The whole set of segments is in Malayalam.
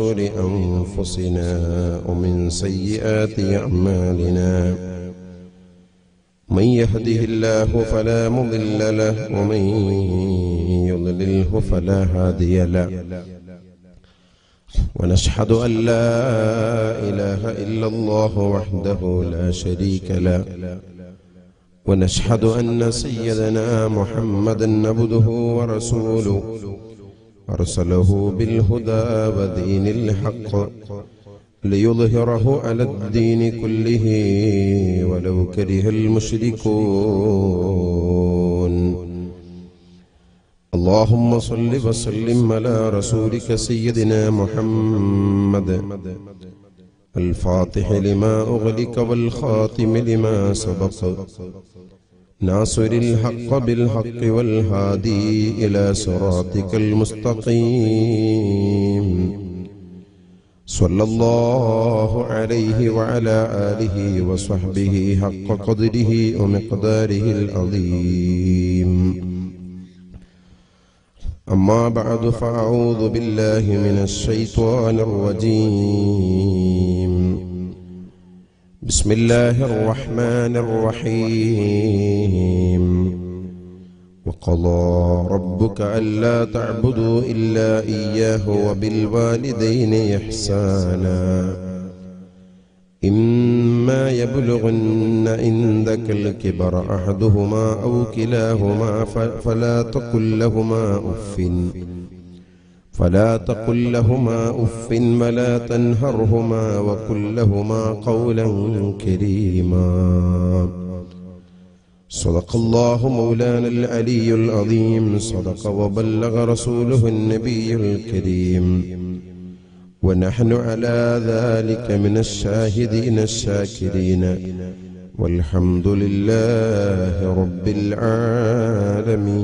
شرور أنفسنا ومن سيئات أعمالنا. من يهده الله فلا مضل له ومن يضلله فلا هادي له. ونشهد أن لا إله إلا الله وحده لا شريك له. ونشهد أن سيدنا محمدا عبده ورسوله. أرسله بالهدى ودين الحق ليظهره على الدين كله ولو كره المشركون. اللهم صل وسلم على رسولك سيدنا محمد. الفاتح لما أغلق والخاتم لما سبق. ناصر الحق بالحق والهادي إلى صراطك المستقيم. صلى الله عليه وعلى آله وصحبه حق قدره ومقداره العظيم. أما بعد فأعوذ بالله من الشيطان الرجيم. بسم الله الرحمن الرحيم. وقضى ربك ألا تعبدوا إلا إياه وبالوالدين إحسانا. إما يبلغن عندك الكبر أحدهما أو كلاهما فلا تقل لهما أف فلا تقل لهما أف ولا تنهرهما وقل لهما قولا كريما. صدق الله مولانا العلي العظيم. صدق وبلغ رسوله النبي الكريم. ونحن على ذلك من الشاهدين الشاكرين. والحمد لله رب العالمين.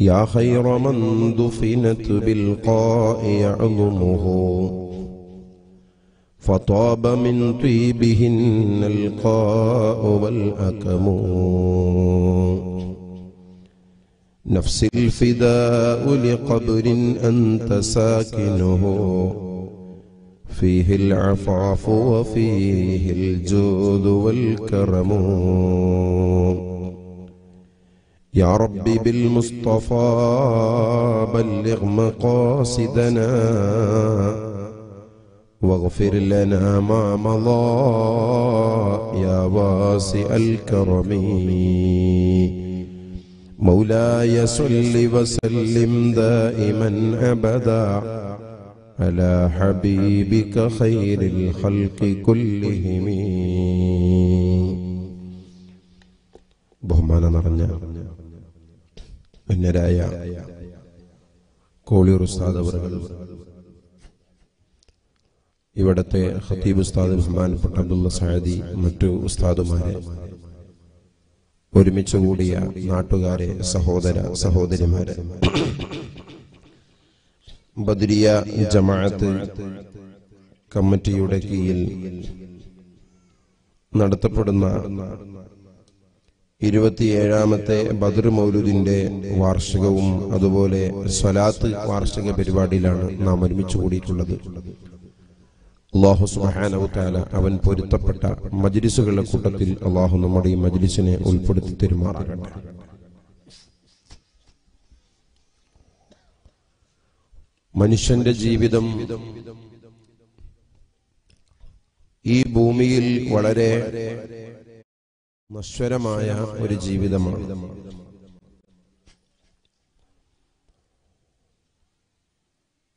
يا خير من دفنت بالقاء يعظمه. فطاب من طيبهن القاء والأكم. نفس الفداء لقبر أنت ساكنه. فيه العفاف وفيه الجود والكرم. يا رب بالمصطفى بلغ مقاصدنا واغفر لنا ما مضى يا واسع الكرم. مولاي صل وسلم دائما أبدا على حبيبك خير الخلق كلهم. بهمانا نرنيا ധന്യരായ കോളിയൂർ ഉസ്താദ് അവർകൾ. ഇവിടത്തെ ഹത്തീബ് ഉസ്താദ് ബഹുമാനപ്പെട്ട അബ്ദുള്ള സഹദി മറ്റു ഉസ്താദുമാരെ ഒരുമിച്ച് കൂടിയ നാട്ടുകാരെ സഹോദര സഹോദരിമാരെ. ബദരിയ ജമാഅത്ത് കമ്മിറ്റിയുടെ കീഴിൽ നടത്തപ്പെടുന്ന ഇരുപത്തിയേഴാമത്തെ ബദർ മൗലുദിന്റെ വാർഷികവും അതുപോലെ സ്വലാത്ത് വാർഷിക പരിപാടിയിലാണ് നാം ഒരുമിച്ച് കൂടിയിട്ടുള്ളത്. അള്ളാഹു അവൻ പൊരുത്തപ്പെട്ട മജ്ലിസുകളുടെ കൂട്ടത്തിൽ അള്ളാഹു നമ്മുടെ ഈ മജ്ലിസിനെ ഉൾപ്പെടുത്തി തെരുമാറാകട്ടെ. മനുഷ്യന്റെ ജീവിതം ഈ ഭൂമിയിൽ വളരെ നശ്വരമായ ഒരു ജീവിതമാണ്.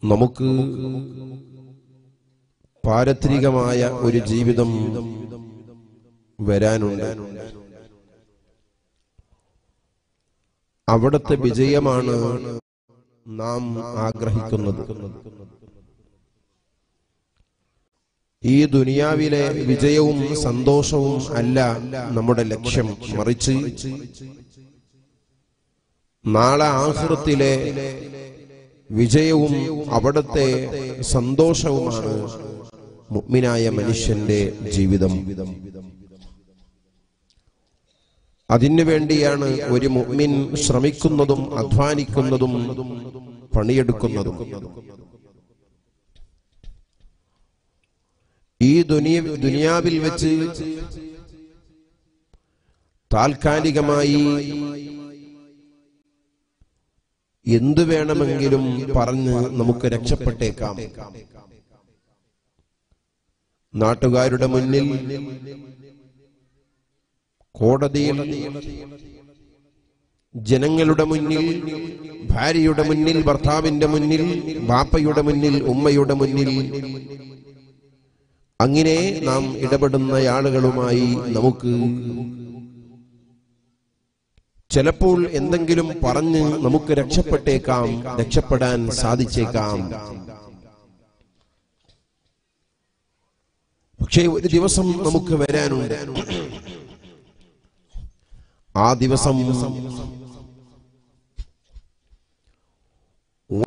നമുക്ക് പാരത്രികമായ ഒരു ജീവിതം വരാനുണ്ട്. അവിടുത്തെ വിജയമാണ് നാം ആഗ്രഹിക്കുന്നത്. ഈ ദുനിയാവിലെ വിജയവും സന്തോഷവും അല്ല നമ്മുടെ ലക്ഷ്യം. മറിച്ച് നാളെ ആഹൃത്തിലെ വിജയവും അവിടുത്തെ സന്തോഷവുമാണ് മുഗ്മിനായ മനുഷ്യന്റെ ജീവിതം. അതിനു വേണ്ടിയാണ് ഒരു മുഗ്മിൻ ശ്രമിക്കുന്നതും അധ്വാനിക്കുന്നതും പണിയെടുക്കുന്നതും. ഈ ദുനിയ ദുനിയാവിൽ വെച്ച് താൽക്കാലികമായി എന്തു വേണമെങ്കിലും പറഞ്ഞ് നമുക്ക് രക്ഷപ്പെട്ടേക്കാം. നാട്ടുകാരുടെ മുന്നിൽ കോടതിയിൽ ജനങ്ങളുടെ മുന്നിൽ ഭാര്യയുടെ മുന്നിൽ ഭർത്താവിന്റെ മുന്നിൽ ബാപ്പയുടെ മുന്നിൽ ഉമ്മയുടെ മുന്നിൽ അങ്ങനെ നാം ഇടപെടുന്ന ആളുകളുമായി നമുക്ക് ചിലപ്പോൾ എന്തെങ്കിലും പറഞ്ഞ് നമുക്ക് രക്ഷപ്പെട്ടേക്കാം രക്ഷപ്പെടാൻ സാധിച്ചേക്കാം. പക്ഷേ ഒരു ദിവസം നമുക്ക് വരാനുണ്ട്. ആ ദിവസം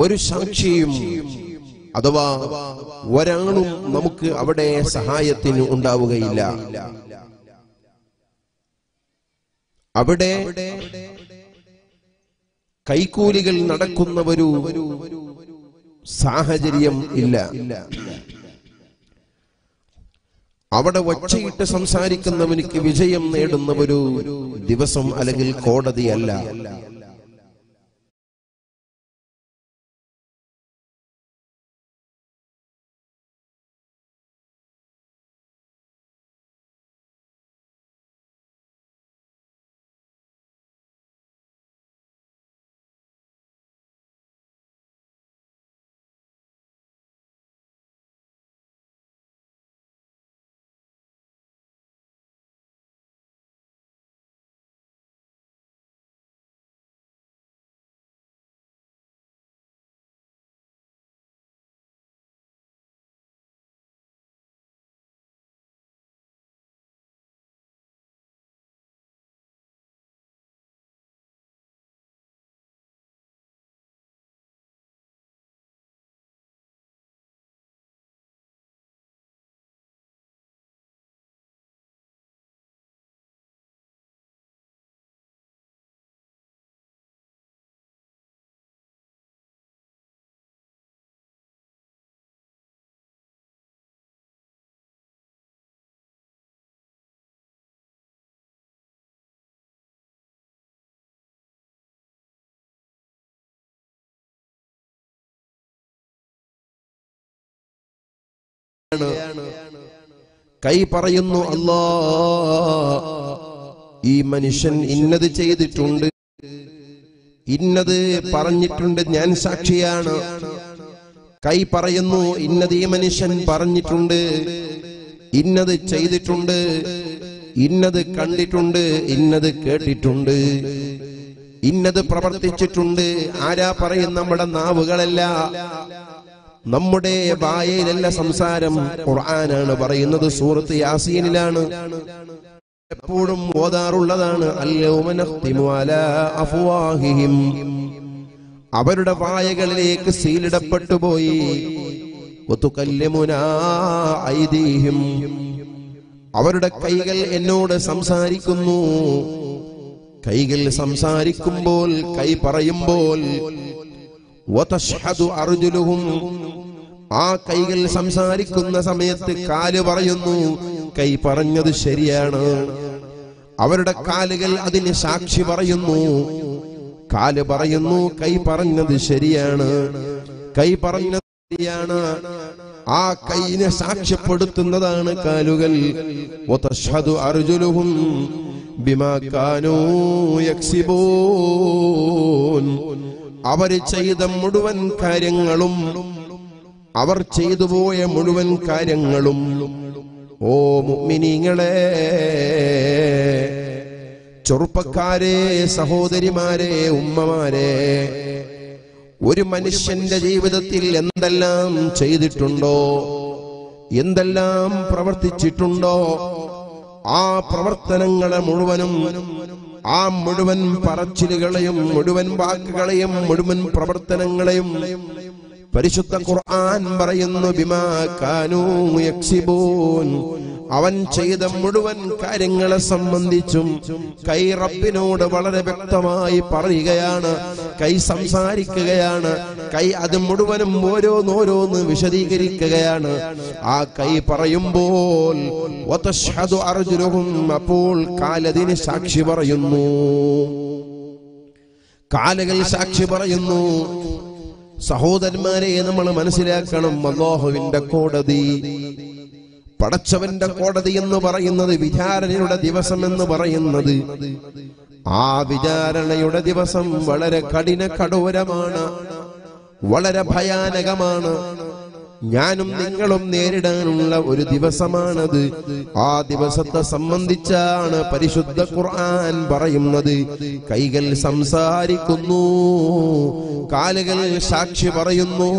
ഒരു സാക്ഷിയും അഥവാ ഒരാളും നമുക്ക് അവിടെ സഹായത്തിന് ഉണ്ടാവുകയില്ല. അവിടെ കൈക്കൂലികൾ നടക്കുന്ന ഒരു സാഹചര്യം ഇല്ല. അവിടെ ഒച്ചയിട്ട് സംസാരിക്കുന്നവനിക്ക് വിജയം നേടുന്ന ഒരു ദിവസം അല്ലെങ്കിൽ കോടതിയല്ല. കൈ പറയുന്നു അല്ലാ ഈ മനുഷ്യൻ ഇന്നത് ചെയ്തിട്ടുണ്ട്. ഇന്നത് പറഞ്ഞിട്ടുണ്ട് ഞാൻ സാക്ഷിയാണ്. കൈ പറയുന്നു ഇന്നത് ഈ മനുഷ്യൻ പറഞ്ഞിട്ടുണ്ട്. ഇന്നത് ചെയ്തിട്ടുണ്ട്. ഇന്നത് കണ്ടിട്ടുണ്ട്. ഇന്നത് കേട്ടിട്ടുണ്ട്. ഇന്നത് പ്രവർത്തിച്ചിട്ടുണ്ട്. ആരാ പറയും നമ്മുടെ നാവുകളല്ല. നമ്മുടെ വായയിലല്ല സംസാരം ഖുർആനാണ് പറയുന്നത്. സൂറത്ത് യാസീനിലാണ്. എപ്പോഴും ഓതാറുള്ളതാണ്. അവരുടെ വായകളിലേക്ക് സീലിടപ്പെട്ടു പോയി. അവരുടെ കൈകൾ എന്നോട് സംസാരിക്കുന്നു. കൈകൾ സംസാരിക്കുമ്പോൾ കൈ പറയുമ്പോൾ അർജുലുഹും ആ കൈകൾ സംസാരിക്കുന്ന സമയത്ത് കാൽ പറയുന്നു കൈ പറഞ്ഞത് ശരിയാണ്. അവരുടെ കാലുകൾ അതിന് സാക്ഷി പറയുന്നു കാൽ പറയുന്നു കൈ പറഞ്ഞത് ശരിയാണ്. കൈ പറഞ്ഞത് ശരിയാണ്. ആ കൈനെ സാക്ഷ്യപ്പെടുത്തുന്നതാണ് കാലുകൾ. അർജുലുഹും ബിമാ കാനോ യക്സിബൂൻ. അവർ ചെയ്ത മുഴുവൻ കാര്യങ്ങളും അവർ ചെയ്തു പോയ മുഴുവൻ കാര്യങ്ങളും. ഓ മുഅ്മിനീങ്ങളെ ചെറുപ്പക്കാരെ സഹോദരിമാരെ ഉമ്മമാരെ ഒരു മനുഷ്യന്റെ ജീവിതത്തിൽ എന്തെല്ലാം ചെയ്തിട്ടുണ്ടോ എന്തെല്ലാം പ്രവർത്തിച്ചിട്ടുണ്ടോ ആ പ്രവർത്തനങ്ങളെ മുഴുവനും ആ മുഴുവൻ പറച്ചിലുകളെയും മുഴുവൻ വാക്കുകളെയും മുഴുവൻ പ്രവർത്തനങ്ങളെയും പരിശുദ്ധ ഖുർആൻ പറയുന്നു ബിമാ കാനൂ യക്സിബൂൻ. അവൻ ചെയ്ത മുഴുവൻ കാര്യങ്ങളെ സംബന്ധിച്ചും കൈ റബ്ബിനോട് വളരെ വ്യക്തമായി പറയുകയാണ് കൈ സംസാരിക്കുകയാണ് കൈ അത് മുഴുവനും ഓരോന്നോരോന്ന് വിശദീകരിക്കുകയാണ്. ആ കൈ പറയുമ്പോൾ അപ്പോൾ കാലതിന് സാക്ഷി പറയുന്നു. കാലകൾ സാക്ഷി പറയുന്നു. സഹോദരന്മാരെ നമ്മൾ മനസ്സിലാക്കണം അള്ളാഹുവിന്റെ കോടതി. പടച്ചവന്റെ കോടതി എന്ന് പറയുന്നത് വിചാരണയുടെ ദിവസം എന്ന് പറയുന്നത്. ആ വിചാരണയുടെ ദിവസം വളരെ കഠിന കഠോരമാണ്. വളരെ ഭയാനകമാണ്. ഞാനും നിങ്ങളും നേരിടാനുള്ള ഒരു ദിവസമാണത്. ആ ദിവസത്തെ സംബന്ധിച്ചാണ് പരിശുദ്ധ ഖുർആൻ പറയുന്നത്. കൈകൾ സംസാരിക്കുന്നു കാലുകൾ സാക്ഷി പറയുന്നു.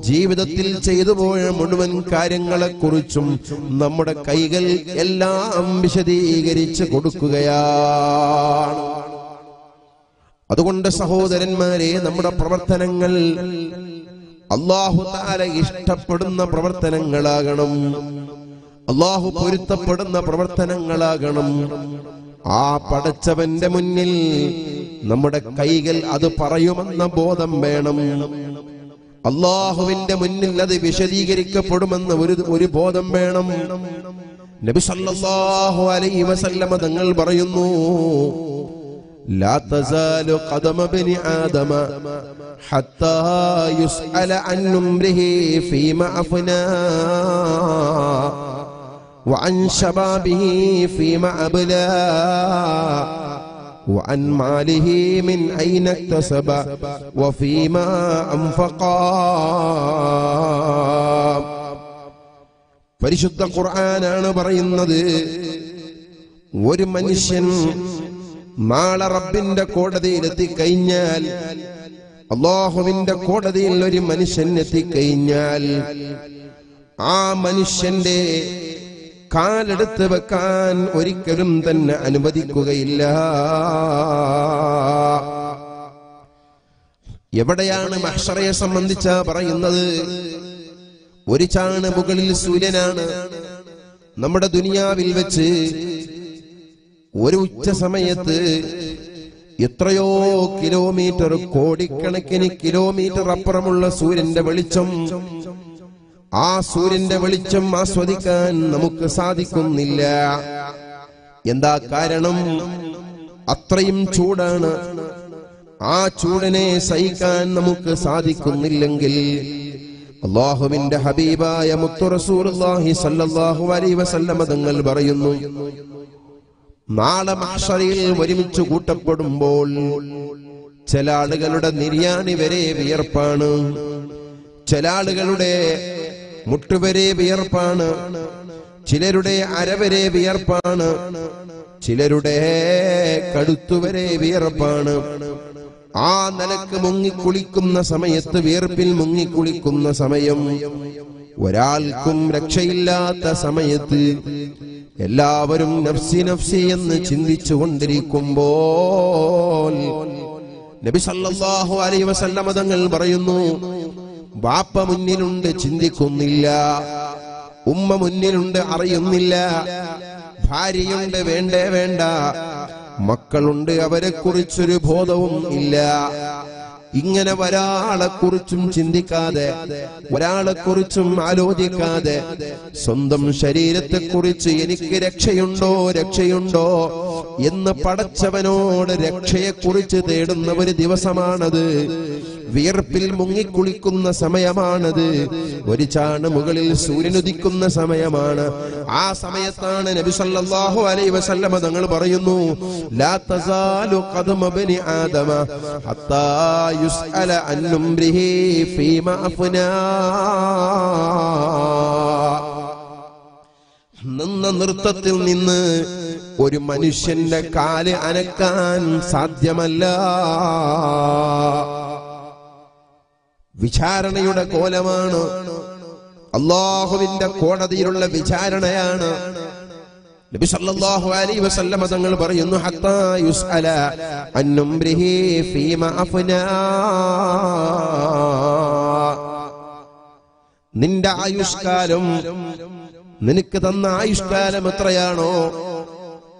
ജീവിതത്തിൽ ചെയ്തു പോയ മുഴുവൻ കാര്യങ്ങളെക്കുറിച്ചും നമ്മുടെ കൈകൾ എല്ലാം വിശദീകരിച്ച് കൊടുക്കുകയാണ്. അതുകൊണ്ട് സഹോദരന്മാരെ നമ്മുടെ പ്രവർത്തനങ്ങൾ അള്ളാഹു താര ഇഷ്ടപ്പെടുന്ന പ്രവർത്തനങ്ങളാകണം. അള്ളാഹു പൊരുത്തപ്പെടുന്ന പ്രവർത്തനങ്ങളാകണം. ആ പടച്ചവന്റെ മുന്നിൽ നമ്മുടെ കൈകൾ അത് പറയുമെന്ന ബോധം വേണം. അള്ളാഹുവിന്റെ മുന്നിൽ അത് വിശദീകരിക്കപ്പെടുമെന്ന ഒരു ഒരു ബോധം വേണം. നബി സല്ലല്ലാഹു അലൈഹി വസല്ലമ തങ്ങൾ പറയുന്നു لا تزال قدم ابن آدم حتى يسأل عن عمره فيما أفنى وعن شبابه فيما أبلى وعن ماله من أين اكتسب وفيما أنفقا പരിശുദ്ധ ഖുർആനാണ് പറയുന്നത് ഒരു മനുഷ്യൻ നാളെ റബ്ബിന്റെ കോടതിയിൽ എത്തിക്കഴിഞ്ഞാൽ അള്ളാഹുവിന്റെ കോടതിയിൽ ഒരു മനുഷ്യൻ എത്തിക്കഴിഞ്ഞാൽ ആ മനുഷ്യന്റെ കാലെടുത്ത് വെക്കാൻ ഒരിക്കലും തന്നെ അനുവദിക്കുകയില്ല. എവിടെയാണ് മഹ്ഷറയെ സംബന്ധിച്ച പറയുന്നത്? ഒരു ചാണ് മുകളിൽ സൂര്യനാണ്. നമ്മുടെ ദുനിയാവിൽ വെച്ച് ഒരു ഉച്ച സമയത്ത് എത്രയോ കിലോമീറ്റർ കോടിക്കണക്കിന് കിലോമീറ്റർ അപ്പുറമുള്ള സൂര്യന്റെ വെളിച്ചം ആ സൂര്യന്റെ വെളിച്ചം ആസ്വദിക്കാൻ നമുക്ക് സാധിക്കുന്നില്ല. എന്താ കാരണം? അത്രയും ചൂടാണ്. ആ ചൂടിനെ സഹിക്കാൻ നമുക്ക് സാധിക്കുന്നില്ലെങ്കിൽ അള്ളാഹുവിന്റെ ഹബീബായ മുത്തു റസൂലുള്ളാഹി സല്ലല്ലാഹു അലൈഹി വസല്ലമ തങ്ങൾ പറയുന്നു നാളെ മഹ്ശറിൽ ഒരുമിച്ച് കൂട്ടപ്പെടുമ്പോൾ ചില ആളുകളുടെ നിര്യാണി വരെ വിയർപ്പാണ്. ചില ആളുകളുടെ മുട്ടുവരെ വിയർപ്പാണ്. ചിലരുടെ അരവരെ വിയർപ്പാണ്. ചിലരുടെ കടുത്തുവരെ വിയർപ്പാണ്. ആ നിലയ്ക്ക് മുങ്ങിക്കുളിക്കുന്ന സമയത്ത് വിയർപ്പിൽ മുങ്ങിക്കുളിക്കുന്ന സമയം ഒരാൾക്കും രക്ഷയില്ലാത്ത സമയത്ത് എല്ലാവരും നഫ്സി നഫ്സി എന്ന് ചിന്തിച്ചു കൊണ്ടിരിക്കുമ്പോൾ നബി സല്ലല്ലാഹു അലൈഹി വസല്ലമ തങ്ങൾ പറയുന്നു ബാപ്പ മുന്നിലുണ്ട് ചിന്തിക്കുന്നില്ല ഉമ്മ മുന്നിലുണ്ട് അറിയുന്നില്ല ഭാര്യയുണ്ട് വേണ്ടേ വേണ്ട മക്കളുണ്ട് അവരെ കുറിച്ചൊരു ബോധവും ഇല്ല ഇങ്ങനെ ഒരാളെ കുറിച്ചും ചിന്തിക്കാതെ ഒരാളെ കുറിച്ചും ആലോചിക്കാതെ സ്വന്തം ശരീരത്തെ കുറിച്ച് എനിക്ക് രക്ഷയുണ്ടോ രക്ഷയുണ്ടോ എന്ന് പടച്ചവനോട് രക്ഷയെ കുറിച്ച് തേടുന്ന ഒരു ദിവസമാണത്. വിയർപ്പിൽ മുങ്ങിക്കുളിക്കുന്ന സമയമാണത്. ഒരു ചാണ് മുകളിൽ സൂര്യനുദിക്കുന്ന സമയമാണ്. ആ സമയത്താണ് നബി സല്ലല്ലാഹു അലൈഹി വസല്ലമ തങ്ങൾ പറയുന്നു ലാ തസാലു ബനി ആദമ ഹത്താ യുസ്അല عن ഉംരിഹി فيما أفنى നിന്ന നൃത്തത്തിൽ നിന്ന് ഒരു മനുഷ്യന്റെ കാൽ അനക്കാൻ സാധ്യമല്ല. വിചാരണയുടെ കോലമാണ്. അള്ളാഹുവിന്റെ കോടതിയിലുള്ള വിചാരണയാണ്. നബി സല്ലല്ലാഹു അലൈഹി വസല്ലമ തങ്ങൾ പറയുന്നു ഹത്താ യുസ്അല അൻ ഉംരിഹി ഫീമ അഫ്നാ. നിന്റെ ആയുഷ്കാലം നിനക്ക് തന്ന ആയുഷ്കാലം എത്രയാണോ?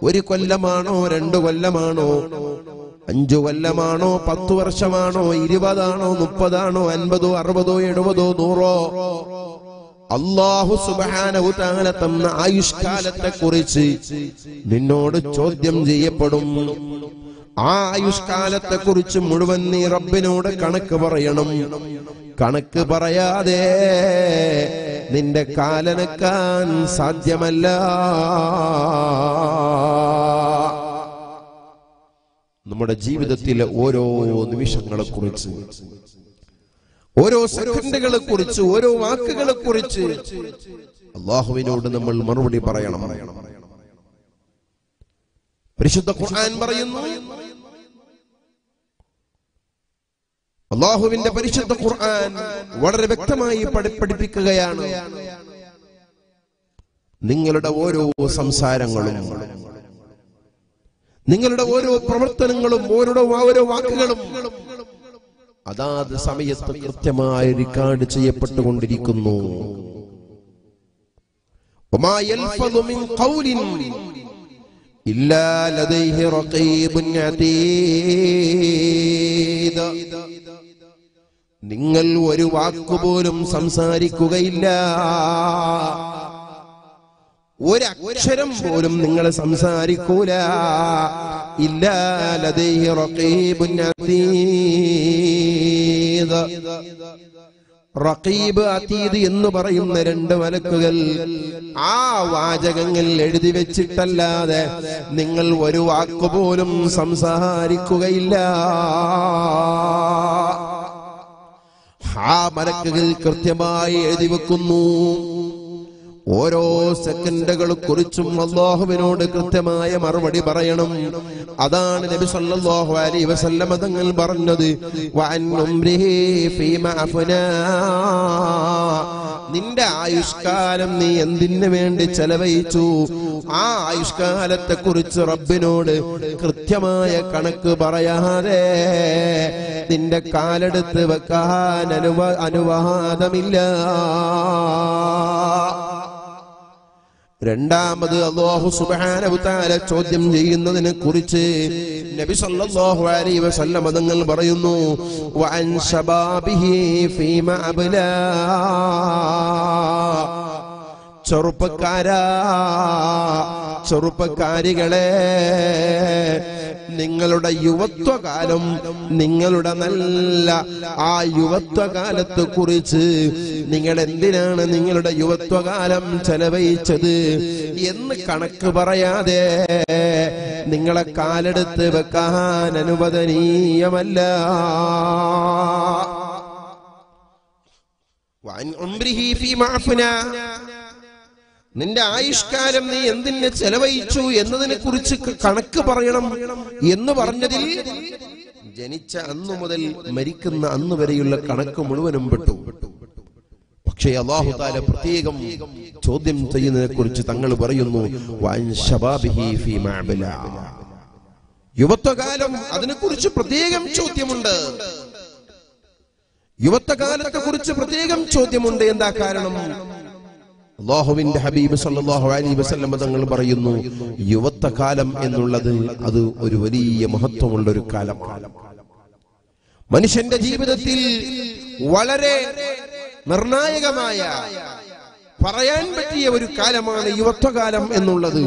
ഒരു കൊല്ലമാണോ രണ്ടു കൊല്ലമാണോ? അഞ്ചു കൊല്ലമാണോ പത്തു വർഷമാണോ ഇരുപതാണോ മുപ്പതാണോ അൻപതോ അറുപതോ എഴുപതോ നൂറോ? അള്ളാഹു സുബാനഹുതാല തന്ന ആയുഷ്കാലത്തെ കുറിച്ച് നിന്നോട് ചോദ്യം ചെയ്യപ്പെടും. ആ ആയുഷ്കാലത്തെ കുറിച്ച് മുഴുവൻ നീ റബ്ബിനോട് കണക്ക് പറയണം. കണക്ക് പറയാതെ നിന്റെ കാലനക്കാൻ സാധ്യമല്ല. നമ്മുടെ ജീവിതത്തിലെ ഓരോ നിമിഷങ്ങളെ കുറിച്ച് ഓരോ സെക്കൻഡുകളെ കുറിച്ച് ഓരോ വാക്കുകളെ കുറിച്ച് അള്ളാഹുവിനോട് നമ്മൾ മറുപടി പറയണം. പരിശുദ്ധ ഖുർആൻ പറയുന്നു അള്ളാഹുവിന്റെ പരിശുദ്ധ ഖുർആൻ വളരെ വ്യക്തമായി പഠി- പഠിപ്പിക്കുകയാണ്. നിങ്ങളുടെ ഓരോ സംസാരങ്ങളും നിങ്ങളുടെ ഓരോ പ്രവർത്തനങ്ങളും ഓരോ ഓരോ വാക്കുകളും അതാത് സമയത്ത് കൃത്യമായി റിക്കാർഡ് ചെയ്യപ്പെട്ടുകൊണ്ടിരിക്കുന്നു. നിങ്ങൾ ഒരു വാക്കുപോലും സംസാരിക്കുകയില്ല. ഒരക്ഷരം പോലും നിങ്ങൾ സംസാരിക്കൂല. ഇല്ലാ അതീദ് റഖീബ് അതീദ് എന്ന് പറയുന്ന രണ്ട് മലക്കുകൾ ആ വാചകങ്ങൾ എഴുതി വെച്ചിട്ടല്ലാതെ നിങ്ങൾ ഒരു വാക്കുപോലും സംസാരിക്കുകയില്ല. ആ മലക്കുകൾ കൃത്യമായി എഴുതി വെക്കുന്നു. ഓരോ സെക്കൻഡുകൾ കുറിച്ചും അള്ളാഹുവിനോട് കൃത്യമായ മറുപടി പറയണം. അതാണ് നബി സല്ലല്ലാഹു അലൈഹി വസല്ലമ തങ്ങൾ പറഞ്ഞത്. നിന്റെ ആയുഷ്കാലം നീ എന്തിനു വേണ്ടി ചെലവഴിച്ചു? ആ ആയുഷ്കാലത്തെ കുറിച്ച് റബ്ബിനോട് കൃത്യമായ കണക്ക് പറയാതെ നിന്റെ കാലെടുത്ത് വെക്കാൻ അനുവ അനുവാദമില്ല. രണ്ടാമത് അള്ളാഹു സുബ്ഹാനഹു തആല ചോദ്യം ചെയ്യുന്നതിനെ കുറിച്ച് നബി സല്ലല്ലാഹു അലൈഹി വസല്ലം തങ്ങൾ പറയുന്നു ശബാബിഹി ചെറുപ്പക്കാരാ ചെറുപ്പക്കാരികളെ നിങ്ങളുടെ യുവത്വകാലം നിങ്ങളുടെ നല്ല ആ യുവത്വകാലത്തെ കുറിച്ച് നിങ്ങൾ എന്തിനാണ് നിങ്ങളുടെ യുവത്വകാലം ചെലവഴിച്ചത് എന്ന് കണക്ക് പറയാതെ നിങ്ങളെ കാലെടുത്ത് വെക്കാൻ അനുവദനീയമല്ല. അഫ്നാ നിന്റെ ആയുഷ്കാലം നീ എന്തിന് ചെലവഴിച്ചു എന്നതിനെ കുറിച്ച് കണക്ക് പറയണം എന്ന് പറഞ്ഞതിൽ ജനിച്ച അന്നു മുതൽ മരിക്കുന്ന അന്ന് വരെയുള്ള കണക്ക് മുഴുവനും പെട്ടു. പക്ഷേ അള്ളാഹു താല പ്രത്യേകം ചോദ്യം ചെയ്യുന്നതിനെ കുറിച്ച് തങ്ങൾ പറയുന്നു. യുവത്വകാലം അതിനെക്കുറിച്ച് പ്രത്യേകം ചോദ്യമുണ്ട്. യുവത്വകാലത്തെ കുറിച്ച് പ്രത്യേകം ചോദ്യമുണ്ട്. എന്താ കാരണം? അള്ളാഹുവിന്റെ ഹബീബ് സല്ലാഹു അലി വസല്ലം തങ്ങൾ പറയുന്നു യുവത്വ കാലം എന്നുള്ളത് അത് ഒരു വലിയ മഹത്വമുള്ള ഒരു കാലമാണ്. മനുഷ്യന്റെ ജീവിതത്തിൽ വളരെ നിർണായകമായ പറയാൻ പറ്റിയ ഒരു കാലമാണ് യുവത്വകാലം എന്നുള്ളത്.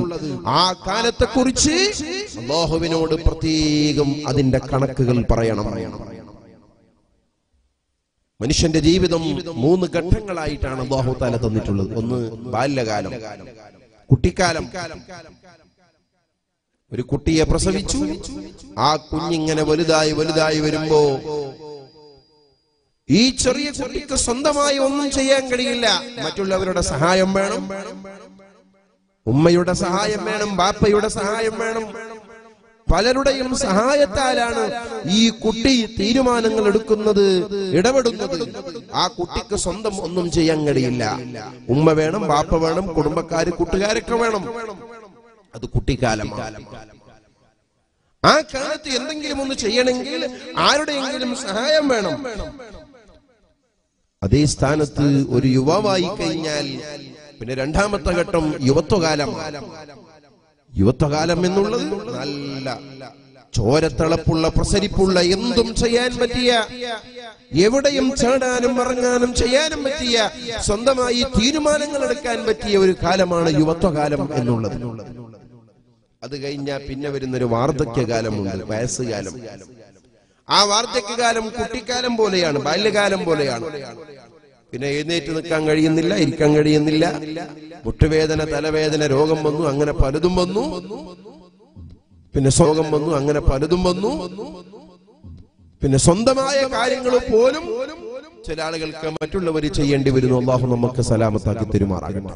ആ കാലത്തെ കുറിച്ച് അള്ളാഹുവിനോട് പ്രത്യേകം അതിന്റെ കണക്കുകൾ പറയണം പറയണം. മനുഷ്യന്റെ ജീവിതം മൂന്ന് ഘട്ടങ്ങളായിട്ടാണ് ബാഹുത്താല താല തന്നിട്ടുള്ളത്. ഒന്ന് ബാല്യകാലം. കുട്ടിക്കാലം. ഒരു കുട്ടിയെ പ്രസവിച്ചു. ആ കുഞ്ഞിങ്ങനെ വലുതായി വലുതായി വരുമ്പോ ഈ ചെറിയ കുട്ടിക്ക് സ്വന്തമായി ഒന്നും ചെയ്യാൻ കഴിയില്ല. മറ്റുള്ളവരുടെ സഹായം വേണം. ഉമ്മയുടെ സഹായം വേണം. ബാപ്പയുടെ സഹായം വേണം. പലരുടെയും സഹായത്താലാണ് ഈ കുട്ടി തീരുമാനങ്ങൾ എടുക്കുന്നത് ഇടപെടുന്നത്. ആ കുട്ടിക്ക് സ്വന്തം ഒന്നും ചെയ്യാൻ കഴിയില്ല. ഉമ്മ വേണം ബാപ്പ വേണം കുടുംബക്കാര് കൂട്ടുകാരൊക്കെ വേണം. അത് കുട്ടിക്കാലമാണ്. ആ കാലത്ത് എന്തെങ്കിലും ഒന്ന് ചെയ്യണമെങ്കിൽ ആരുടെയെങ്കിലും സഹായം വേണം. അതേ സ്ഥാനത്ത് ഒരു യുവാവായി കഴിഞ്ഞാൽ പിന്നെ രണ്ടാമത്തെ ഘട്ടം യുവത്വകാലം യുവത്വകാലം എന്നുള്ളത് നല്ല ചോരത്തളപ്പുള്ള പ്രസരിപ്പുള്ള എന്തും ചെയ്യാൻ പറ്റിയ എവിടെയും ചാടാനും ഇറങ്ങാനും ചെയ്യാനും പറ്റിയ സ്വന്തമായി തീരുമാനങ്ങൾ എടുക്കാൻ പറ്റിയ ഒരു കാലമാണ് യുവത്വകാലം എന്നുള്ളത്. അത് കഴിഞ്ഞാൽ പിന്നെ വരുന്നൊരു വാർദ്ധക്യകാലമുണ്ട് വയസ്സുകാലം. ആ വാർദ്ധക്യകാലം കുട്ടിക്കാലം പോലെയാണ് ബാല്യകാലം പോലെയാണ്. പിന്നെ എഴുന്നേറ്റ് നിൽക്കാൻ കഴിയുന്നില്ല ഇരിക്കാൻ കഴിയുന്നില്ല. മുട്ടുവേദന തലവേദന രോഗം വന്നു അങ്ങനെ പലതും വന്നു. പിന്നെ ശോകം വന്നു അങ്ങനെ പലതും വന്നു. പിന്നെ സ്വന്തമായ കാര്യങ്ങൾ പോലും ചില ആളുകൾക്ക് മറ്റുള്ളവർ ചെയ്യേണ്ടി വരുന്നു. അള്ളാഹു നമുക്ക് സലാമത്താക്കി തെരുമാറാകട്ടെ.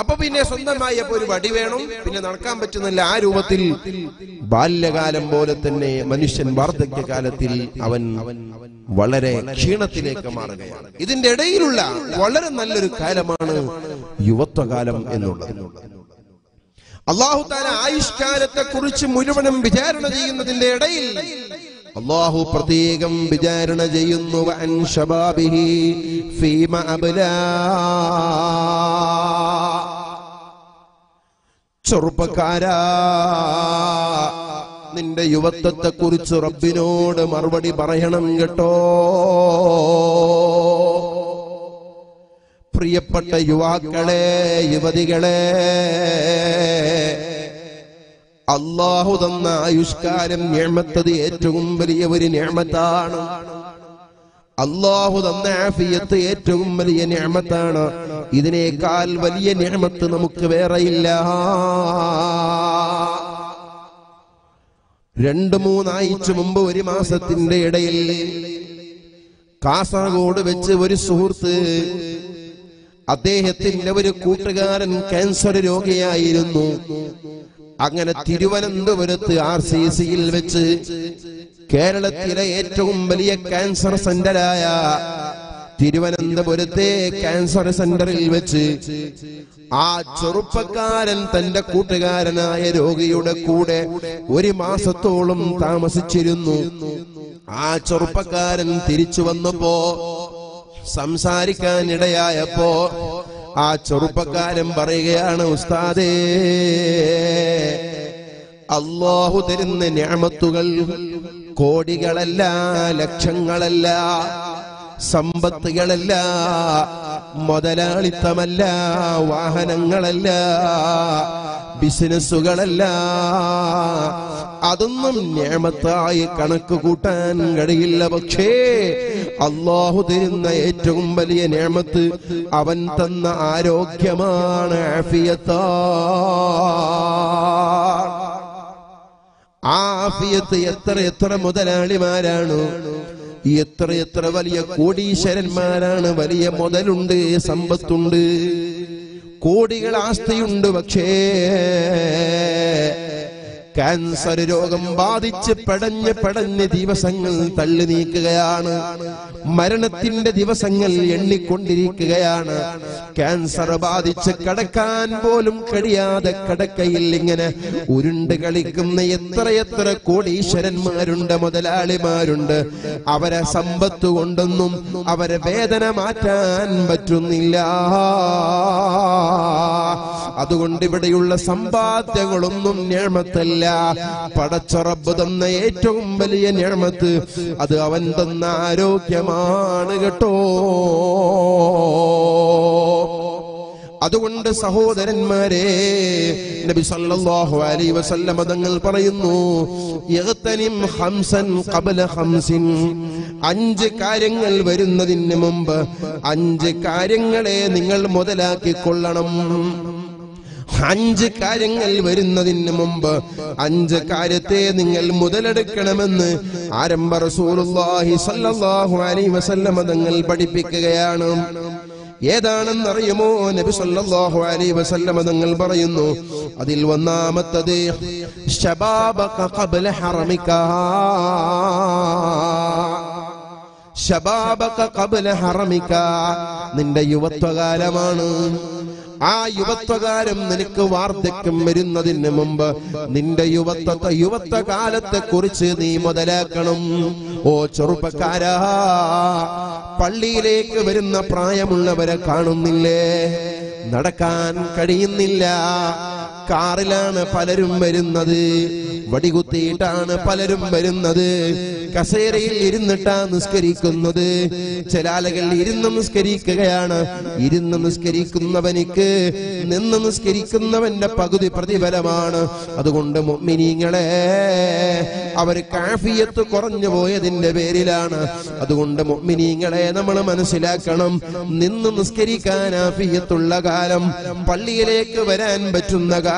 അപ്പൊ പിന്നെ സ്വന്തമായി അപ്പൊ ഒരു വടി വേണം. പിന്നെ നടക്കാൻ പറ്റുന്നില്ല. ആ രൂപത്തിൽ ബാല്യകാലം പോലെ തന്നെ മനുഷ്യൻ വാർദ്ധക്യകാലത്തിൽ അവൻ വളരെ ക്ഷീണത്തിലേക്ക് മാറുകയാണ്. ഇതിന്റെ ഇടയിലുള്ള വളരെ നല്ലൊരു കാലമാണ് യുവത്വകാലം എന്നുള്ളത്. അള്ളാഹു താല ആയുഷ്കാലത്തെ കുറിച്ച് മുഴുവനും വിചാരണ ചെയ്യുന്നതിന്റെ ഇടയിൽ അള്ളാഹു പ്രത്യേകം വിചാരണ ചെയ്യുന്നു. ഫീമ അബ്ലാ. ചെറുപ്പക്കാരാ. നിന്റെ യുവത്വത്തെ കുറിച്ച് റബ്ബിനോട് മറുപടി പറയണം കേട്ടോ. പ്രിയപ്പെട്ട യുവാക്കളെ യുവതികളെ അള്ളാഹു തന്ന ആയുഷ്കാരം ഞേമത്തത് ഏറ്റവും വലിയ ഒരു ഞാമത്താണ്. അള്ളാഹു തന്ന ആഫിയത്ത് ഏറ്റവും വലിയ ഞാമത്താണ് ഇതിനേക്കാൾ വലിയ ഞാമത്ത് നമുക്ക് വേറെയില്ല. രണ്ട് മൂന്നാഴ്ച മുമ്പ് ഒരു മാസത്തിന്റെ ഇടയിൽ കാസർഗോഡ് വെച്ച് ഒരു സുഹൃത്ത് അദ്ദേഹത്തിന്റെ ഒരു കൂട്ടുകാരൻ ക്യാൻസർ രോഗിയായിരുന്നു. അങ്ങനെ തിരുവനന്തപുരത്ത് ആർ സി സിയിൽ വെച്ച് കേരളത്തിലെ ഏറ്റവും വലിയ ക്യാൻസർ സെന്ററായ തിരുവനന്തപുരത്തെ ക്യാൻസർ സെന്ററിൽ വെച്ച് ആ ചെറുപ്പക്കാരൻ തന്റെ കൂട്ടുകാരനായ രോഗിയുടെ കൂടെ ഒരു മാസത്തോളം താമസിച്ചിരുന്നു. ആ ചെറുപ്പക്കാരൻ തിരിച്ചു വന്നപ്പോ സംസാരിക്കാൻ ഇടയായപ്പോ ആ ചെറുപ്പക്കാരൻ പറയുകയാണ് ഉസ്താദേ അള്ളാഹു തരുന്ന ഞാമത്തുകൾ കോടികളല്ല ലക്ഷങ്ങളല്ല സമ്പത്തുകളല്ല മുതലാളിത്തമല്ല വാഹനങ്ങളല്ല ബിസിനസ്സുകളല്ല. അതൊന്നും ഞാമത്തായി കണക്ക് കൂട്ടാൻ കഴിയില്ല. പക്ഷേ അള്ളാഹു തരുന്ന ഏറ്റവും വലിയ ഞാമത്ത് അവൻ തന്ന ആരോഗ്യമാണ് ആഫിയത്താ. ആഫിയത്ത് എത്ര എത്ര മുതലാളിമാരാണ്. എത്ര എത്ര വലിയ കോടീശ്വരന്മാരാണ്. വലിയ മുതലുണ്ട് സമ്പത്തുണ്ട്. കോടികൾ ആസ്തിയുണ്ട് പക്ഷേ ക്യാൻസർ രോഗം ബാധിച്ച് പടഞ്ഞ് പടഞ്ഞ് ദിവസങ്ങൾ തള്ളി നീക്കുകയാണ്. മരണത്തിന്റെ ദിവസങ്ങൾ എണ്ണിക്കൊണ്ടിരിക്കുകയാണ്. ക്യാൻസർ ബാധിച്ച് കടക്കാൻ പോലും കഴിയാതെ കടക്കയിൽ ഇങ്ങനെ ഉരുണ്ട് കളിക്കുന്ന എത്രയെത്ര കോടീശ്വരന്മാരുണ്ട് മുതലാളിമാരുണ്ട്. അവരെ സമ്പത്ത് കൊണ്ടൊന്നും അവരെ വേദന മാറ്റാൻ പറ്റുന്നില്ല. അതുകൊണ്ട് ഇവിടെയുള്ള സമ്പാദ്യങ്ങളൊന്നും ഞാമത്തല്ല പടച്ചറബ് തന്ന ഏറ്റവും വലിയ ഞാമത്ത് അത് അവൻ തന്ന ആരോഗ്യമാണ് കേട്ടോ. അതുകൊണ്ട് സഹോദരന്മാരെ നബി സല്ലല്ലാഹു അലൈഹി വസല്ലം തങ്ങൾ പറയുന്നു യഗ്തനിം ഹംസൻ ഖബല ഹംസിൻ. അഞ്ച് കാര്യങ്ങൾ വരുന്നതിന് മുമ്പ് അഞ്ച് കാര്യങ്ങളെ നിങ്ങൾ മുതലാക്കിക്കൊള്ളണം. അഞ്ച് കാര്യങ്ങൾ വരുന്നതിന് മുമ്പ് അഞ്ച് കാര്യത്തെ നിങ്ങൾ മുതലെടുക്കണമെന്ന് ആരംഭ റസൂലുള്ളാഹി സല്ലല്ലാഹു അലൈഹി വസല്ലമ തങ്ങൾ പഠിപ്പിക്കുകയാണ്. ഏതാണെന്നറിയുമോ? നബി സല്ലല്ലാഹു അലൈഹി വസല്ലമ തങ്ങൾ പറയുന്നു അതിൽ ഒന്നാമത്തത് ശബാബക ഖബ്ല ഹറമിക ശബാബക ഖബ്ല ഹറമിക നിന്റെ യുവത്വകാലമാണ്. ആ യുവത്വകാലം നിനക്ക് വാർദ്ധക്യം വരുന്നതിന് മുമ്പ് നിന്റെ യുവത്വത്തെ യുവത്വ കാലത്തെ കുറിച്ച് നീ മുതലാക്കണം. ഓ ചെറുപ്പക്കാരാ പള്ളിയിലേക്ക് വരുന്ന പ്രായമുള്ളവരെ കാണുന്നില്ലേ? നടക്കാൻ കഴിയുന്നില്ല. കാറിലാണ് പലരും വരുന്നത്. വടികുത്തിയിട്ടാണ് പലരും വരുന്നത്. കസേരയിൽ ഇരുന്നിട്ടാ നിസ്കരിക്കുന്നത്. ചില ഇരുന്ന് നിസ്കരിക്കുകയാണ്. ഇരുന്ന് നിസ്കരിക്കുന്നവനിക്ക് നിന്ന് നിസ്കരിക്കുന്നവന്റെ പകുതി പ്രതിഫലമാണ്. അതുകൊണ്ട് മിനിങ്ങളെ അവർ കാഫിയത്ത് കുറഞ്ഞു പോയതിന്റെ പേരിലാണ്. അതുകൊണ്ട് മിനിങ്ങളെ നമ്മൾ മനസ്സിലാക്കണം. നിന്ന് നിസ്കരിക്കാൻ ആഫിയത്തുള്ള കാലം പള്ളിയിലേക്ക് വരാൻ പറ്റുന്ന കാലം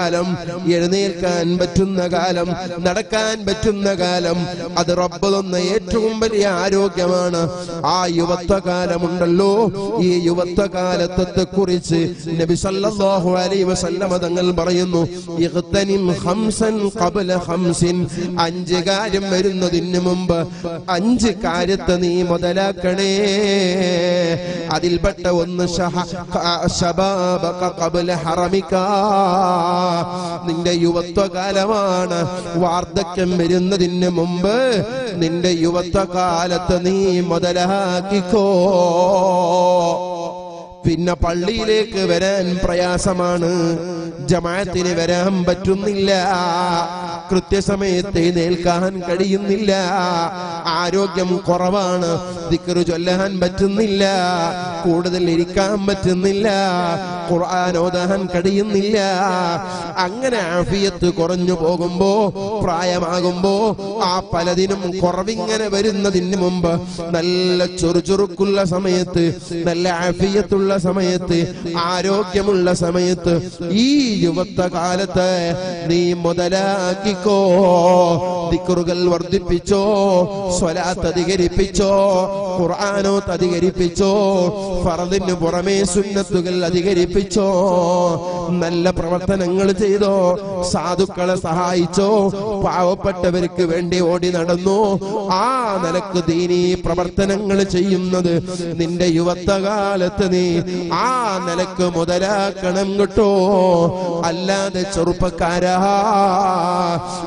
എഴുന്നേൽക്കാൻ പറ്റുന്ന കാലം നടക്കാൻ പറ്റുന്ന കാലം അത് റബ്ബ് തന്ന ഏറ്റവും വലിയ ആരോഗ്യമാണ്. ആ യുവത്വ കാലമുണ്ടല്ലോ ഈ യുവത്വ കാലത്തെ കുറിച്ച് നബി സല്ലല്ലാഹു അലൈഹി വസല്ലമ തങ്ങൾ പറയുന്നു ഇഖ്തനിം ഖംസൻ ഖബ്ല ഖംസിൻ. അഞ്ച് കാര്യം വരുന്നതിന് മുമ്പ് അഞ്ച് കാര്യത്തെ നീ മുതലാക്കണേ. അതിൽപ്പെട്ട ഒന്ന് ശബാബക ഖബ്ല ഹറമിക നിന്റെ യുവത്വകാലമാണ്. വാർദ്ധക്യം വരുന്നതിന് മുമ്പ് നിന്റെ യുവത്വകാലത്ത് നീ മുതലാക്കിക്കോ. പിന്നെ പള്ളിയിലേക്ക് വരാൻ പ്രയാസമാണ്. ജമാഅത്തിന് വരാൻ പറ്റുന്നില്ല. കൃത്യസമയത്ത് നേൽക്കാൻ കഴിയുന്നില്ല. ആരോഗ്യം കുറവാണ്. ദിക്കറു ചൊല്ലാൻ പറ്റുന്നില്ല. കൂടുതൽ ഇരിക്കാൻ പറ്റുന്നില്ല. ഖുർആൻ ഓതാൻ കഴിയുന്നില്ല. അങ്ങനെ ആഫിയത്ത് കുറഞ്ഞു പോകുമ്പോ പ്രായമാകുമ്പോ ആ പലതിനും കുറവിങ്ങനെ വരുന്നതിന് മുമ്പ് നല്ല ചുറുചുറുക്കുള്ള സമയത്ത് നല്ല ആഫിയത്തുള്ള സമയത്ത് ആരോഗ്യമുള്ള സമയത്ത് ഈ യുവത്വ കാലത്ത് നീ മുതലാക്കിക്കോ ദിക്റുകൾ വർദ്ധിപ്പിച്ചോ സ്വലാത്ത് അധികരിപ്പിച്ചോ ഖുർആാനോ അധികരിപ്പിച്ചോ ഫറദിന് പുറമേ സുന്നത്തുകൾ അധികരിപ്പിച്ചോ നല്ല പ്രവർത്തനങ്ങൾ ചെയ്തോ സാധുക്കളെ സഹായിച്ചോ പാവപ്പെട്ടവർക്ക് വേണ്ടി ഓടി നടന്നു. ആ നിലയ്ക്ക് ദീനീ പ്രവർത്തനങ്ങൾ ചെയ്യുന്നത് നിന്റെ യുവത്വകാലത്ത് നീ ആ നിലയ്ക്ക് മുതലാക്കണം കേട്ടോ. അല്ലാതെ ചെറുപ്പക്കാരാ.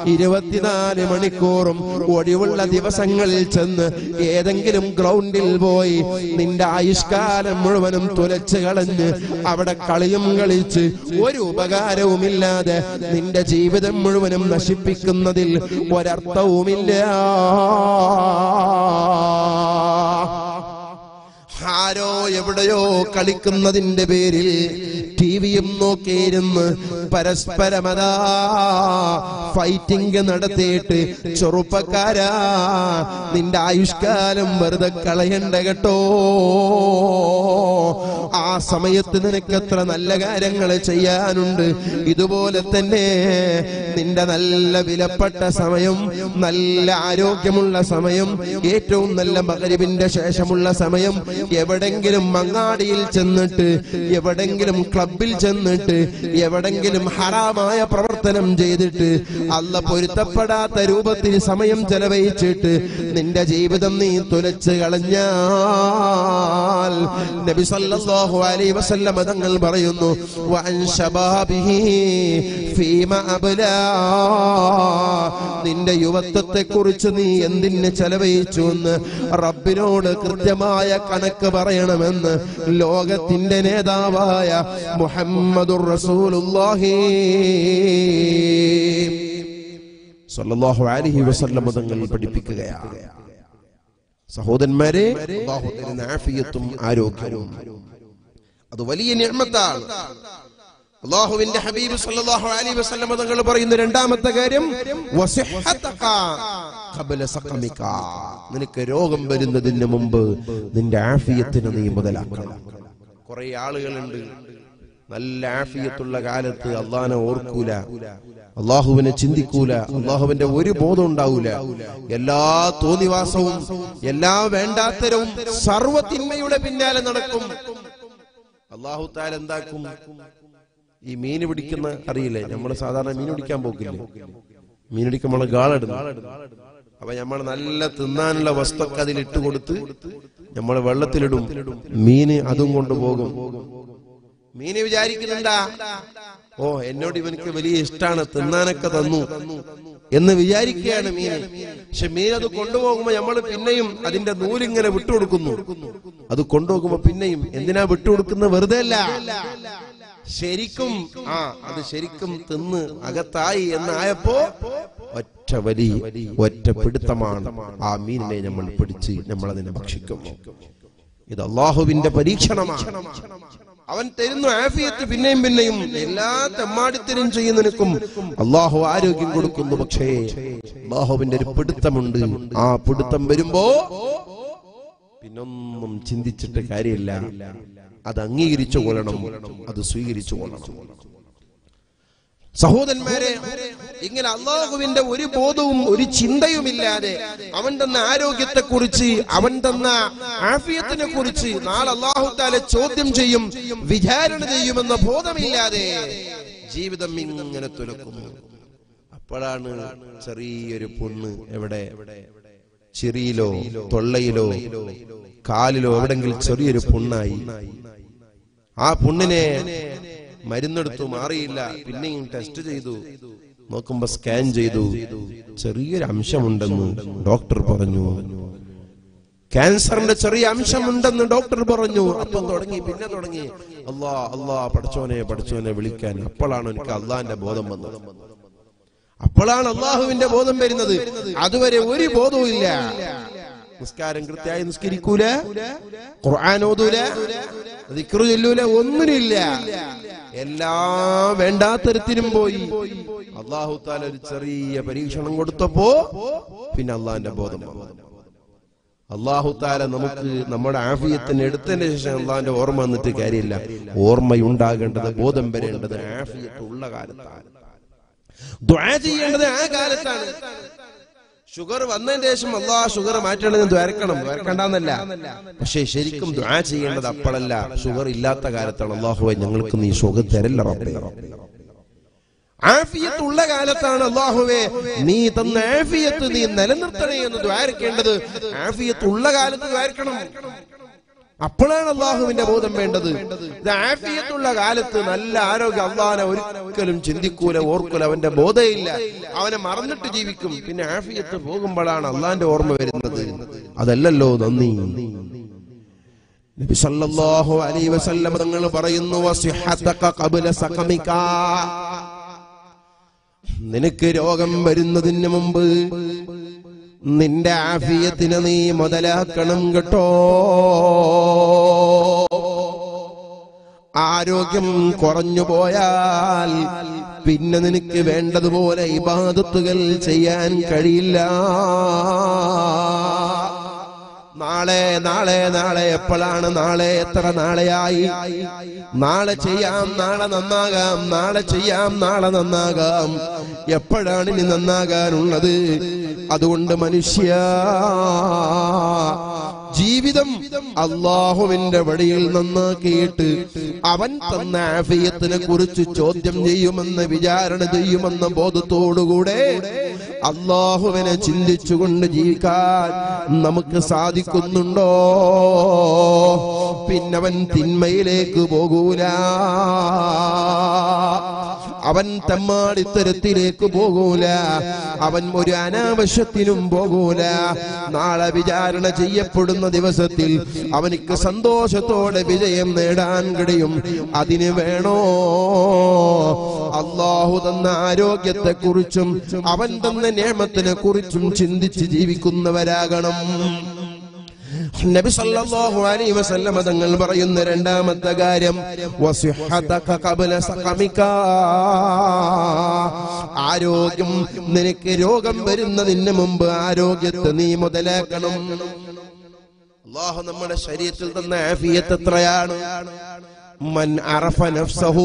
ഇരുപത്തിനാല് മണിക്കൂറും ഒഴിവുള്ള ദിവസങ്ങളിൽ ചെന്ന് ഏതെങ്കിലും ഗ്രൗണ്ടിൽ പോയി നിന്റെ ആയുഷ്കാലം മുഴുവനും തുലച്ച് കളഞ്ഞ് അവിടെ കളിയും കളിച്ച് ഒരു ഉപകാരവുമില്ലാതെ നിന്റെ ജീവിതം മുഴുവനും നശിപ്പിക്കുന്നതിൽ ഒരർത്ഥവുമില്ല. ആരോ എവിടെയോ കളിക്കുന്നതിന്റെ പേരിൽ ടിവിയും നോക്കിയിരുന്ന് പരസ്പരമതാ ഫൈറ്റിംഗ് നടത്തിയിട്ട് ചെറുപ്പക്കാരാ നിന്റെ ആയുഷ്കാലം വെറുതെ കളയണ്ട കേട്ടോ. ആ സമയത്ത് നിനക്ക് എത്ര നല്ല കാര്യങ്ങൾ ചെയ്യാനുണ്ട്. ഇതുപോലെ തന്നെ നിന്റെ നല്ല വിലപ്പെട്ട സമയം നല്ല ആരോഗ്യമുള്ള സമയം ഏറ്റവും നല്ല മകരിവിന്റെ ശേഷമുള്ള സമയം എവിടെങ്കിലും മങ്ങാടിയിൽ ചെന്നിട്ട് എവിടെങ്കിലും ക്ലബിൽ ചെന്നിട്ട് എവിടെങ്കിലും ഹറാമായ പ്രവർത്തനം ചെയ്തിട്ട് അല്ല പൊരുത്തപ്പെടാത്ത രൂപത്തിൽ സമയം ചെലവഴിച്ചിട്ട് നിന്റെ ജീവിതം നീ തുലച്ച് കളഞ്ഞാൽ നബി സല്ലല്ലാഹു അലൈഹി തങ്ങൾ പറയുന്നു നിന്റെ യുവത്വത്തെ കുറിച്ച് നീ എന്തിന് ചെലവഴിച്ചു എന്ന് റബ്ബിനോട് കൃത്യമായ കണക്ക് പറയണമെന്ന് ലോകത്തിന്റെ നേതാവായ മുഹമ്മദുർ റസൂലുള്ളാഹി. സല്ലല്ലാഹു അലൈഹി വസല്ലം തങ്ങൾ പഠിപ്പിക്കുകയാണ്. സഹോദരന്മാരെ അല്ലാഹു തരുന്ന ആഫിയത്തും ആരോഗ്യവും. അത് വലിയ നിഅമത്താണ് അള്ളാഹുവിന്റെ ഹബീബ് സല്ലല്ലാഹു അലൈഹി വസല്ലം തങ്ങൾ പറയുന്ന രണ്ടാമത്തെ കാര്യം നിനക്ക് രോഗം വരുന്നതിന് മുമ്പ് നിന്റെ ആഫിയത്തിനെ നീ മുതലാക്കണം. കുറെ ആളുകളുണ്ട്. നല്ല ആഫിയത്തുള്ള കാലത്ത് അള്ളാനെ ഓർക്കൂല. അള്ളാഹുവിനെ ചിന്തിക്കൂല. അള്ളാഹുവിന്റെ ഒരു ബോധം ഉണ്ടാവൂല. എല്ലാ തോന്നിവാസവും എല്ലാ വേണ്ടാത്തരവും സർവത്തിന്മയുടെ പിന്നാലെ നടക്കും. അള്ളാഹു താൽ എന്താക്കും? ഈ മീൻ പിടിക്കുന്ന അറിയില്ലേ? നമ്മൾ സാധാരണ മീൻ പിടിക്കാൻ പോക്കില്ലേ? മീൻ പിടിക്കുമ്പോൾ നമ്മൾ ഗാളിടുന്നു അപ്പൊ നമ്മൾ നല്ല തിന്നാനുള്ള വസ്തുക്കെ അതിൽ ഇട്ട് കൊടുത്ത് നമ്മൾ വെള്ളത്തിലിടും. മീന് അതും കൊണ്ടുപോകും. മീന് വിചാരിക്കുന്നുണ്ടാ? ഓ എന്നോട് ഇവനക്ക് വലിയ ഇഷ്ടാണ് തിന്നാനൊക്കെ തന്നു എന്ന് വിചാരിക്കുകയാണ് മീൻ പക്ഷെ മീൻ അത് കൊണ്ടുപോകുമ്പോ നമ്മൾ പിന്നെയും അതിന്റെ നൂലിങ്ങനെ വിട്ടുകൊടുക്കുന്നു. അത് കൊണ്ടുപോകുമ്പോ പിന്നെയും എന്തിനാ വിട്ടുകൊടുക്കുന്നത്? വെറുതെ അല്ല. ശരിക്കും ആ അത് ശരിക്കും തിന്ന് അകത്തായി എന്നായപ്പോ ഒറ്റ വലി ഒറ്റ പിടുത്തമാണ് ആ മീനിനെ നമ്മൾ പിടിച്ച് നമ്മൾ അതിനെ ഭക്ഷിക്കും ഇത് അള്ളാഹുവിന്റെ പരീക്ഷണമാണ്. അവൻ തരുന്നു ആഫിയത്ത് പിന്നെയും പിന്നെയും എല്ലാ തെമ്മാടിത്തരും ചെയ്യുന്നതിനും അള്ളാഹു ആരോഗ്യം കൊടുക്കുന്നു പക്ഷേ അള്ളാഹുവിന്റെ ഒരു പിടുത്തമുണ്ട്. ആ പിടുത്തം വരുമ്പോ പിന്നൊന്നും ചിന്തിച്ചിട്ട് കാര്യമില്ല. അത് അംഗീകരിച്ചു കൊള്ളണം. അത് സ്വീകരിച്ചു കൊള്ളണം. സഹോദരന്മാരെ ഇങ്ങനെ അള്ളാഹുവിന്റെ ഒരു ബോധവും ഒരു ചിന്തയുമില്ലാതെ അവൻ തന്ന ആരോഗ്യത്തെ കുറിച്ച് അവൻ തന്ന ആഫിയത്തിനെ കുറിച്ച് നാളെ അള്ളാഹു താലെ ചോദ്യം ചെയ്യും വിചാരണ ചെയ്യുമെന്ന ബോധമില്ലാതെ ജീവിതം ഇങ്ങനെ തുലക്കുന്നു അപ്പോഴാണ് ചെറിയൊരു പൊണ്ണ് എവിടെ? ചിറിയിലോ തൊള്ളയിലോ കാലിലോ എവിടെങ്കിലും ചെറിയൊരു പുണ്ണായി ആ പുണ്ണിനെ മരുന്നെടുത്തു മാറിയില്ല. പിന്നെയും ടെസ്റ്റ് ചെയ്തു. നോക്കുമ്പോ സ്കാൻ ചെയ്തു. ചെറിയൊരു അംശമുണ്ടെന്ന് ഡോക്ടർ പറഞ്ഞു. ക്യാൻസറിന്റെ ചെറിയ അംശമുണ്ടെന്ന് ഡോക്ടർ പറഞ്ഞു. അപ്പം തുടങ്ങി പിന്നെ തുടങ്ങി. അള്ളാ അള്ളാ പഠിച്ചോനെ പഠിച്ചോനെ വിളിക്കാൻ അപ്പോഴാണ് എനിക്ക് അള്ളാന്റെ ബോധം വന്നത്. അപ്പോഴാണ് അള്ളാഹുവിന്റെ ബോധം വരുന്നത്. അതുവരെ ഒരു ബോധവും ഇല്ല. നിസ്കാരം കൃത്യമായി നിസ്കരിക്കൂല. ഖുർആൻ ഓതൂല. ഒന്നിനില്ല എല്ലാ വേണ്ടാത്തരത്തിനും പോയി. അള്ളാഹു താല ഒരു ചെറിയ പരീക്ഷണം കൊടുത്തപ്പോ പിന്നെ അള്ളാഹിന്റെ ബോധം അള്ളാഹു താല നമുക്ക് നമ്മുടെ ആഫിയത്തിന് എടുത്തതിന് ശേഷം അള്ളാഹിന്റെ ഓർമ്മ വന്നിട്ട് കാര്യമില്ല. ഓർമ്മയുണ്ടാകേണ്ടത് ബോധം വരേണ്ടത് ആഫിയത്ത് ഉള്ള കാലത്താണ് ചെയ്യേണ്ടത് ആ കാലത്താണ്. ഷുഗർ വന്നതിന് ശേഷം അള്ളാ ഷുഗർ മാറ്റണമെന്ന് ദ്വാരക്കണം. ദ്വാരക്കണ്ടെന്നല്ല പക്ഷേ ശരിക്കും ദ്വാ ചെയ്യേണ്ടത് അപ്പോഴല്ല. ഷുഗർ ഇല്ലാത്ത കാലത്താണ് അള്ളാഹുവെ ഞങ്ങൾക്ക് നീ ഷുഗർ തരല്ല ആഫിയത്തുള്ള കാലത്താണ് അള്ളാഹുവേ നീ തന്ന ആഫിയത്ത് നീ നിലനിർത്തണേ എന്ന് ദ്വാരക്കേണ്ടത്. ആഫിയത്തുള്ള കാലത്ത് ദ്വാരക്കണം. അപ്പോഴാണ് അള്ളാഹുവിന്റെ ബോധം വേണ്ടത്. ഇത് ആഫിയത്തുള്ള കാലത്ത് നല്ല ആരോഗ്യം അള്ളാഹനെ ഒരിക്കലും ചിന്തിക്കൂല ഓർക്കൂല. അവന്റെ ബോധയില്ല. അവനെ മറന്നിട്ട് ജീവിക്കും. പിന്നെ ആഫിയത്ത് പോകുമ്പോഴാണ് അള്ളാന്റെ ഓർമ്മ വരുന്നത്. അതല്ലല്ലോ നന്ദി. നബി സല്ലല്ലാഹു അലൈഹി തങ്ങൾ പറയുന്നു വസിഹതക ഖബല നിനക്ക് രോഗം വരുന്നതിന് മുമ്പ് നിന്റെ ആഫിയത്തിന് നീ മുതലാക്കണം കേട്ടോ. ആരോഗ്യം കുറഞ്ഞു പോയാൽ പിന്നെ നിനക്ക് വേണ്ടതുപോലെ ഇബാദത്തുകൾ ചെയ്യാൻ കഴിയില്ല. നാളെ നാളെ നാളെ എപ്പോഴാണ് നാളെ? എത്ര നാളെയായി? നാളെ ചെയ്യാം നാളെ നന്നാകാം നാളെ ചെയ്യാം നാളെ നന്നാകാം. എപ്പോഴാണ് ഇനി നന്നാകാനുള്ളത്? അതുകൊണ്ട് മനുഷ്യ ജീവിതം അള്ളാഹുവിന്റെ വഴിയിൽ നന്നാക്കിയിട്ട് അവൻ തന്ന ആഫിയത്തിനെ കുറിച്ച് ചോദ്യം ചെയ്യുമെന്ന് വിചാരണ ചെയ്യുമെന്ന ബോധത്തോടുകൂടെ അള്ളാഹുവിനെ ചിന്തിച്ചുകൊണ്ട് ജീവിക്കാൻ നമുക്ക് സാധിക്കുന്നുണ്ടോ? പിന്നവൻ തിന്മയിലേക്ക് പോകൂല. അവൻ തമ്മാടിത്തരത്തിലേക്ക് പോകൂല. അവൻ ഒരു അനാവശ്യത്തിനും പോകൂല. നാളെ വിചാരണ ചെയ്യപ്പെടുന്ന ദിവസത്തിൽ അവനിക്ക് സന്തോഷത്തോടെ വിജയം നേടാൻ കഴിയും. അതിന് വേണോ? അള്ളാഹു തന്ന ആരോഗ്യത്തെ കുറിച്ചും അവൻ തന്ന നിയമത്തിനെ കുറിച്ചും ചിന്തിച്ച് ജീവിക്കുന്നവരാകണം. നബി സല്ലല്ലാഹു അലൈഹി വസല്ലമ തങ്ങൾ പറയുന്ന രണ്ടാമത്തെ കാര്യം വസിഹതക ഖബല സഖമിക. ആരോഗ്യം നിനക്ക് രോഗം വരുന്നതിന് മുമ്പ് ആരോഗ്യത്തെ നീ മുതലാക്കണം. അള്ളാഹു നമ്മുടെ ശരീരത്തിൽ തന്ന ആഫിയത്ത് എത്രയാണ്? മൻ അറഫ നഫ്സഹു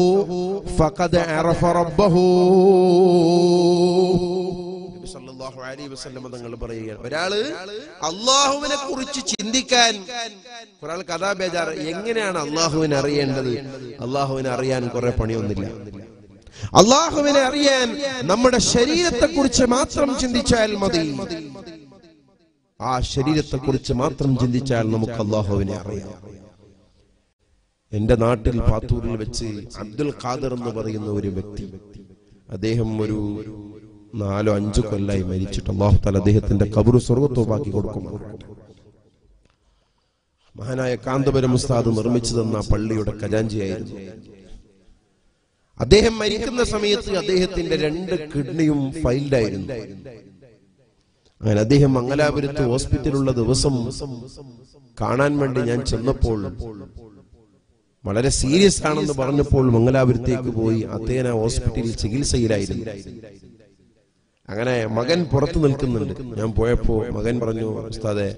ഫഖദ് അറഫ റബ്ബഹു. സല്ലല്ലാഹു അലൈഹി വസല്ലം തങ്ങൾ പറയുകയാണ്. ഒരാൾ അള്ളാഹുവിനെ കുറിച്ച് ചിന്തിക്കാൻ ഒരാൾ കഥാ ബേജാറ്. എങ്ങനെയാണ് അള്ളാഹുവിനെ അറിയേണ്ടത്? അള്ളാഹുവിനെ അറിയാൻ കുറെ പണിയൊന്നില്ല അള്ളാഹുവിനെ അറിയാൻ നമ്മുടെ ശരീരത്തെ കുറിച്ച് മാത്രം ചിന്തിച്ചാൽ മതി. ആ ശരീരത്തെ കുറിച്ച് മാത്രം ചിന്തിച്ചാൽ നമുക്ക് അള്ളാഹുവിനെ അറിയാം. എന്റെ നാട്ടിൽ പാത്തൂരിൽ വെച്ച് അബ്ദുൽ ഖാദർ എന്ന് പറയുന്ന ഒരു വ്യക്തി അദ്ദേഹം ഒരു നാലോ അഞ്ചു കൊല്ലായി മരിച്ചിട്ട് അള്ളാഹു താല അദ്ദേഹത്തിന്റെ കബറു സ്വർഗത്തോപ്പാക്കി കൊടുക്കും മഹാനായ കാന്തപുരം ഉസ്താദ് നിർമ്മിച്ചു തന്ന പള്ളിയുടെ ഖജാഞ്ചിയായിരുന്നു. അദ്ദേഹം മരിക്കുന്ന സമയത്ത് അദ്ദേഹത്തിന്റെ രണ്ട് കിഡ്നിയും ഫൈൽഡായിരുന്നു. അങ്ങനെ അദ്ദേഹം മംഗലാപുരത്ത് ഹോസ്പിറ്റലുള്ള ദിവസം കാണാൻ വേണ്ടി ഞാൻ ചെന്നപ്പോൾ വളരെ സീരിയസ് ആണെന്ന് പറഞ്ഞപ്പോൾ മംഗലാപുരത്തേക്ക് പോയി അത്തേന ഹോസ്പിറ്റലിൽ ചികിത്സയിലായിരുന്നു. അങ്ങനെ മകൻ പുറത്തു നിൽക്കുന്നുണ്ട്. ഞാൻ പോയപ്പോ മകൻ പറഞ്ഞു ഉസ്താദെ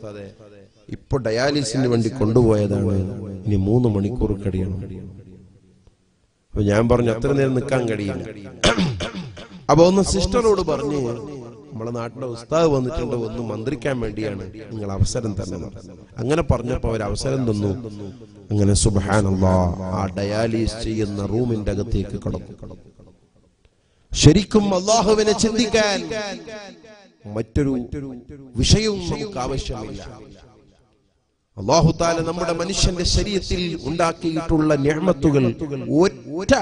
ഇപ്പൊ ഡയാലിസിന് വേണ്ടി കൊണ്ടുപോയതാണ്. ഇനി മൂന്ന് മണിക്കൂർ കഴിയണം. അപ്പൊ ഞാൻ പറഞ്ഞു അത്ര നേരം നിൽക്കാൻ കഴിയില്ല. അപ്പൊ ഒന്ന് സിസ്റ്ററോട് പറഞ്ഞ് നമ്മളെ നാട്ടിലെ ഉസ്താദ് വന്നിട്ടുണ്ട് ഒന്ന് മന്ത്രിക്കാൻ വേണ്ടിയാണ്. നിങ്ങൾ അവസരം തന്നത് അങ്ങനെ പറഞ്ഞപ്പോ അവർ അവസരം തന്നു. അങ്ങനെ സുബാനല്ലാ ആ ഡയാലിസ് ചെയ്യുന്ന റൂമിന്റെ അകത്തേക്ക് കടന്നു. ശരിക്കും അള്ളാഹുവിനെ ചിന്തിക്കാൻ മറ്റൊരു വിഷയവും നമുക്ക് ആവശ്യമില്ല. അള്ളാഹുത്താല നമ്മുടെ മനുഷ്യന്റെ ശരീരത്തിൽ ഉണ്ടാക്കിയിട്ടുള്ള ഞാമത്തുകൾ ഒറ്റ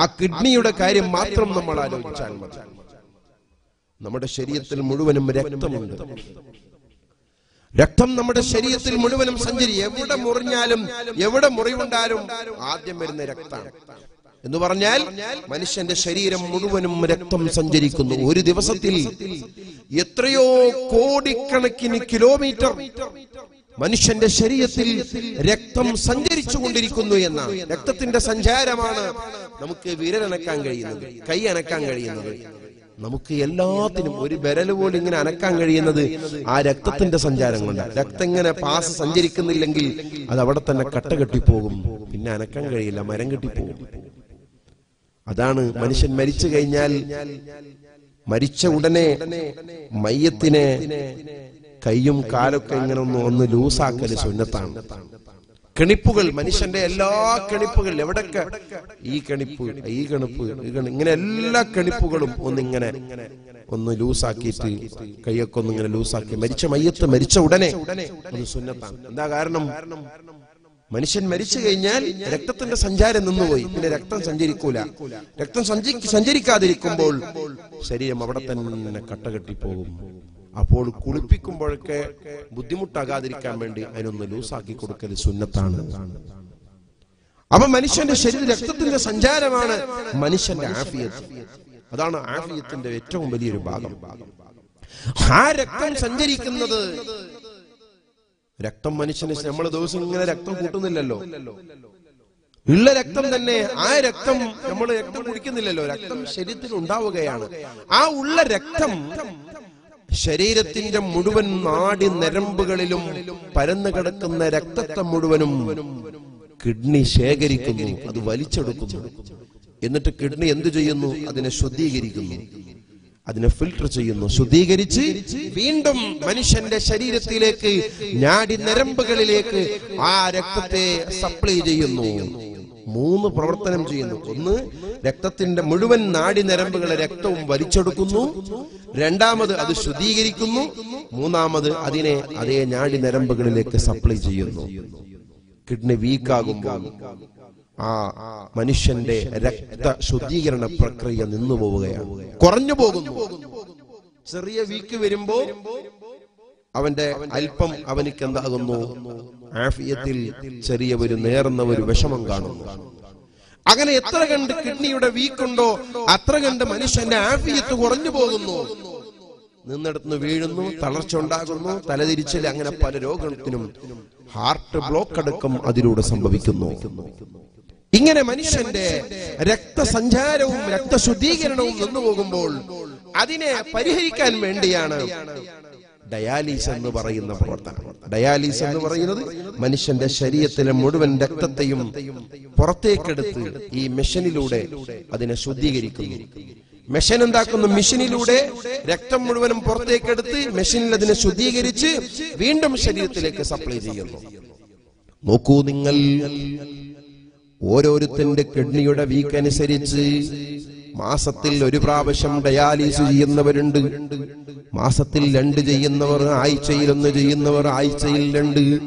ആ കിഡ്നിയുടെ കാര്യം മാത്രം നമ്മൾ ആലോചിച്ചാൽ മതി. നമ്മുടെ ശരീരത്തിൽ മുഴുവനും രക്തമുണ്ട്. രക്തം നമ്മുടെ ശരീരത്തിൽ മുഴുവനും സഞ്ചരി. എവിടെ മുറിഞ്ഞാലും എവിടെ മുറിവുണ്ടാലും ആദ്യം വരുന്ന രക്തമാണ് എന്ന് പറഞ്ഞാൽ മനുഷ്യന്റെ ശരീരം മുഴുവനും രക്തം സഞ്ചരിക്കുന്നു. ഒരു ദിവസത്തിൽ എത്രയോ കോടിക്കണക്കിന് കിലോമീറ്റർ മനുഷ്യന്റെ ശരീരത്തിൽ രക്തം സഞ്ചരിച്ചു കൊണ്ടിരിക്കുന്നു എന്നാണ്. രക്തത്തിന്റെ സഞ്ചാരമാണ് നമുക്ക് വിരലനക്കാൻ കഴിയുന്നത് കൈ അനക്കാൻ കഴിയുന്നത്. നമുക്ക് എല്ലാത്തിനും ഒരു വിരൽ പോലും ഇങ്ങനെ അനക്കാൻ കഴിയുന്നത് ആ രക്തത്തിന്റെ സഞ്ചാരം കൊണ്ടാണ്. രക്തം ഇങ്ങനെ പാസ് സഞ്ചരിക്കുന്നില്ലെങ്കിൽ അത് അവിടെ തന്നെ കട്ട കെട്ടിപ്പോകും. പിന്നെ അനക്കാൻ കഴിയില്ല മരം കെട്ടിപ്പോകും. അതാണ് മനുഷ്യൻ മരിച്ചു കഴിഞ്ഞാൽ മരിച്ച ഉടനെ മയ്യത്തിനെ കൈയും കാലൊക്കെ ഇങ്ങനെ ഒന്ന് ഒന്ന് ലൂസാക്കൽ സുന്നത്താണ്. കെണിപ്പുകൾ മനുഷ്യന്റെ എല്ലാ കെണിപ്പുകൾ എവിടൊക്കെ? ഈ കെണിപ്പ് ഈ കെണിപ്പ് ഇങ്ങനെ എല്ലാ കെണിപ്പുകളും ഒന്നിങ്ങനെ ഒന്ന് ലൂസാക്കിയിട്ട് കൈയൊക്കെ ഒന്ന് ഇങ്ങനെ ലൂസാക്കി മരിച്ച മയ്യത്ത് മരിച്ച ഉടനെ അത് സുന്നത്താണ്. എന്താ കാരണം? മനുഷ്യൻ മരിച്ചു കഴിഞ്ഞാൽ രക്തത്തിന്റെ സഞ്ചാരം നിന്നുപോയി. പിന്നെ രക്തം സഞ്ചരിക്കൂല. രക്തം സഞ്ചരി സഞ്ചരിക്കാതിരിക്കുമ്പോൾ ശരീരം അവിടെ തന്നെ കട്ടകെട്ടിപ്പോകും. അപ്പോൾ കുളിപ്പിക്കുമ്പോഴൊക്കെ ബുദ്ധിമുട്ടാകാതിരിക്കാൻ വേണ്ടി അതിനൊന്ന് ലൂസാക്കി കൊടുക്കൽ സുന്നത്താണ്. അപ്പൊ മനുഷ്യന്റെ ശരീര രക്തത്തിന്റെ സഞ്ചാരമാണ് മനുഷ്യന്റെ ആഫിയത്ത്. അതാണ് ആഫിയത്തിന്റെ ഏറ്റവും വലിയൊരു ഭാഗം. ആ രക്തം സഞ്ചരിക്കുന്നത് രക്തം മനുഷ്യന് നമ്മൾ ദിവസം ഇങ്ങനെ രക്തം കൂട്ടുന്നില്ലല്ലോ. ഉള്ള രക്തം തന്നെ ആ രക്തം നമ്മൾ രക്തം കുടിക്കുന്നില്ലല്ലോ. രക്തം ശരീരത്തിൽ ഉണ്ടാവുകയാണ് ആ ഉള്ള രക്തം ശരീരത്തിന്റെ മുഴുവൻ നാടി നരമ്പുകളിലും പരന്നു കിടക്കുന്ന രക്തത്തെ മുഴുവനും കിഡ്നി ശേഖരിക്കുന്നു അത് വലിച്ചെടുക്കുന്നു. എന്നിട്ട് കിഡ്നി എന്തു ചെയ്യുന്നു? അതിനെ ശുദ്ധീകരിക്കുന്നു. അതിനെ ഫിൽട്ടർ ചെയ്യുന്നു. ശുദ്ധീകരിച്ച് വീണ്ടും മനുഷ്യന്റെ ശരീരത്തിലേക്ക് ഞാടി നരമ്പുകളിലേക്ക് ആ രക്തത്തെ സപ്ലൈ ചെയ്യുന്നു. മൂന്ന് പ്രവർത്തനം ചെയ്യുന്നു. ഒന്ന് രക്തത്തിന്റെ മുഴുവൻ നാടി നരമ്പുകളെ രക്തവും വലിച്ചെടുക്കുന്നു. രണ്ടാമത് അത് ശുദ്ധീകരിക്കുന്നു. മൂന്നാമത് അതിനെ അതേ നാടി നരമ്പുകളിലേക്ക് സപ്ലൈ ചെയ്യുന്നു. കിഡ്നി വീക്കാകുമ്പോൾ ആ മനുഷ്യന്റെ രക്ത ശുദ്ധീകരണ പ്രക്രിയ നിന്നു പോവുകയാണ് കുറഞ്ഞു പോകുന്നു ചെറിയ വീക്ക് വരുമ്പോ അവന്റെ അല്പം അവനിക്ക് എന്താകുന്നു? ആഫിയത്തിൽ ചെറിയ ഒരു നേർന്ന ഒരു വിഷമം കാണുന്നു. അങ്ങനെ എത്ര കണ്ട് കിഡ്നിയുടെ വീക്കുണ്ടോ അത്ര കണ്ട് മനുഷ്യന്റെ ആഫിയത്ത് കുറഞ്ഞു പോകുന്നു. നിന്നിടത്തുനിന്ന് വീഴുന്നു തളർച്ച ഉണ്ടാകുന്നു തലതിരിച്ചിൽ അങ്ങനെ പല രോഗത്തിനും ഹാർട്ട് ബ്ലോക്ക് അടക്കം അതിലൂടെ സംഭവിക്കുന്നു. ഇങ്ങനെ മനുഷ്യന്റെ രക്തസഞ്ചാരവും രക്തശുദ്ധീകരണവും നിന്നു പോകുമ്പോൾ അതിനെ പരിഹരിക്കാൻ വേണ്ടിയാണ് ഡയാലിസ് എന്ന് പറയുന്ന പ്രവർത്തനം. ഡയാലിസ് എന്ന് പറയുന്നത് മനുഷ്യന്റെ ശരീരത്തിലെ മുഴുവൻ രക്തത്തെയും പുറത്തേക്കെടുത്ത് ഈ മെഷീനിലൂടെ അതിനെ ശുദ്ധീകരിക്കുന്നു. മെഷീൻ എന്താക്കുന്നു? മെഷീനിലൂടെ രക്തം മുഴുവനും പുറത്തേക്കെടുത്ത് മെഷീനിൽ അതിനെ ശുദ്ധീകരിച്ച് വീണ്ടും ശരീരത്തിലേക്ക് സപ്ലൈ ചെയ്യുന്നു. നോക്കൂ നിങ്ങൾ. ഓരോരുത്തന്റെ കിഡ്നിയുടെ വീക്ക് അനുസരിച്ച് മാസത്തിൽ ഒരു പ്രാവശ്യം ഡയാലിസ് ചെയ്യുന്നവരുണ്ട്. മാസത്തിൽ രണ്ട് ചെയ്യുന്നവർ ആഴ്ചയിൽ ഒന്ന് ചെയ്യുന്നവർ ആഴ്ചയിൽ രണ്ട്.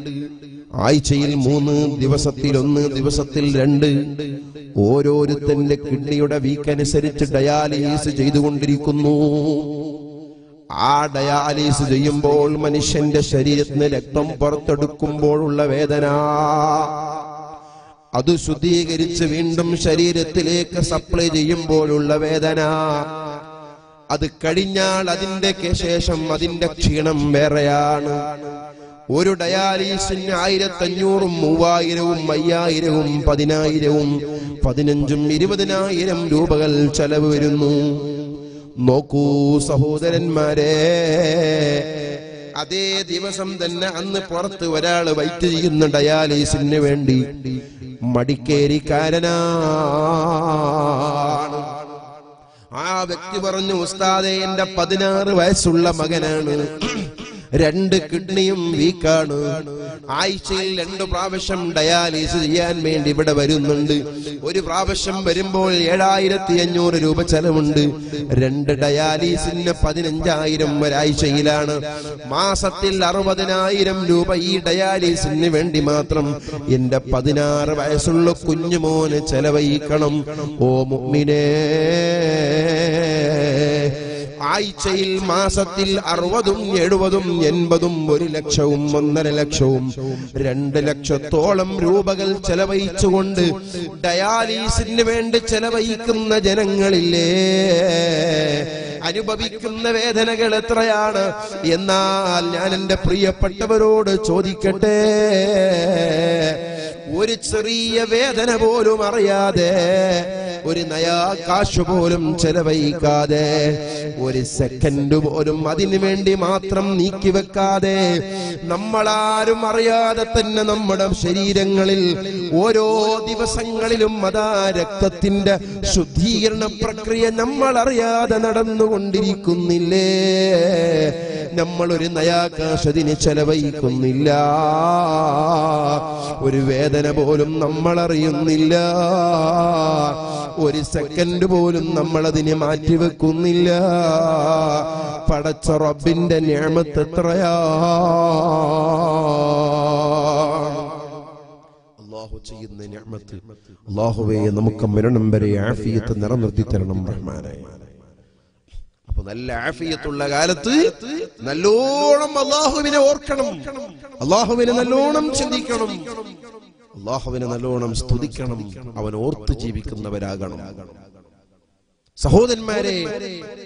ആഴ്ചയിൽ മൂന്ന് ദിവസത്തിൽ ഒന്ന് ദിവസത്തിൽ രണ്ട്. ഓരോരുത്തന്റെ കിഡ്നിയുടെ വീക്കനുസരിച്ച് ഡയാലിസിസ് ചെയ്തുകൊണ്ടിരിക്കുന്നു. ആ ഡയാലിസിസ് ചെയ്യുമ്പോൾ മനുഷ്യന്റെ ശരീരത്തിന് രക്തം പുറത്തെടുക്കുമ്പോഴുള്ള വേദന. അത് ശുദ്ധീകരിച്ച് വീണ്ടും ശരീരത്തിലേക്ക് സപ്ലൈ ചെയ്യുമ്പോഴുള്ള വേദന. അത് കഴിഞ്ഞാൽ അതിന്റെ ശേഷം അതിന്റെ ക്ഷീണം വേറെയാണ്. ഒരു ഡയാലിസിന് ആയിരത്തഞ്ഞൂറും മൂവായിരവും അയ്യായിരവും പതിനായിരവും പതിനഞ്ചും ഇരുപതിനായിരം രൂപകൾ ചെലവ് വരുന്നു. നോക്കൂ സഹോദരന്മാരെ അതേ ദിവസം തന്നെ അന്ന് പുറത്ത് ഒരാൾ വൈറ്റ് ചെയ്യുന്ന ഡയാലിസിന് വേണ്ടി. മടിക്കേരിക്കാരനാണ്. ആ വ്യക്തി പറഞ്ഞു ഉസ്താദെ എന്റെ പതിനാറ് വയസ്സുള്ള മകനാണ്. രണ്ട് കിഡ്നിയും വീക്കാണ് ആഴ്ചയിൽ രണ്ടു പ്രാവശ്യം ഡയാലിസ് ചെയ്യാൻ വേണ്ടി ഇവിടെ വരുന്നുണ്ട്. ഒരു പ്രാവശ്യം വരുമ്പോൾ ഏഴായിരത്തി അഞ്ഞൂറ് രൂപ ചെലവുണ്ട്. രണ്ട് ഡയാലിസിന് പതിനഞ്ചായിരം ഒരാഴ്ചയിലാണ്. മാസത്തിൽ അറുപതിനായിരം രൂപ ഈ ഡയാലിസിന് വേണ്ടി മാത്രം എന്റെ പതിനാറ് വയസ്സുള്ള കുഞ്ഞുമോന് ചെലവഴിക്കണം. ഓ മുഅ്മിനേ. ആഴ്ചയിൽ മാസത്തിൽ അറുപതും എഴുപതും എൺപതും ഒരു ലക്ഷവും ഒന്നര ലക്ഷവും രണ്ട് ലക്ഷത്തോളം രൂപകൾ ചെലവഴിച്ചുകൊണ്ട് ഡയാലിസിന് വേണ്ടി ചെലവഴിക്കുന്ന ജനങ്ങളില്ലേ? അനുഭവിക്കുന്ന വേദനകൾ എത്രയാണ്? എന്നാൽ ഞാൻ എന്റെ പ്രിയപ്പെട്ടവരോട് ചോദിക്കട്ടെ. ഒരു ചെറിയ വേദന പോലും അറിയാതെ ഒരു നയാ കാശ് പോലും ചെലവഴിക്കാതെ ഒരു സെക്കൻഡ് പോലും അതിനു വേണ്ടി മാത്രം നീക്കിവെക്കാതെ നമ്മളാരും അറിയാതെ തന്നെ നമ്മുടെ ശരീരങ്ങളിൽ ഓരോ ദിവസങ്ങളിലും അതാ രക്തത്തിന്റെ ശുദ്ധീകരണ പ്രക്രിയ നമ്മൾ അറിയാതെ നടന്നുകൊണ്ടിരിക്കുന്നില്ലേ? നമ്മൾ ഒരു നയാകാശതിന് ചെലവഴിക്കുന്നില്ല. ഒരു വേദന പോലും നമ്മൾ അറിയുന്നില്ല ഒരു സെക്കൻഡ് പോലും നമ്മൾ അതിനെ മാറ്റിവെക്കുന്നില്ല. പടച്ച റബ്ബിന്റെ ഞാമത്ത് എത്രയാ? അള്ളാഹു ചെയ്യുന്ന ഞാമത്ത് അള്ളാഹുവേ നമുക്ക് മരണം വരെ ആഫിയത്ത് നിറനിർത്തി തരണം റഹ്മാനെ. അപ്പൊ നല്ല ആഫിയത്തുള്ള കാലത്ത് നല്ലോണം അള്ളാഹുവിനെ ഓർക്കണം. അള്ളാഹുവിനെ നല്ലോണം ചിന്തിക്കണം. അള്ളാഹുവിനെ നല്ലോണം സ്തുതിക്കണം. അവൻ ഓർത്ത് ജീവിക്കുന്നവരാകണം. സഹോദരന്മാരെ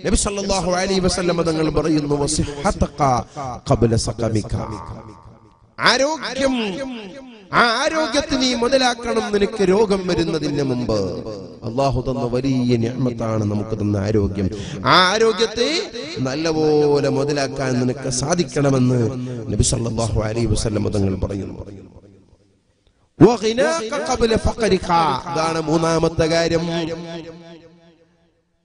നബി സല്ലല്ലാഹു അലൈഹി വസല്ലം തങ്ങൾ പറയുന്നു വസിഹതക ഖബ്ല സഖമിക. ആരോഗ്യം. ആ ആരോഗ്യത്തെ നീ മുതലാക്കണം നിനക്ക് രോഗം വരുന്നതിന് മുമ്പ് അള്ളാഹു തന്ന വലിയ ഞാമത്താണ് നമുക്ക് തന്ന ആരോഗ്യം. ആ ആരോഗ്യത്തെ നല്ലപോലെ മുതലാക്കാൻ നിനക്ക് സാധിക്കണമെന്ന് നബി സല്ലല്ലാഹു അലൈഹി വസല്ലം തങ്ങൾ പറയുന്നു. വഗിനാക ഖബ്ല ഫഖരിക അതാണ് മൂന്നാമത്തെ കാര്യം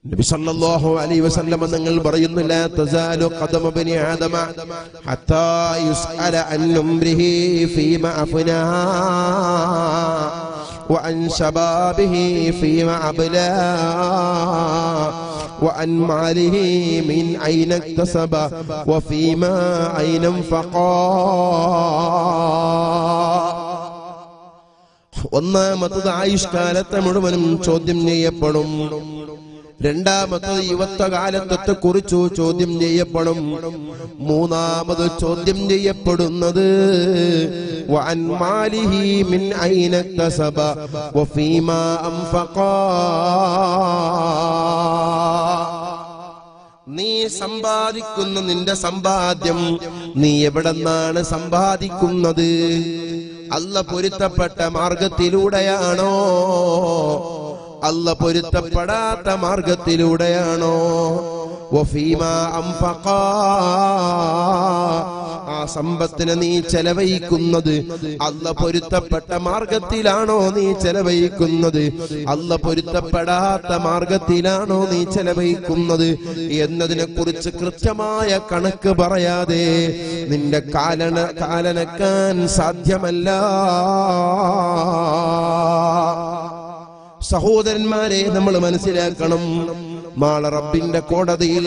നബി സല്ലല്ലാഹു അലൈഹി വസല്ലം നിങ്ങൾ പറയുന്നു ലാ തസാലു ഖദമ ബനി ആദമ ഹത്താ യുസ്അല അൻ ഉംരിഹി ഫീമ അഫനാ وعن شبابه فيما أبلى وعن ماله من أين اكتسب وفيما أين انفقا ഒന്നാമത്തത് ആയുഷ്കാലത്തെ മുഴുവനും ചോദ്യം ചെയ്യപ്പെടും. രണ്ടാമത്തത് യുവത്വകാലത്തെ കുറിച്ചു ചോദ്യം ചെയ്യപ്പെടും. മൂന്നാമത് ചോദ്യം ചെയ്യപ്പെടുന്നത് നീ സമ്പാദിക്കുന്ന നിന്റെ സമ്പാദ്യം. നീ എവിടെന്നാണ് സമ്പാദിക്കുന്നത്? അല്ല പൊരുത്തപ്പെട്ട മാർഗത്തിലൂടെയാണോ? അല്ല പൊരുത്തപ്പെടാത്ത മാർഗത്തിലൂടെയാണോ? വഫീമ അംഫഖാ ആ സമ്പത്തിനെ നീ ചെലവഴിക്കുന്നത്. അല്ല പൊരുത്തപ്പെട്ട മാർഗത്തിലാണോ നീ ചെലവഴിക്കുന്നത്? അല്ല പൊരുത്തപ്പെടാത്ത മാർഗത്തിലാണോ നീ ചെലവഴിക്കുന്നത്? എന്നതിനെ കുറിച്ച് കൃത്യമായ കണക്ക് പറയാതെ നിന്റെ കാലന കാലനക്കാൻ സാധ്യമല്ല. സഹോദരന്മാരെ നമ്മൾ മനസ്സിലാക്കണം. നാളെ റബ്ബിന്റെ കോടതിയിൽ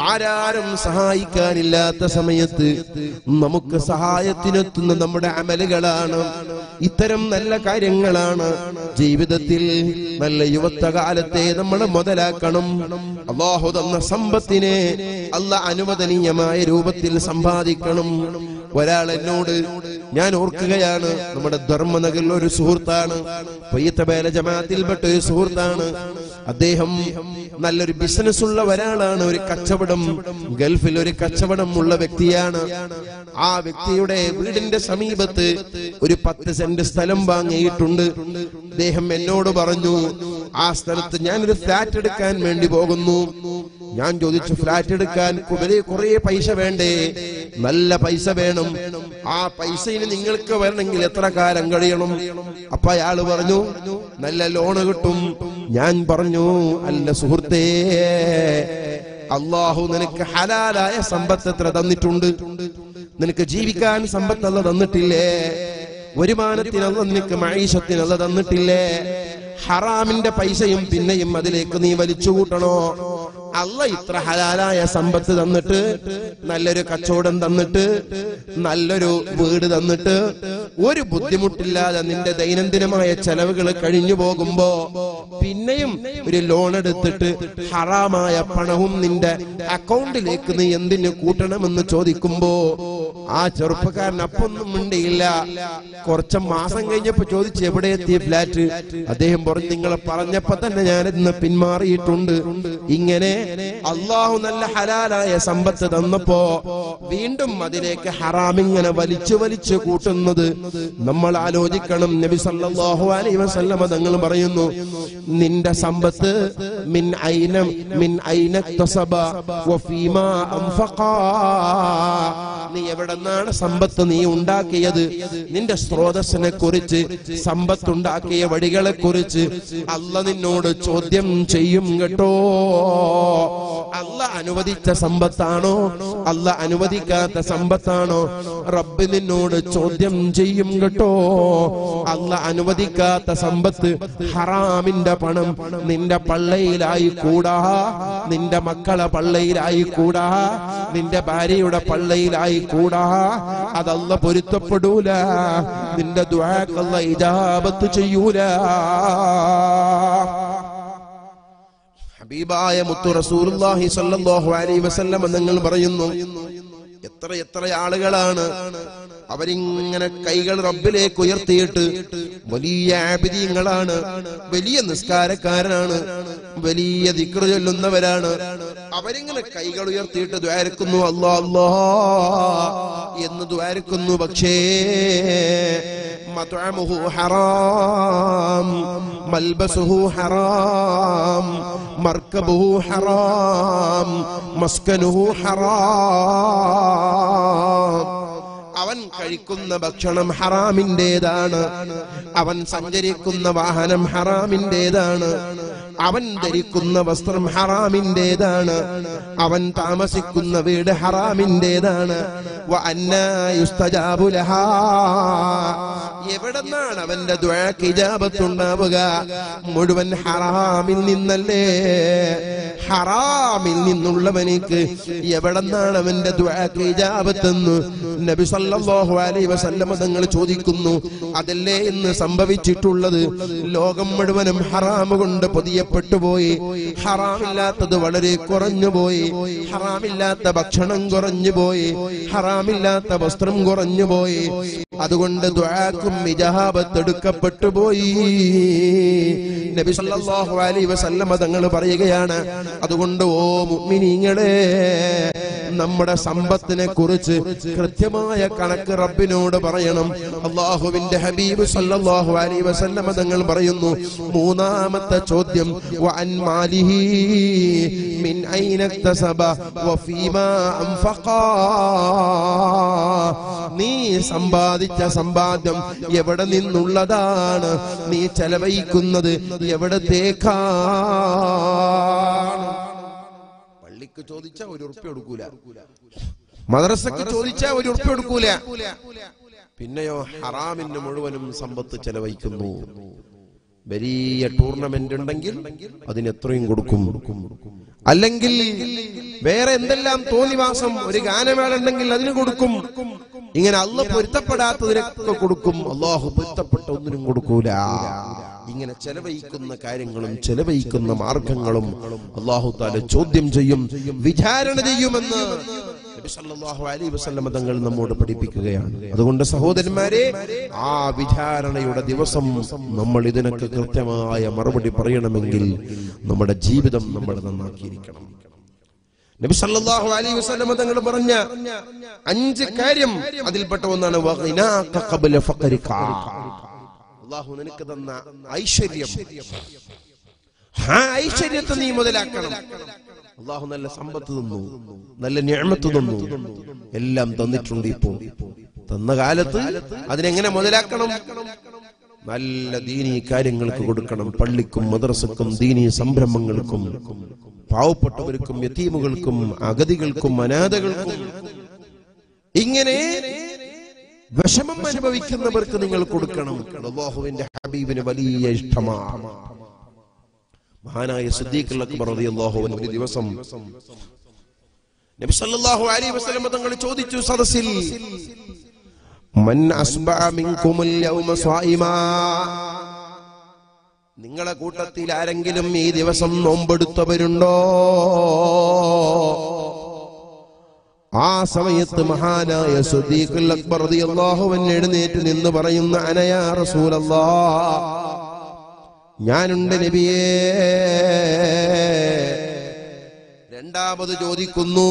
ആരാരും സഹായിക്കാനില്ലാത്ത സമയത്ത് നമുക്ക് സഹായത്തിനെത്തുന്ന നമ്മുടെ അമലുകളാണ്. ഇത്തരം നല്ല കാര്യങ്ങളാണ് ജീവിതത്തിൽ നല്ല യുവത്വകാലത്തെ നമ്മൾ മുതലാക്കണം. അള്ളാഹു തന്ന സമ്പത്തിനെ അല്ല അനുവദനീയമായ രൂപത്തിൽ സമ്പാദിക്കണം. ഒരാൾ എന്നോട് ഞാൻ ഓർക്കുകയാണ് നമ്മുടെ ധർമ്മനഗറിൽ ഒരു സുഹൃത്താണ് പയ്യത്തബേല ജമാഅത്തിൽപ്പെട്ട ഒരു സുഹൃത്താണ്. അദ്ദേഹം നല്ലൊരു ബിസിനസ് ഉള്ള ഒരാളാണ് ഒരു കച്ചവടം ഗൾഫിൽ ഒരു കച്ചവടം ഉള്ള വ്യക്തിയാണ്. ആ വ്യക്തിയുടെ വീടിന്റെ സമീപത്ത് ഒരു പത്ത് സെന്റ് സ്ഥലം വാങ്ങിയിട്ടുണ്ട്. അദ്ദേഹം എന്നോട് പറഞ്ഞു ആ സ്ഥലത്ത് ഞാനൊരു ഫ്ലാറ്റ് എടുക്കാൻ വേണ്ടി പോകുന്നു. ഞാൻ ചോദിച്ചു ഫ്ലാറ്റ് എടുക്കാൻ കുറെ പൈസ വേണ്ടേ? നല്ല പൈസ വേണം. ആ പൈസയിന് നിങ്ങൾക്ക് വരണമെങ്കിൽ എത്ര കാലം കഴിയണം? അപ്പൊ അയാൾ പറഞ്ഞു നല്ല ലോണ് കിട്ടും. ഞാൻ പറഞ്ഞു അല്ല സുഹൃത്തേ അള്ളാഹു നിനക്ക് ഹലാലായ സമ്പത്ത് എത്ര തന്നിട്ടുണ്ട്? നിനക്ക് ജീവിക്കാൻ സമ്പത്തല്ല തന്നിട്ടില്ലേ? വരുമാനത്തിനല്ല നിനക്ക് മഹീഷത്തിനല്ല തന്നിട്ടില്ലേ? ഹറാമിന്റെ പൈസയും പിന്നെയും അതിലേക്ക് നീ വലിച്ചു കൂട്ടണോ അല്ല ഇത്ര ഹലാലായ സമ്പത്ത് തന്നിട്ട് നല്ലൊരു കച്ചവടം തന്നിട്ട് നല്ലൊരു വീട് തന്നിട്ട് ഒരു ബുദ്ധിമുട്ടില്ലാതെ നിന്റെ ദൈനംദിനമായ ചെലവുകൾ കഴിഞ്ഞു പോകുമ്പോ പിന്നെയും ഒരു ലോൺ എടുത്തിട്ട് ഹറാമായ പണവും നിന്റെ അക്കൗണ്ടിലേക്ക് നീ എന്തിനു കൂട്ടണമെന്ന് ചോദിക്കുമ്പോ ആ ചെറുപ്പക്കാരൻ അപ്പൊന്നും മിണ്ടിയില്ല. കുറച്ച് മാസം കഴിഞ്ഞപ്പോ ചോദിച്ചു എവിടെ എത്തിയ ഫ്ലാറ്റ്? അദ്ദേഹം പറഞ്ഞു നിങ്ങളെ പറഞ്ഞപ്പോ തന്നെ ഞാൻ ഇന്ന് പിന്മാറിയിട്ടുണ്ട്. ഇങ്ങനെ അള്ളാഹു നല്ല ഹലാലായ സമ്പത്ത് തന്നപ്പോ വീണ്ടും അതിലേക്ക് ഹറാമിങ്ങനെ വലിച്ചു വലിച്ചു കൂട്ടുന്നത്. നമ്മൾ ആലോചിക്കണം. നബി സല്ലല്ലാഹു അലൈഹി വസല്ലമ തങ്ങൾ പറയുന്നു നിന്റെ സമ്പത്ത് മിൻ ഐനം മിൻ ഐനക്തസബ തസബ വഫീമാ നീ എവിടെന്നാണ് സമ്പത്ത് നീ ഉണ്ടാക്കിയത്. നിന്റെ സ്രോതസ്സിനെ കുറിച്ച് സമ്പത്തുണ്ടാക്കിയ വഴികളെ കുറിച്ച് അല്ല നിന്നോട് ചോദ്യം ചെയ്യും കേട്ടോ. അല്ല അനുവദിച്ച സമ്പത്താണോ? അല്ല അനുവദിക്കാത്ത സമ്പത്താണോ? റബ്ബ് നിന്നോട് ചോദ്യം ചെയ്യും കേട്ടോ. അല്ല അനുവദിക്കാത്ത സമ്പത്ത് ഹറാമിന്റെ പണം നിന്റെ പള്ളയിലായി കൂടാ നിന്റെ മക്കളെ പള്ളയിലായി കൂടാ നിന്റെ ഭാര്യയുടെ പള്ളയിലായി കൂടാ അതല്ല പൊരുത്തപ്പെടൂല. നിന്റെ ദ്വാക്കല്ല ഇജാബത്ത് ചെയ്യൂല. ഹബീബായ മുത്തു റസൂലുള്ളാഹി സ്വല്ലല്ലാഹു അലൈഹി വസല്ലം നിങ്ങൾ പറയുന്നു. എത്ര എത്ര ആളുകളാണ് അവരിങ്ങനെ കൈകൾ റബ്ബിലേക്ക് ഉയർത്തിയിട്ട് വലിയ ആപിതീങ്ങളാണ് വലിയ നിസ്കാരക്കാരനാണ് വലിയ ദിക്ര ചൊല്ലുന്നവരാണ്. അവരിങ്ങനെ കൈകൾ ഉയർത്തിയിട്ട് ദ്വാരക്കുന്നു അല്ലാ അല്ലാ എന്ന് ദ്വാരക്കുന്നു. പക്ഷേ ഹറാം ഹറാം ഹറാം ഹറാം. അവൻ കഴിക്കുന്ന ഭക്ഷണം ഹറാമിന്റെതാണ്. അവൻ സഞ്ചരിക്കുന്ന വാഹനം ഹറാമിന്റെതാണ്. അവൻ ധരിക്കുന്ന വസ്ത്രം ഹറാമിന്റെതാണ് അവൻ താമസിക്കുന്ന വീട് ഹറാമിന്റെതാണ് എവിടെന്നാണ് അവന്റെ ദ്വാക്കിജാപത്തുണ്ടാവുക മുഴുവൻ ഹറാമിൽ നിന്നല്ലേ? ഹറാമിൽ നിന്നുള്ളവനിക്ക് എവിടെന്നാണ് അവന്റെ ദ്വാക്കിജാപത്തെന്ന് നബി സല്ലല്ലാഹു അലൈഹി വസല്ലമ തങ്ങൾ ചോദിക്കുന്നു. അതല്ലേ എന്ന് സംഭവിച്ചിട്ടുള്ളത്? ലോകം മുഴുവനും ഹറാം കൊണ്ട് പൊതിയപ്പെട്ടുപോയി ഹറാമില്ലാത്തത് വളരെ കുറഞ്ഞുപോയി. ഹറാമില്ലാത്ത ഭക്ഷണം കുറഞ്ഞുപോയി. ഹറാമില്ലാത്ത വസ്ത്രം കുറഞ്ഞുപോയി. അതുകൊണ്ട് ദുആക്കും ഇജഹാബത്ത് എടുക്കപ്പെട്ടു പോയി. നബി സല്ലല്ലാഹു അലൈഹി വസല്ലമ തങ്ങൾ പറയുകയാണ് അതുകൊണ്ട് ഓ മുഅ്മിനീങ്ങളെ നമ്മുടെ സമ്പത്തിനെ കുറിച്ച് കൃത്യമായ കണക്ക് റബ്ബിനോട് പറയണം. അള്ളാഹുവിന്റെ ഹബീബ് സല്ലല്ലാഹു അലൈഹി വസല്ലമ തങ്ങൾ പറയുന്നു മൂന്നാമത്തെ ചോദ്യം വ അൻ മാലിഹി മിൻ ഐന ഇക്തസബ ഫീമാ അൻഫഖാ. നീ സമ്പാദിച്ച സമ്പാദ്യം എവിടെ നിന്നുള്ളതാണ്? നീ ചെലവഴിക്കുന്നത് എവിടത്തേക്കാണ്? പള്ളിക്ക് ചോദിച്ച ഒരു കൊടുക്കൂല. മദ്രസക്ക് ചോദിച്ച ഒരു കൊടുക്കൂല. പിന്നെയോ ഹറാമിന് മുഴുവനും സമ്പത്ത് ചെലവഴിക്കുന്നു. വലിയ ടൂർണമെന്റ് ഉണ്ടെങ്കിൽ അതിന് എത്രയും കൊടുക്കും. അല്ലെങ്കിൽ വേറെ എന്തെല്ലാം തോന്നിവാസം ഒരു ഗാനമേള ഉണ്ടെങ്കിൽ അതിന് കൊടുക്കും. ഇങ്ങനെ അല്ല പൊരുത്തപ്പെടാത്തതിനൊക്കെ കൊടുക്കും. അള്ളാഹു പൊരുത്തപ്പെട്ട ഒന്നിനും കൊടുക്കൂല. ഇങ്ങനെ ചെലവഴിക്കുന്ന കാര്യങ്ങളും ചെലവഴിക്കുന്ന മാർഗങ്ങളും അള്ളാഹു താല ചോദ്യം ചെയ്യും വിചാരണ ചെയ്യുമെന്ന് അലൈഹി വസല്ലം തങ്ങൾ നമ്മോട് പഠിപ്പിക്കുകയാണ്. അതുകൊണ്ട് സഹോദരന്മാരെ ആ വിചാരണയുടെ ദിവസം നമ്മൾ ഇതിനൊക്കെ കൃത്യമായ മറുപടി പറയണമെങ്കിൽ നമ്മുടെ ജീവിതം നമ്മൾ നന്നാക്കിയിരിക്കണം. നബി സല്ലല്ലാഹു അലൈഹി വസല്ലം തങ്ങൾ പറഞ്ഞ അഞ്ച് കാര്യം അതിൽപ്പെട്ട ഒന്നാണ് വഗ്നാക ഖബ്ല ഫഖരിക. അള്ളാഹു നിനക്ക് തന്ന ഐശ്വര്യം. ആ ഐശ്വര്യത്തെ നീ മുതലാക്കണം. അള്ളാഹു നല്ല സമ്പത്ത് തന്നു നല്ല ഞാമത്ത് തന്നു എല്ലാം തന്നിട്ടുണ്ട് ഇപ്പോൾ. തന്ന കാലത്ത് അതിനെങ്ങനെ മുതലാക്കണം? നല്ല ദീനീ കാര്യങ്ങൾക്ക് കൊടുക്കണം. പള്ളിക്കും മദ്രസക്കും ദീനി സംരംഭങ്ങൾക്കും പാവപ്പെട്ടവർക്കും യത്തീമുകൾക്കും അഗതികൾക്കും അനാഥകൾക്കും ഇങ്ങനെ വിഷമം അനുഭവിക്കുന്നവർക്ക് നിങ്ങൾ കൊടുക്കണം. അള്ളാഹുവിന്റെ ഹബീബിന് വലിയ ഇഷ്ടമാണ്. മഹാനായ സിദ്ദീഖുൽ അക്ബർ റളിയല്ലാഹു അൻഹു ഒരു ദിവസം നബി സല്ലല്ലാഹു അലൈഹി വസല്ലം തങ്ങൾ ചോദിച്ചു സദസ്സിൽ മൻ അസ്ബഅ മിൻകുമുൽ യൗമ സ്വായിമാ നിങ്ങളെ കൂട്ടത്തിൽ ആരെങ്കിലും ഈ ദിവസം നോമ്പെടുത്തവരുണ്ടോ? ആ സമയത്ത് മഹാനായ സുദ്ദീഖുൽ അക്ബർ റളിയല്ലാഹു അൻഹു എഴുന്നേറ്റ് നിന്ന് പറയുന്ന അനയാ റസൂലല്ലാഹ് ഞാനുണ്ട് നബിയേ. രണ്ടാമത് ചോദിക്കുന്നു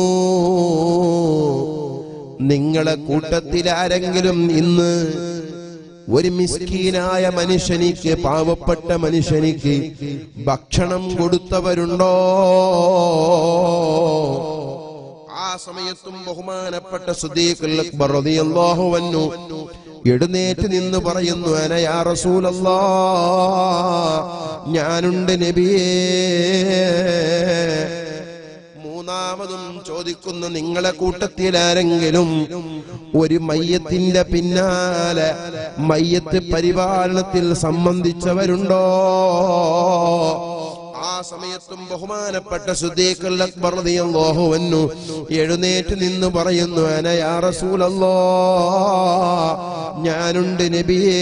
നിങ്ങളെ കൂട്ടത്തിൽ ആരെങ്കിലും ഇന്ന് ഒരു മിസ്കീനായ മനുഷ്യനിക്ക് പാവപ്പെട്ട മനുഷ്യനിക്ക് ഭക്ഷണം കൊടുത്തവരുണ്ടോ? ആ സമയത്തും ബഹുമാനപ്പെട്ട സുദീഖ് അക്ബർ റളിയല്ലാഹു അൻഹു എഴുന്നേറ്റ് നിന്ന് പറയുന്നു അനയാ റസൂലല്ലാ ഞാനുണ്ട് നബിയേ. മൂന്നാമതും ചോദിക്കുന്ന നിങ്ങളെ കൂട്ടത്തിൽ ആരെങ്കിലും ഒരു മയ്യത്തിന്റെ പിന്നാലെ മയ്യത്ത് പരിപാലനത്തിൽ സംബന്ധിച്ചവരുണ്ടോ? ആ സമയത്തും ബഹുമാനപ്പെട്ട സുദ്ദീഖുൽ അക്ബർ റളിയല്ലാഹു അൻഹു എഴുന്നേറ്റ് നിന്ന് പറയുന്നു അന യാ റസൂലല്ലാ ഞാനുണ്ട് നബിയേ.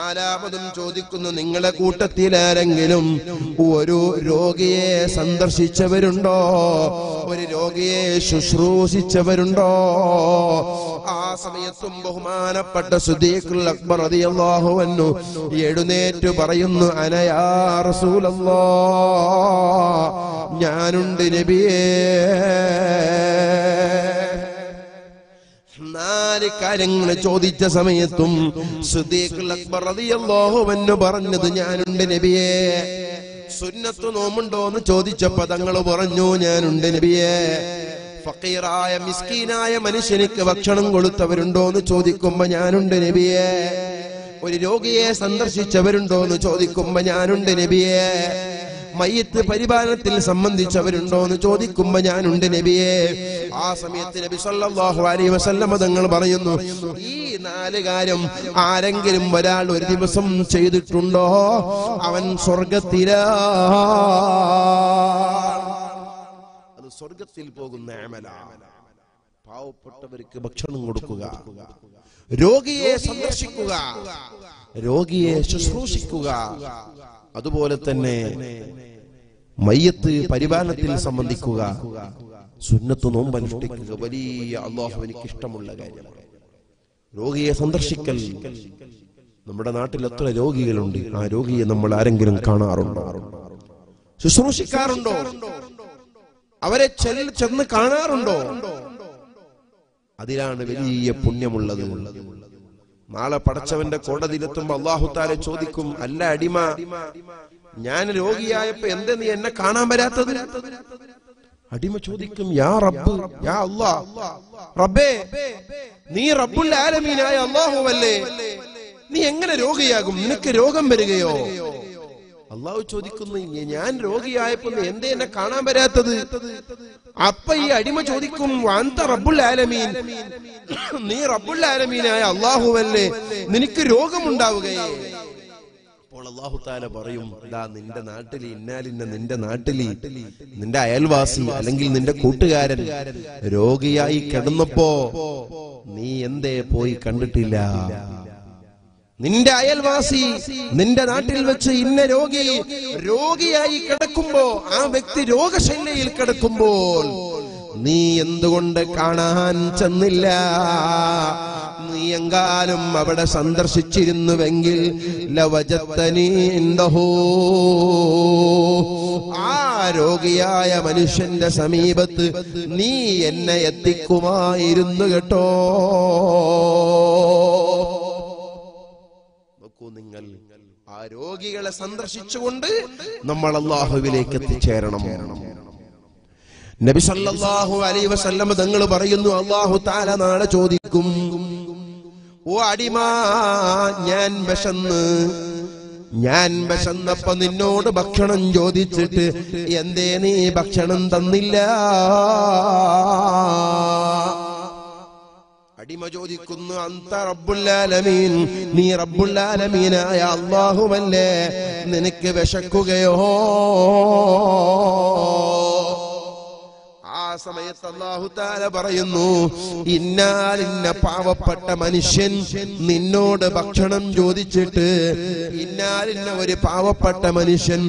നാലാമതും ചോദിക്കുന്നു നിങ്ങളുടെ കൂട്ടത്തിൽ ആരെങ്കിലും ഒരു രോഗിയെ സന്ദർശിച്ചവരുണ്ടോ? ഒരു രോഗിയെ ശുശ്രൂഷിച്ചവരുണ്ടോ? ആ സമയത്തും ബഹുമാനപ്പെട്ട സുദീഖുൽ അക്ബർ റളിയല്ലാഹു അൻഹു എഴുന്നേറ്റ് പറയുന്നു അനയാ ഞാനുണ്ട് നബിയേ. നാല് കാര്യങ്ങൾ ചോദിച്ച സമയത്തും അക്ബർ പറഞ്ഞത് ഞാനുണ്ട് നബിയേ. സുന്നത്ത് നോമുണ്ടോ എന്ന് ചോദിച്ച പദങ്ങൾ പറഞ്ഞു ഞാനുണ്ട് നബിയേ. ഫക്കീറായ മിസ്കീനായ മനുഷ്യനിക്ക് ഭക്ഷണം കൊടുത്തവരുണ്ടോ എന്ന് ചോദിക്കുമ്പോ ഞാനുണ്ട് നബിയേ. ഒരു രോഗിയെ സന്ദർശിച്ചവരുണ്ടോ എന്ന് ചോദിക്കുമ്പോ ഞാനുണ്ട് നബിയേ. മയ്യത്ത് പരിപാലനത്തിൽ സംബന്ധിച്ചവരുണ്ടോ എന്ന് ചോദിക്കുമ്പോ ഞാനുണ്ട് നബിയെ. ആ സമയത്ത് നബി സല്ലല്ലാഹു അലൈഹി വസല്ലമ തങ്ങൾ പറയുന്നു ഈ നാല് കാര്യം ആരെങ്കിലും ഒരാൾ ഒരു ദിവസം ചെയ്തിട്ടുണ്ടോ? അവൻ സ്വർഗത്തിലാ. അത് സ്വർഗത്തിൽ പോകുന്ന പാവപ്പെട്ടവർക്ക് ഭക്ഷണം കൊടുക്കുക. രോഗിയെ സന്ദർശിക്കുക. രോഗിയെ ശുശ്രൂഷിക്കുക. അതുപോലെ തന്നെ മയ്യത്ത് പരിപാലനത്തിൽ സംബന്ധിക്കുക സുന്നത്ത് നോമ്പ് അനുഷ്ഠിക്കുക വലിയ അള്ളാഹു എനിക്ക് ഇഷ്ടമുള്ള കാര്യമാണ്. രോഗിയെ സന്ദർശിക്കൽ. നമ്മുടെ നാട്ടിൽ എത്ര രോഗികളുണ്ട്? ആ രോഗിയെ നമ്മൾ ആരെങ്കിലും കാണാറുണ്ടോ? ശുശ്രൂഷിക്കാറുണ്ടോ? അവരെ ചെന്ന് കാണാറുണ്ടോ? അതിലാണ് വലിയ പുണ്യമുള്ളത്. നാളെ പടച്ചവന്റെ കോടതിയിലെത്തുമ്പോ അള്ളാഹുത്താരെ ചോദിക്കും അല്ല അടിമ ഞാൻ രോഗിയായപ്പോ എന്തെ നീ എന്നെ കാണാൻ വരാത്തത്? അടിമ ചോദിക്കും യാ റബ്ബ് യാ അല്ലാ റബ്ബേ നീ റബ്ബുൽ ആലമീനായ അല്ലാഹുവല്ലേ നീ എങ്ങനെ രോഗിയാകും? നിനക്ക് രോഗം വരികയോ? അള്ളാഹു ചോദിക്കുന്നു ഞാൻ രോഗിയായപ്പോ നീ എന്തേ എന്നെ കാണാൻ വരാത്തത്? അപ്പൊ ഈ അടിമ ചോദിക്കും ആലമീൻ നീ റബ്ബുൽ ആലമീനായ അള്ളാഹുവല്ലേ? നിനക്ക് രോഗമുണ്ടാവുകയേ? അപ്പോൾ അള്ളാഹു താല പറയും ഇതാ നിന്റെ നാട്ടിൽ ഇന്നാലിന്ന നിന്റെ നാട്ടിൽ നിന്റെ അയൽവാസി അല്ലെങ്കിൽ നിന്റെ കൂട്ടുകാരൻ രോഗിയായി കിടന്നപ്പോ നീ എന്തേ പോയി കണ്ടിട്ടില്ല? നിന്റെ അയൽവാസി നിന്റെ നാട്ടിൽ വെച്ച് ഇന്ന രോഗി രോഗിയായി കിടക്കുമ്പോ ആ വ്യക്തി രോഗശൈലിയിൽ കിടക്കുമ്പോൾ നീ എന്തുകൊണ്ട് കാണാൻ ചെന്നില്ല? നീ എങ്കാലും അവിടെ സന്ദർശിച്ചിരുന്നുവെങ്കിൽ ലവജത്തനീ. ആ രോഗിയായ മനുഷ്യന്റെ സമീപത്ത് നീ എന്നെ എത്തിക്കുമായിരുന്നു കേട്ടോ നോക്കൂ നിങ്ങൾ ആ രോഗികളെ സന്ദർശിച്ചുകൊണ്ട് നമ്മൾ അള്ളാഹുവിലേക്ക് എത്തിച്ചേരണം നബി സല്ലല്ലാഹു അലൈഹി വസല്ലം തങ്ങൾ പറയുന്നു അള്ളാഹു താല നാളെ ചോദിക്കും ഓ അടിമ ഞാൻ വിശന്ന്. ഞാൻ വിശന്നപ്പോ നിന്നോട് ഭക്ഷണം ചോദിച്ചിട്ട് എന്തേ നീ ഭക്ഷണം തന്നില്ല? അടിമ ചോദിക്കുന്നു അന്ത റബ്ബുല്ലാലമീൻ നീ റബ്ബുല്ലാലമീനായ അള്ളാഹുമല്ലേ നിനക്ക് വിശക്കുകയോ? സമയത്ത് അള്ളാഹു താല പറയുന്നു ഇന്നാലിന്ന പാവപ്പെട്ട മനുഷ്യൻ നിന്നോട് ഭക്ഷണം ചോദിച്ചിട്ട് ഇന്നാലിന്ന ഒരു പാവപ്പെട്ട മനുഷ്യൻ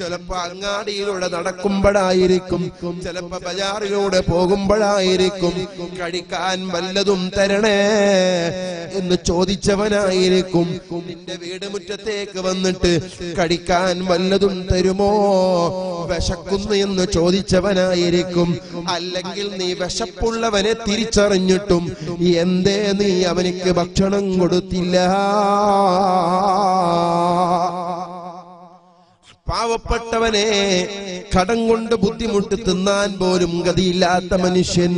ചിലപ്പോ അങ്ങാടിയിലൂടെ നടക്കുമ്പോഴായിരിക്കും ചിലപ്പോ ബജാറിലൂടെ പോകുമ്പോഴായിരിക്കും കഴിക്കാൻ വല്ലതും തരണേ എന്ന് ചോദിച്ചവനായിരിക്കും. നിന്റെ വീട് മുറ്റത്തേക്ക് വന്നിട്ട് കഴിക്കാൻ വല്ലതും തരുമോ? വിശക്കുന്നു എന്ന് ചോദിച്ചവനായിരിക്കും. അല്ലെങ്കിൽ നീ വിശപ്പുള്ളവനെ തിരിച്ചറിഞ്ഞിട്ടും എന്തേ നീ അവനിക്ക് ഭക്ഷണം കൊടുത്തില്ല. പാവപ്പെട്ടവനെ കടം കൊണ്ട് ബുദ്ധിമുട്ട് തിന്നാൻ പോലും ഗതിയില്ലാത്ത മനുഷ്യൻ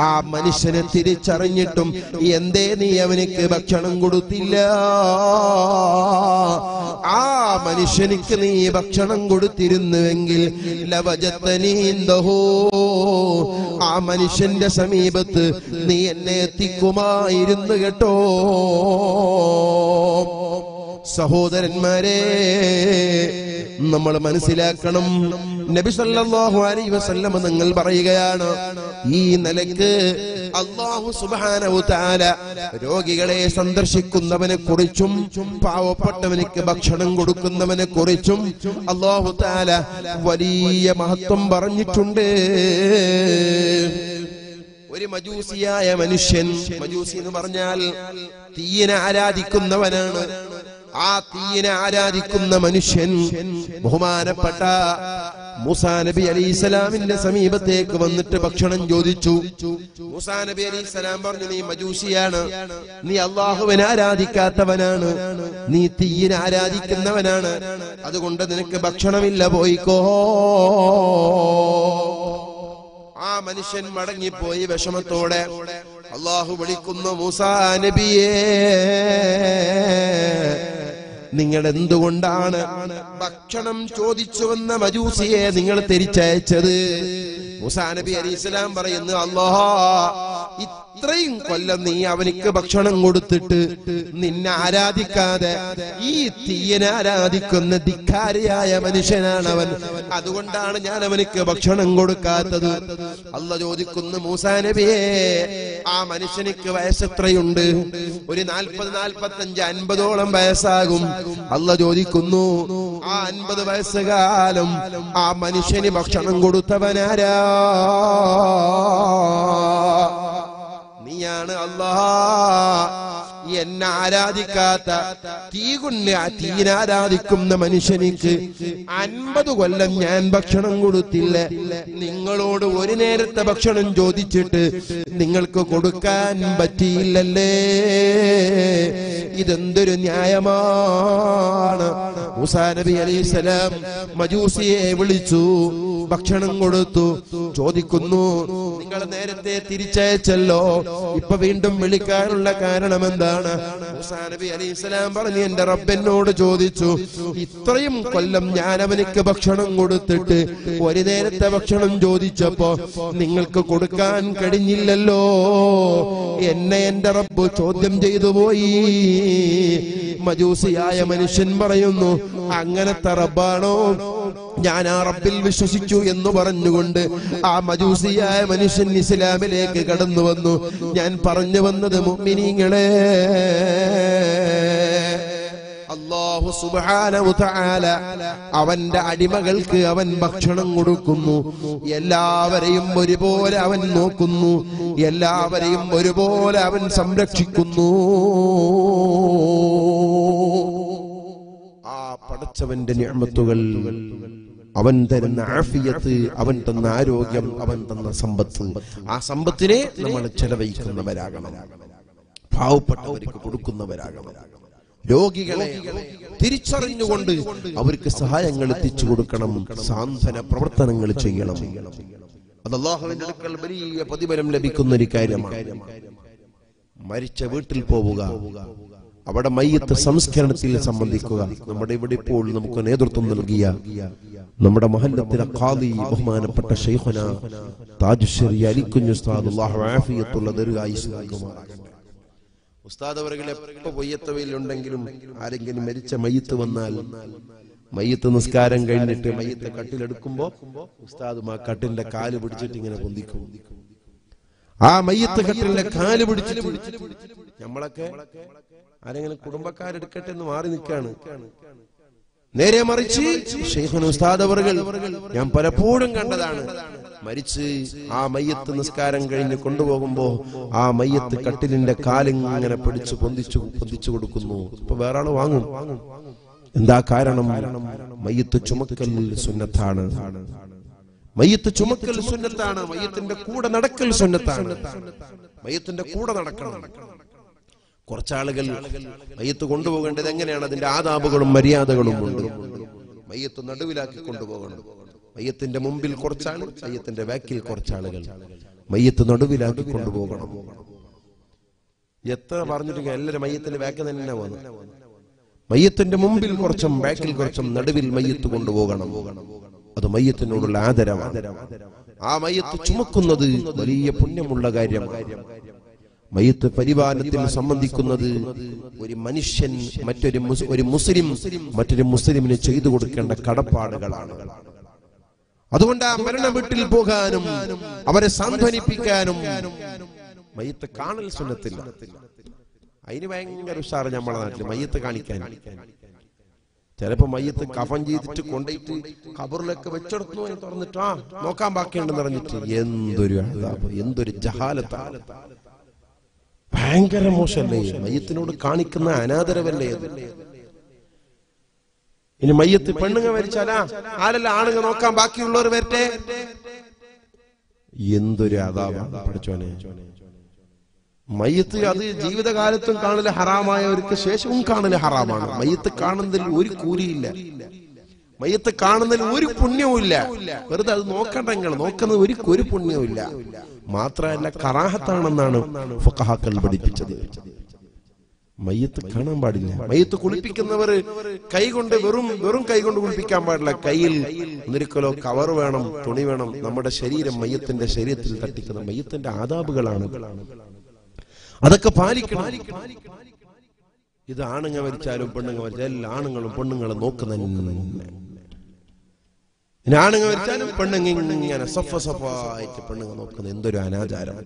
ആ മനുഷ്യനെ തിരിച്ചറിഞ്ഞിട്ടും എന്തേ നീ അവനക്ക് ഭക്ഷണം കൊടുത്തില്ല? ആ മനുഷ്യനിക്ക് നീ ഭക്ഷണം കൊടുത്തിരുന്നുവെങ്കിൽ ലവജത്തനീന്തഹോ ആ മനുഷ്യന്റെ സമീപത്ത് നീ എന്നെ എത്തിക്കുമായിരുന്നു കേട്ടോ. സഹോദരന്മാരെ നമ്മൾ മനസ്സിലാക്കണം. നബി സല്ലല്ലാഹു അലൈഹി വസല്ലം നിങ്ങൾ പറയുകയാണ് ഈ നിലയ്ക്ക് അള്ളാഹു സുബ്ഹാനഹു തആല രോഗികളെ സന്ദർശിക്കുന്നവനെ കുറിച്ചും പാവപ്പെട്ടവനിക്ക് ഭക്ഷണം കൊടുക്കുന്നവനെ കുറിച്ചും അള്ളാഹു തആല വലിയ മഹത്വം പറഞ്ഞിട്ടുണ്ട്. ഒരു മജൂസിയായ മനുഷ്യൻ മജൂസി എന്ന് പറഞ്ഞാൽ തീയനെ ആരാധിക്കുന്നവനാണ്. ആ തീയനെ ആരാധിക്കുന്ന മനുഷ്യൻ ബഹുമാനപ്പെട്ട മൂസാ നബി അലി ഇസ്ലാമിന്റെ സമീപത്തേക്ക് വന്നിട്ട് ഭക്ഷണം ചോദിച്ചു. മൂസാ നബി അലി ഇസ്ലാം പറഞ്ഞു നീ മജൂസിയാണ്. നീ അള്ളാഹുവിനെ ആരാധിക്കാത്തവനാണ്. നീ തീയിനെ ആരാധിക്കുന്നവനാണ്. അതുകൊണ്ട് നിനക്ക് ഭക്ഷണമില്ല പോയിക്കോ. ആ മനുഷ്യൻ മടങ്ങിപ്പോയി വിഷമത്തോടെ. അള്ളാഹു വിളിക്കുന്നു മൂസാ നബിയേ നിങ്ങൾ എന്തുകൊണ്ടാണ് ഭക്ഷണം ചോദിച്ചു വന്ന മജൂസിയെ നിങ്ങൾ തിരിച്ചയച്ചത്? മൂസാ നബി അലി ഇസ്ലാം പറയുന്നു അല്ലാ ഇത്രയും കൊല്ലം നീ അവനിക്ക് ഭക്ഷണം കൊടുത്തിട്ട് നിന്നെ ആരാധിക്കാതെ ഈ തീയനെ ആരാധിക്കുന്ന ധിക്കാരിയായ മനുഷ്യനാണ് അവൻ അതുകൊണ്ടാണ് ഞാൻ അവനിക്ക് ഭക്ഷണം കൊടുക്കാത്തത്. അല്ല ചോദിക്കുന്നു മൂസാ നബിയെ ആ മനുഷ്യനിക്ക് വയസ്സെത്രയുണ്ട്? ഒരു നാൽപ്പത് നാൽപ്പത്തഞ്ച് അൻപതോളം വയസ്സാകും. അല്ല ചോദിക്കുന്നു ആ അൻപത് വയസ്സുകാലം ആ മനുഷ്യന് ഭക്ഷണം കൊടുത്തവനാരാ? നീയാണ് എന്നെ ആരാധിക്കാത്ത തീ കൊണ്ട് തീനാരാധിക്കുന്ന മനുഷ്യനിക്ക് അൻപത് കൊല്ലം ഞാൻ ഭക്ഷണം കൊടുത്തില്ല. നിങ്ങളോട് ഒരു നേരത്തെ ഭക്ഷണം ചോദിച്ചിട്ട് നിങ്ങൾക്ക് കൊടുക്കാൻ പറ്റിയില്ലല്ലേ? ഇതെന്തൊരു ന്യായമാണ്. മൂസാ നബി മജൂസിയെ വിളിച്ചു ഭക്ഷണം കൊടുത്തു ചോദിക്കുന്നു നിങ്ങൾ നേരത്തെ തിരിച്ചയച്ചല്ലോ. ഇപ്പൊ വീണ്ടും വിളിക്കാനുള്ള കാരണം എന്താണ്? നബി അലൈഹി പറഞ്ഞു എന്റെ റബ്ബിനോട് ചോദിച്ചു ഇത്രയും കൊല്ലം ഞാൻ അവനിക്ക് ഭക്ഷണം കൊടുത്തിട്ട് ഒരു നേരത്തെ ഭക്ഷണം ചോദിച്ചപ്പോ നിങ്ങൾക്ക് കൊടുക്കാൻ കഴിഞ്ഞില്ലല്ലോ? എന്നെ എന്റെ റബ്ബ് ചോദ്യം ചെയ്തു പോയി. മജൂസിയായ മനുഷ്യൻ പറയുന്നു അങ്ങനത്തെ റബ്ബാണോ? ഞാൻ ആ റബ്ബിൽ വിശ്വസിച്ചു എന്ന് പറഞ്ഞുകൊണ്ട് ആ മജൂസിയായ മനുഷ്യൻ ഇസ്ലാമിലേക്ക് കടന്നു വന്നു. ഞാൻ പറഞ്ഞു വന്നത് തആല അവന്റെ അടിമകൾക്ക് അവൻ ഭക്ഷണം കൊടുക്കുന്നു. എല്ലാവരെയും ഒരുപോലെ അവൻ നോക്കുന്നു. എല്ലാവരെയും ഒരുപോലെ അവൻ സംരക്ഷിക്കുന്നു. ആ പടച്ചവന്റെ നിഅമത്തുകൾ അവൻ തരുന്ന ആഫിയത്ത് അവൻ തന്ന ആരോഗ്യം അവൻ തന്ന സമ്പത്ത്. ആ സമ്പത്തിനെ നമ്മൾ ചെലവഴിക്കുന്നവരാകണം. പാവപ്പെട്ടവർക്ക് കൊടുക്കുന്നവരാകണം. രോഗികളെ തിരിച്ചറിഞ്ഞുകൊണ്ട് അവർക്ക് സഹായങ്ങൾ എത്തിച്ചു കൊടുക്കണം സാന്ത്വന പ്രവർത്തനങ്ങൾ ചെയ്യണം. അത് അള്ളാഹുവിന്റെ അടുക്കൽ വലിയ പ്രതിഫലം ലഭിക്കുന്ന ഒരു കാര്യമാണ്. മരിച്ച വീട്ടിൽ പോവുക അവിടെ മയ്യത്ത് സംസ്കരണത്തിൽ സംബന്ധിക്കുക. നമ്മുടെ ഇവിടെ ഇപ്പോൾ നമുക്ക് നേതൃത്വം നൽകിയ നമ്മുടെ മഹല്ലത്തിലെ ഖാദി ബഹുമാനപ്പെട്ട ഷെയ്ഖുന താജുശ്ശേരി അലിക്കുഞ്ഞു ഉസ്താദ് അല്ലാഹു ആഫിയത്തുള്ള ദീർഘായുസ് നൽകുമാറാകട്ടെ ഉസ്താദ് അവരെ എപ്പോ പൊയ്യത്തവയിലുണ്ടെങ്കിലും ആരെങ്കിലും മരിച്ച മയ്യത്ത് വന്നാൽ മയ്യത്ത് നിസ്കാരം കഴിഞ്ഞിട്ട് മയ്യത്തെ കട്ടിലെടുക്കുമ്പോ ഉസ്താദും ആ കട്ടിലിന്റെ കാൽ പിടിച്ചിട്ട് ഇങ്ങനെ പൊന്തിക്കും. ആ മയ്യത്ത് കട്ടിലിന്റെ കാൽ പിടിച്ചിട്ട് നമ്മളൊക്കെ ആരെങ്കിലും കുടുംബക്കാരെടുക്കട്ടെ എന്ന് മാറി നിൽക്കാണ്. നേരെ മറിച്ച് ഉസ്താദ് അവർകൾ ഞാൻ പലപ്പോഴും കണ്ടതാണ്. മരിച്ച് ആ മയ്യത്ത് നിസ്കാരം കഴിഞ്ഞ് കൊണ്ടുപോകുമ്പോ ആ മയ്യത്ത് കട്ടിലിന്റെ കാലിങ്ങനെ പിടിച്ച് പൊന്തിച്ചു പൊന്തിച്ചു കൊടുക്കുന്നു. ഇപ്പൊ വേറെ ആൾ വാങ്ങും. എന്താ കാരണം? മയ്യത്ത് ചുമക്കൽ സുന്നത്താണ്. മയ്യത്ത് ചുമക്കൽ സുന്നത്താണ്. മയ്യത്തിന്റെ കൂടെ നടക്കൽ സുന്നത്താണ്. മയ്യത്തിന്റെ കൂടെ നടക്കണം. കുറച്ചാളുകൾ മയ്യത്ത് കൊണ്ടുപോകേണ്ടത് എങ്ങനെയാണ്? അതിന്റെ ആദാബുകളും മര്യാദകളും ഉണ്ട് മയ്യത്ത് നടുവിലാക്കി കൊണ്ടുപോകണം. മയ്യത്തിന്റെ മുമ്പിൽ കുറച്ചാൾ മയ്യത്തിന്റെ ബാക്കിൽ കുറച്ചാളുകൾ. മയ്യത്ത് നടുവിലാക്കി കൊണ്ടുപോകണം. എത്ര പറഞ്ഞിട്ട് എല്ലാവരും മയ്യത്തിന്റെ വാക്ക് തന്നെ വന്നു മയ്യത്തിന്റെ മുമ്പിൽ കുറച്ചും ബാക്കിൽ കുറച്ചും നടുവിൽ മയ്യത്ത് കൊണ്ടുപോകണം. അത് മയ്യത്തിനോടുള്ള ആദരവാണ്. ആ മയ്യത്ത് ചുമക്കുന്നത് വലിയ പുണ്യമുള്ള കാര്യമാണ് മയ്യത്ത് പരിപാലനത്തിൽ സംബന്ധിക്കുന്നത് ഒരു മനുഷ്യൻ മറ്റൊരു ഒരു മുസ്ലിം മറ്റൊരു മുസ്ലിമിന് ചെയ്തു കൊടുക്കേണ്ട കടപ്പാടുകളാണ്. അതുകൊണ്ട് ആ മരണ വീട്ടിൽ പോകാനും അവരെ സാന്ത്വനിപ്പിക്കാനും മയ്യത്ത് കാണൽ സുന്നത്തില്ല. അതിന് ഭയങ്കര ഉഷാറ് നമ്മളെ നാട്ടിൽ മയ്യത്ത് കാണിക്കാൻ. ചിലപ്പോ മയ്യത്ത് കഫൻ ചെയ്തിട്ട് കൊണ്ടുപോയിട്ട് കബറിലൊക്കെ വെച്ചെടുത്തു തുറന്നിട്ടാ നോക്കാൻ ബാക്കിയുണ്ടെന്ന് പറഞ്ഞിട്ട് എന്തൊരു എന്തൊരു ജഹാലത്താണ് ഭയങ്കര മോശമല്ലേ? മയ്യത്തിനോട് കാണിക്കുന്ന അനാദരവല്ലേ ഇനി മയ്യത്ത് പെണ്ണുങ്ങ മരിച്ചാലാ? ആരല്ല ആണുങ്ങ നോക്കാൻ ബാക്കിയുള്ളവർ വരട്ടെ? എന്തൊരു അതാപാണ് പഠിച്ചോനെ മയ്യത്ത് അത് ജീവിതകാലത്തും കാണൽ ഹറാമായവർക്ക് ശേഷവും കാണൽ ഹറാമാണ്. മയ്യത്ത് കാണുന്നതിൽ ഒരു കൂലിയില്ല. മയ്യത്ത് കാണുന്നതിൽ ഒരു പുണ്യവും ഇല്ല വെറുതെ അത് നോക്കണ്ട നിങ്ങൾ. നോക്കുന്നത് ഒരു ഒരു പുണ്യവും ഇല്ല മാത്രമല്ല കറാഹത്താണെന്നാണ് ഫുഖഹാക്കൾ പഠിപ്പിച്ചത്. മയ്യത്ത് കാണാൻ പാടില്ല. മയ്യത്ത് കുളിപ്പിക്കുന്നവർ കൈ കൊണ്ട് വെറും വെറും കൈ കൊണ്ട് കുളിപ്പിക്കാൻ പാടില്ല. കയ്യിൽ ഒന്നിരിക്കലോ കവർ വേണം തുണി വേണം. നമ്മുടെ ശരീരം മയ്യത്തിന്റെ ശരീരത്തിൽ തട്ടിക്കുന്ന മയ്യത്തിന്റെ ആദാബുകളാണ്. അതൊക്കെ പാലിക്കണം. ഇത് ആണുങ്ങ മരിച്ചാലും പെണ്ണുങ്ങ മരിച്ചാലും എല്ലാ ആണുങ്ങളും പെണ്ണുങ്ങളും നോക്കുന്ന ഇനി വെച്ചാലും പെണ്ണുങ്ങി ഇങ്ങനെ സഫ സഫായിട്ട് പെണ്ണുങ്ങ നോക്കുന്നത് എന്തൊരു അനാചാരം.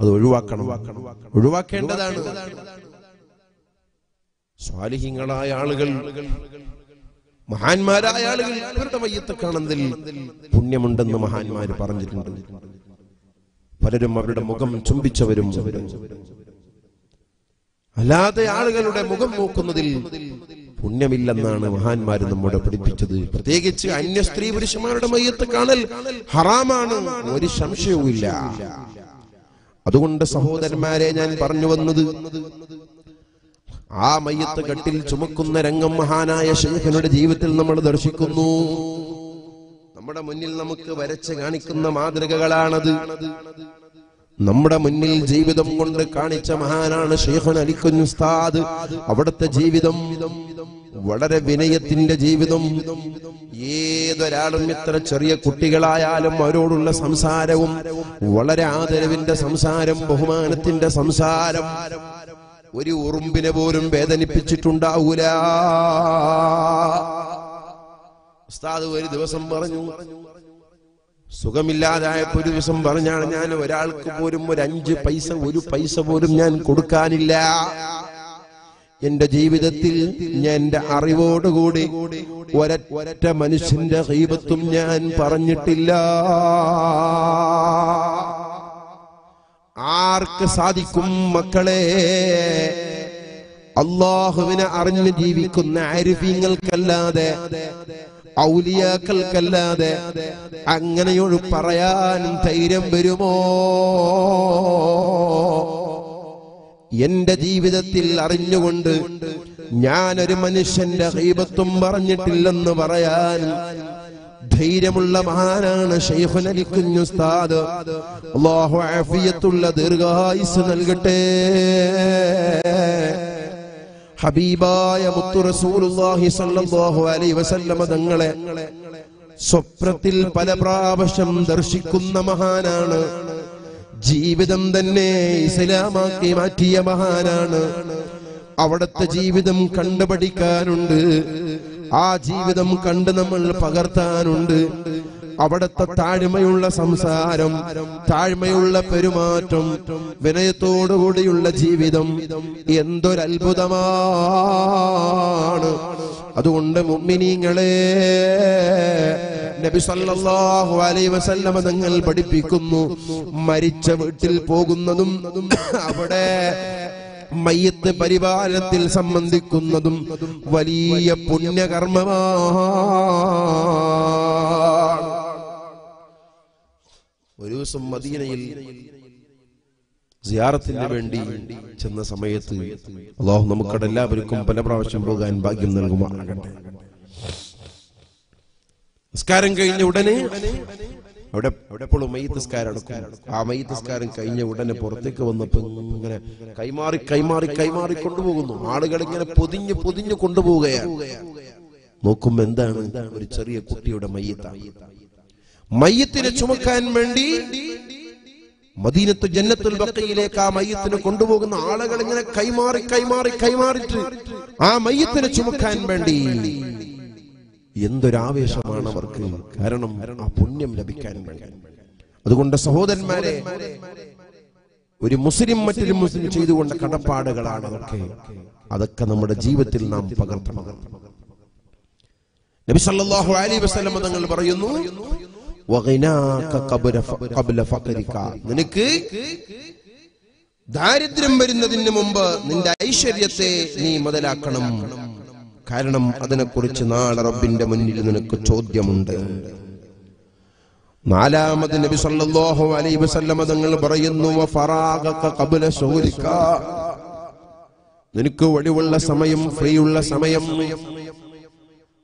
അത് ഒഴിവാക്കണം. ഒഴിവാക്കേണ്ടതാണ്. സ്വാലിഹിങ്ങളായ ആളുകൾ മഹാന്മാരായ ആളുകൾ അവരുടെ മയ്യത്തെ കാണുന്നതിൽ പുണ്യമുണ്ടെന്ന് മഹാന്മാര് പറഞ്ഞിട്ടുണ്ട്. പലരും അവരുടെ മുഖം ചുംബിച്ചവരും. അല്ലാതെ ആളുകളുടെ മുഖം നോക്കുന്നതിൽ പുണ്യമില്ലെന്നാണ് മഹാന്മാർ നമ്മോട് പഠിപ്പിച്ചത്. പ്രത്യേകിച്ച് അന്യ സ്ത്രീ പുരുഷന്മാരുടെ മയ്യത്ത് കാണൽ ഹറാമാണ്. ഒരു സംശയവുമില്ല. അതുകൊണ്ട് സഹോദരന്മാരെ ഞാൻ പറഞ്ഞു വന്നത് ആ മയ്യത്ത് കട്ടിൽ ചുമക്കുന്ന രംഗം മഹാനായ ശേഖനുടെ ജീവിതത്തിൽ നമ്മൾ ദർശിക്കുന്നു. നമ്മുടെ മുന്നിൽ നമുക്ക് വരച്ച് കാണിക്കുന്ന മാതൃകകളാണത്. നമ്മുടെ മുന്നിൽ ജീവിതം കൊണ്ട് കാണിച്ച മഹാനാണ് ശേഖൻ അലിക്കുൻ ഉസ്താദ്. അവിടുത്തെ ജീവിതം വളരെ വിനയത്തിന്റെ ജീവിതം. ഏതൊരാളും ഇത്ര ചെറിയ കുട്ടികളായാലും അവരോടുള്ള സംസാരവും വളരെ ആദരവിന്റെ സംസാരം ബഹുമാനത്തിന്റെ സംസാരം ഒരു ഉറുമ്പിനെ പോലും വേദനിപ്പിച്ചിട്ടുണ്ടാവൂല. ഉസ്താദ് ഒരു ദിവസം പറഞ്ഞു സുഖമില്ലാതായപ്പോ ഒരു ദിവസം പറഞ്ഞാണ് ഞാൻ ഒരാൾക്ക് പോലും ഒരു അഞ്ച് പൈസ ഒരു പൈസ പോലും ഞാൻ കൊടുക്കാനില്ല. എന്റെ ജീവിതത്തിൽ ഞാൻ എന്റെ അറിവോടുകൂടി ഒരറ്റ മനുഷ്യന്റെ ഹീപത്തും ഞാൻ പറഞ്ഞിട്ടില്ല. ആർക്ക് സാധിക്കും മക്കളെ? അള്ളാഹുവിനെ അറിഞ്ഞു ജീവിക്കുന്ന അരുവിങ്ങൾക്കല്ലാതെ ഔലിയാക്കൾക്കല്ലാതെ അങ്ങനെയൊരു പറയാൻ ധൈര്യം വരുമോ? എന്റെ ജീവിതത്തിൽ അറിഞ്ഞുകൊണ്ട് ഞാനൊരു മനുഷ്യന്റെ ഹൈബത്തും പറഞ്ഞിട്ടില്ലെന്ന് പറയാൻ ധൈര്യമുള്ള മഹാനാണ് ഷെയ്ഖുൻ അലി കുഞ്ഞുസ്താദ് അള്ളാഹു ആഫിയത്തുള്ള ദീർഘായുസ് നൽകട്ടെ. ഹബീബായ മുത്തു റസൂലുള്ളാഹി അലൈഹി തങ്ങളെ സ്വപ്നത്തിൽ പല പ്രാവശ്യം ദർശിക്കുന്ന മഹാനാണ് ജീവിതം തന്നെ ഇസ്ലാമാക്കി മാറ്റിയ മഹാനാണ്. അവിടുത്തെ ജീവിതം കണ്ടുപഠിക്കാനുണ്ട് ആ ജീവിതം കണ്ട് നമ്മൾ പകർത്താനുണ്ട്. അവിടത്തെ താഴ്മയുള്ള സംസാരം താഴ്മയുള്ള പെരുമാറ്റം വിനയത്തോടുകൂടിയുള്ള ജീവിതം എന്തൊരത്ഭുതമാണ്. അതുകൊണ്ട് മുമ്മിനീങ്ങളെ നബി സല്ലല്ലാഹു അലൈഹി വസല്ലമ തങ്ങൾ പഠിപ്പിക്കുന്നു. മരിച്ച വീട്ടിൽ പോകുന്നതും അവിടെ മയ്യത്ത് പരിപാലനത്തിൽ സംബന്ധിക്കുന്നതും വലിയ പുണ്യകർമ്മമാണ്. ഒരു ദിവസം മദീനയിൽ സിയാറത്തിന് വേണ്ടി ചെന്ന സമയത്ത് അള്ളാഹു നമുക്കടെല്ലാവർക്കും പല പ്രാവശ്യം പോകാൻ ഭാഗ്യം നൽകുമാറാകട്ടെ. നിസ്കാരം കഴിഞ്ഞ ഉടനെ അവിടെ എപ്പോഴും മയ്യത്തിസ്കാരം നടക്കും. ആ മയ്യത്തിസ്കാരം കഴിഞ്ഞ ഉടനെ പുറത്തേക്ക് വന്നപ്പോ ഇങ്ങനെ കൈമാറി കൈമാറി കൈമാറി കൊണ്ടുപോകുന്നു. ആളുകൾ ഇങ്ങനെ പൊതിഞ്ഞ് പൊതിഞ്ഞ് കൊണ്ടുപോവുകയാണ്. നോക്കുമ്പോ എന്താണ് ഒരു ചെറിയ കുട്ടിയുടെ മയ്യത്താണ് മയ്യത്തിനെ ചുമക്കാൻ വേണ്ടി മദീനത്ത് ജന്നത്തുൽ ബക്കയിലേക്ക് ആ മയ്യത്തിനെ കൊണ്ടുപോകുന്ന ആളുകൾ ഇങ്ങനെ കൈമാറി കൈമാറി കൈമാറിട്ട് ആ മയ്യത്തിനെ ചുമക്കാൻ വേണ്ടി എന്തൊരാവേശമാണ് അവർക്ക് കാരണം ആ പുണ്യം ലഭിക്കാൻ വേണ്ടി. അതുകൊണ്ട് സഹോദരന്മാരെ ഒരു മുസ്ലിം മറ്റൊരു മുസ്ലിം ചെയ്തുകൊണ്ട കടപ്പാടുകളാണ് അതൊക്കെ. അതൊക്കെ നമ്മുടെ ജീവിതത്തിൽ നാം പകർത്തണം. നബി സല്ലല്ലാഹു അലൈഹി വസല്ലം തങ്ങൾ പറയുന്നു. നിനക്ക് ദാരിദ്ര്യം വരുന്നതിന് മുമ്പ് നിന്റെ ഐശ്വര്യത്തെ നീ മുതലാക്കണം. കാരണം അതിനെക്കുറിച്ച് നാളെ റബ്ബിന്റെ മുന്നിൽ നിനക്ക് ചോദ്യമുണ്ട്. നാലാമത് നബി സല്ലല്ലാഹു അലൈഹി വസല്ലമ തങ്ങൾ പറയുന്നു ഫറാഗക ഖബ്ല ശൗരിക. നിനക്ക് ഒഴിവുള്ള സമയം ഫ്രീ ഉള്ള സമയം.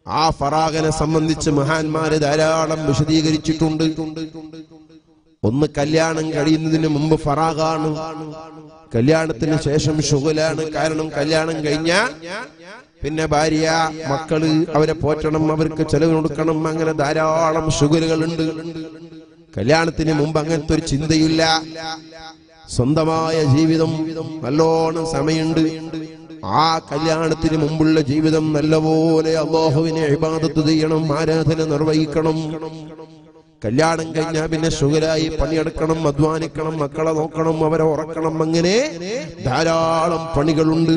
ആ ഫറാഗനെ സംബന്ധിച്ച് മഹാന്മാര് ധാരാളം വിശദീകരിച്ചിട്ടുണ്ട്. ഒന്ന് കല്യാണം കഴിയുന്നതിന് മുമ്പ് ഫറാഗാണ്. കല്യാണത്തിന് ശേഷം ഷുഗലാണ്. കാരണം കല്യാണം കഴിഞ്ഞ പിന്നെ ഭാര്യ മക്കൾ അവരെ പോറ്റണം അവർക്ക് ചെലവ് കൊടുക്കണം. അങ്ങനെ ധാരാളം ഷുഗറുകൾ ഉണ്ട് കല്യാണത്തിന് മുമ്പ് അങ്ങനത്തെ ഒരു ചിന്തയില്ല. സ്വന്തമായ ജീവിതം നല്ലോണം സമയമുണ്ട്. ആ കല്യാണത്തിന് മുമ്പുള്ള ജീവിതം നല്ലപോലെ അബോഹുവിനെ ഇബാദത്ത് ചെയ്യണം ആരാധന നിർവഹിക്കണം. കല്യാണം കഴിഞ്ഞാൽ പിന്നെ ഷുഗരായി പണിയെടുക്കണം അധ്വാനിക്കണം മക്കളെ നോക്കണം അവരെ ഉറക്കണം. അങ്ങനെ ധാരാളം പണികളുണ്ട്.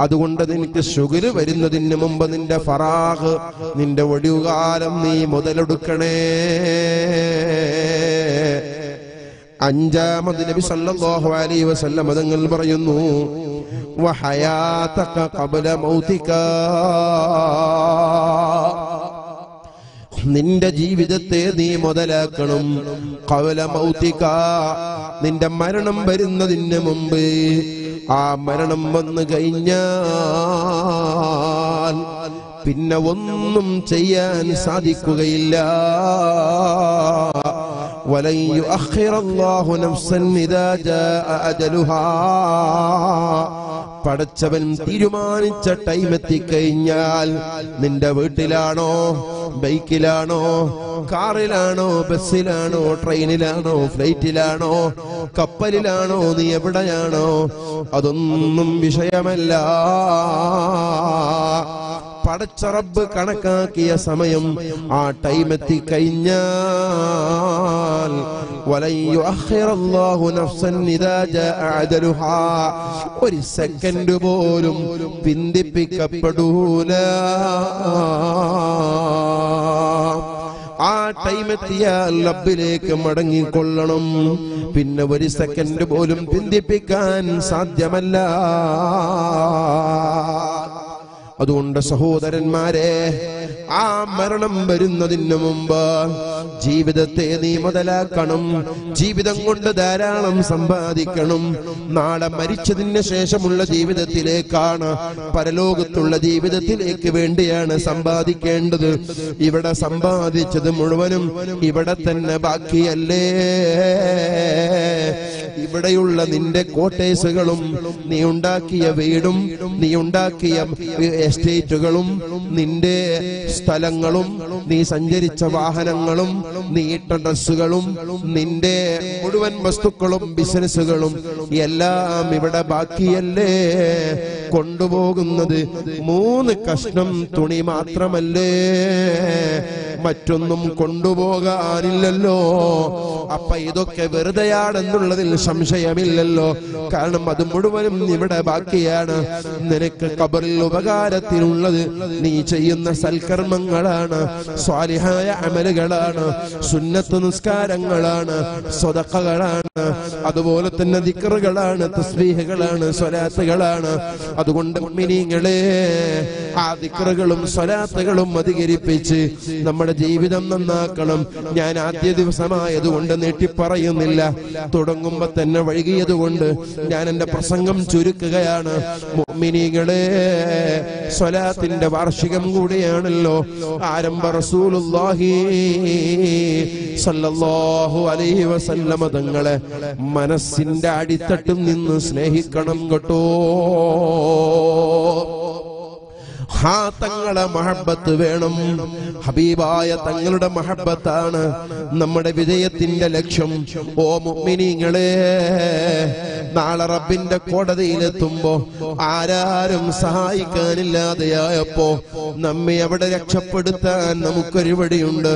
അതുകൊണ്ട് നിനക്ക് ഷുഗര് വരുന്നതിന് മുമ്പ് നിന്റെ ഫറാഹ് നിന്റെ ഒഴിവുകാലം നീ മുതലെടുക്കണേ. അഞ്ചാമത് നബി സല്ലല്ലാഹു അലൈഹി വസല്ലം തങ്ങൾ പറയുന്നു വഹയാതക ഖബ്ല മൗതിക. നിന്റെ ജീവിതത്തെ നീ മുതലാക്കണം. കവല മൗതിക നിന്റെ മരണം വരുന്നതിന് മുമ്പ് ആ മരണം വന്നു കഴിഞ്ഞാൽ പിന്നെ ഒന്നും ചെയ്യാൻ സാധിക്കുകയില്ല. വലൻ الله نفسا إذا جاء അജലുഹാ പടച്ചവൻ തീരുമാനിച്ച ടൈം എത്തിക്കഴിഞ്ഞാൽ നിന്റെ വീട്ടിലാണോ ബൈക്കിലാണോ കാറിലാണോ ബസ്സിലാണോ ട്രെയിനിലാണോ ഫ്ലൈറ്റിലാണോ കപ്പലിലാണോ നീ എവിടെയാണോ അതൊന്നും വിഷയമല്ല. പടച്ച റബ്ബ് കണക്കാക്കിയ സമയം ആ ടൈം എത്തിക്കഴിഞ്ഞാൽ കഴിഞ്ഞാൽ ഒരു സെക്കൻഡ് പോലും പിന്തിപ്പിക്കപ്പെടൂല. ആ ടൈം എത്തിയാൽ ലബിലേക്ക് മടങ്ങിക്കൊള്ളണം. പിന്നെ ഒരു സെക്കൻഡ് പോലും പിന്തിപ്പിക്കാൻ സാധ്യമല്ല. അതുകൊണ്ട് സഹോദരന്മാരെ ആ മരണം വരുന്നതിന് മുമ്പ് ജീവിതത്തെ നീ മുതലാക്കണം. ജീവിതം കൊണ്ട് ധാരാളം സമ്പാദിക്കണം. നാളെ മരിച്ചതിന് ശേഷമുള്ള ജീവിതത്തിലേക്കാണ് പരലോകത്തുള്ള ജീവിതത്തിലേക്ക് വേണ്ടിയാണ് സമ്പാദിക്കേണ്ടത്. ഇവിടെ സമ്പാദിച്ചത് മുഴുവനും ഇവിടെ തന്നെ ബാക്കിയല്ലേ? ഇവിടെയുള്ള നിന്റെ കോട്ടേഴ്സുകളും നീ ഉണ്ടാക്കിയ വീടും നീ ഉണ്ടാക്കിയ എസ്റ്റേറ്റുകളും നിന്റെ സ്ഥലങ്ങളും നീ സഞ്ചരിച്ച വാഹനങ്ങളും നീ ഇട്ട ഡ്രസ്സുകളും നിന്റെ മുഴുവൻ വസ്തുക്കളും ബിസിനസ്സുകളും എല്ലാം ഇവിടെ ബാക്കിയല്ലേ? കൊണ്ടുപോകുന്നത് മൂന്ന് കഷ്ണം തുണി മാത്രമല്ലേ? മറ്റൊന്നും കൊണ്ടുപോകാനില്ലല്ലോ. അപ്പൊ ഇതൊക്കെ വെറുതെയാണെന്നുള്ളതിൽ സംശയമില്ലല്ലോ. കാരണം അത് മുഴുവനും ഇവിടെ ബാക്കിയാണ്. നിനക്ക് കബറിൽ ഉപകാരത്തിനുള്ളത്. നീ ചെയ്യുന്ന സൽക്കർമ്മങ്ങളാണ് സ്വാലിഹായ അമലുകളാണ് സുന്നത്ത് നിസ്കാരങ്ങളാണ് സ്വതക്കകളാണ് അതുപോലെ തന്നെ ദിക്കറുകളാണ് തസ്ബീഹുകളാണ് സ്വലാത്തുകളാണ്. അതുകൊണ്ട് മിനിങ്ങളെ ആ ദിക്കറുകളും സ്വലാത്തുകളും അധികരിപ്പിച്ച് നമ്മുടെ ജീവിതം നന്നാക്കണം. ഞാൻ ആദ്യ ദിവസമായതുകൊണ്ട് നീട്ടിപ്പറയുന്നില്ല. തുടങ്ങുമ്പോ തന്നെ വൈകിയത് കൊണ്ട് ഞാൻ എന്റെ പ്രസംഗം ചുരുക്കുകയാണ്. മുഅ്മിനീങ്ങളെ സ്വലാത്തിന്റെ വാർഷികം കൂടിയാണല്ലോ. ആരംഭ റസൂലുള്ളാഹി സല്ലല്ലാഹു അലൈഹി വസല്ലമ തങ്ങളെ മനസ്സിന്റെ അടിത്തട്ടിൽ നിന്ന് സ്നേഹിക്കണം കേട്ടോ. ഹാ തങ്ങളെ മഹബത്ത് വേണം. ഹബീബായ തങ്ങളുടെ മഹബത്താണ് നമ്മുടെ വിജയത്തിന്റെ ലക്ഷ്യം. ഓ മുഅ്മിനീങ്ങളെ നാളെ റബ്ബിന്റെ കോടതിയിലെത്തുമ്പോ ആരാരും സഹായിക്കാനില്ലാതെയായപ്പോ നമ്മെ അവിടെ രക്ഷപ്പെടുത്താൻ നമുക്കൊരു വഴിയുണ്ട്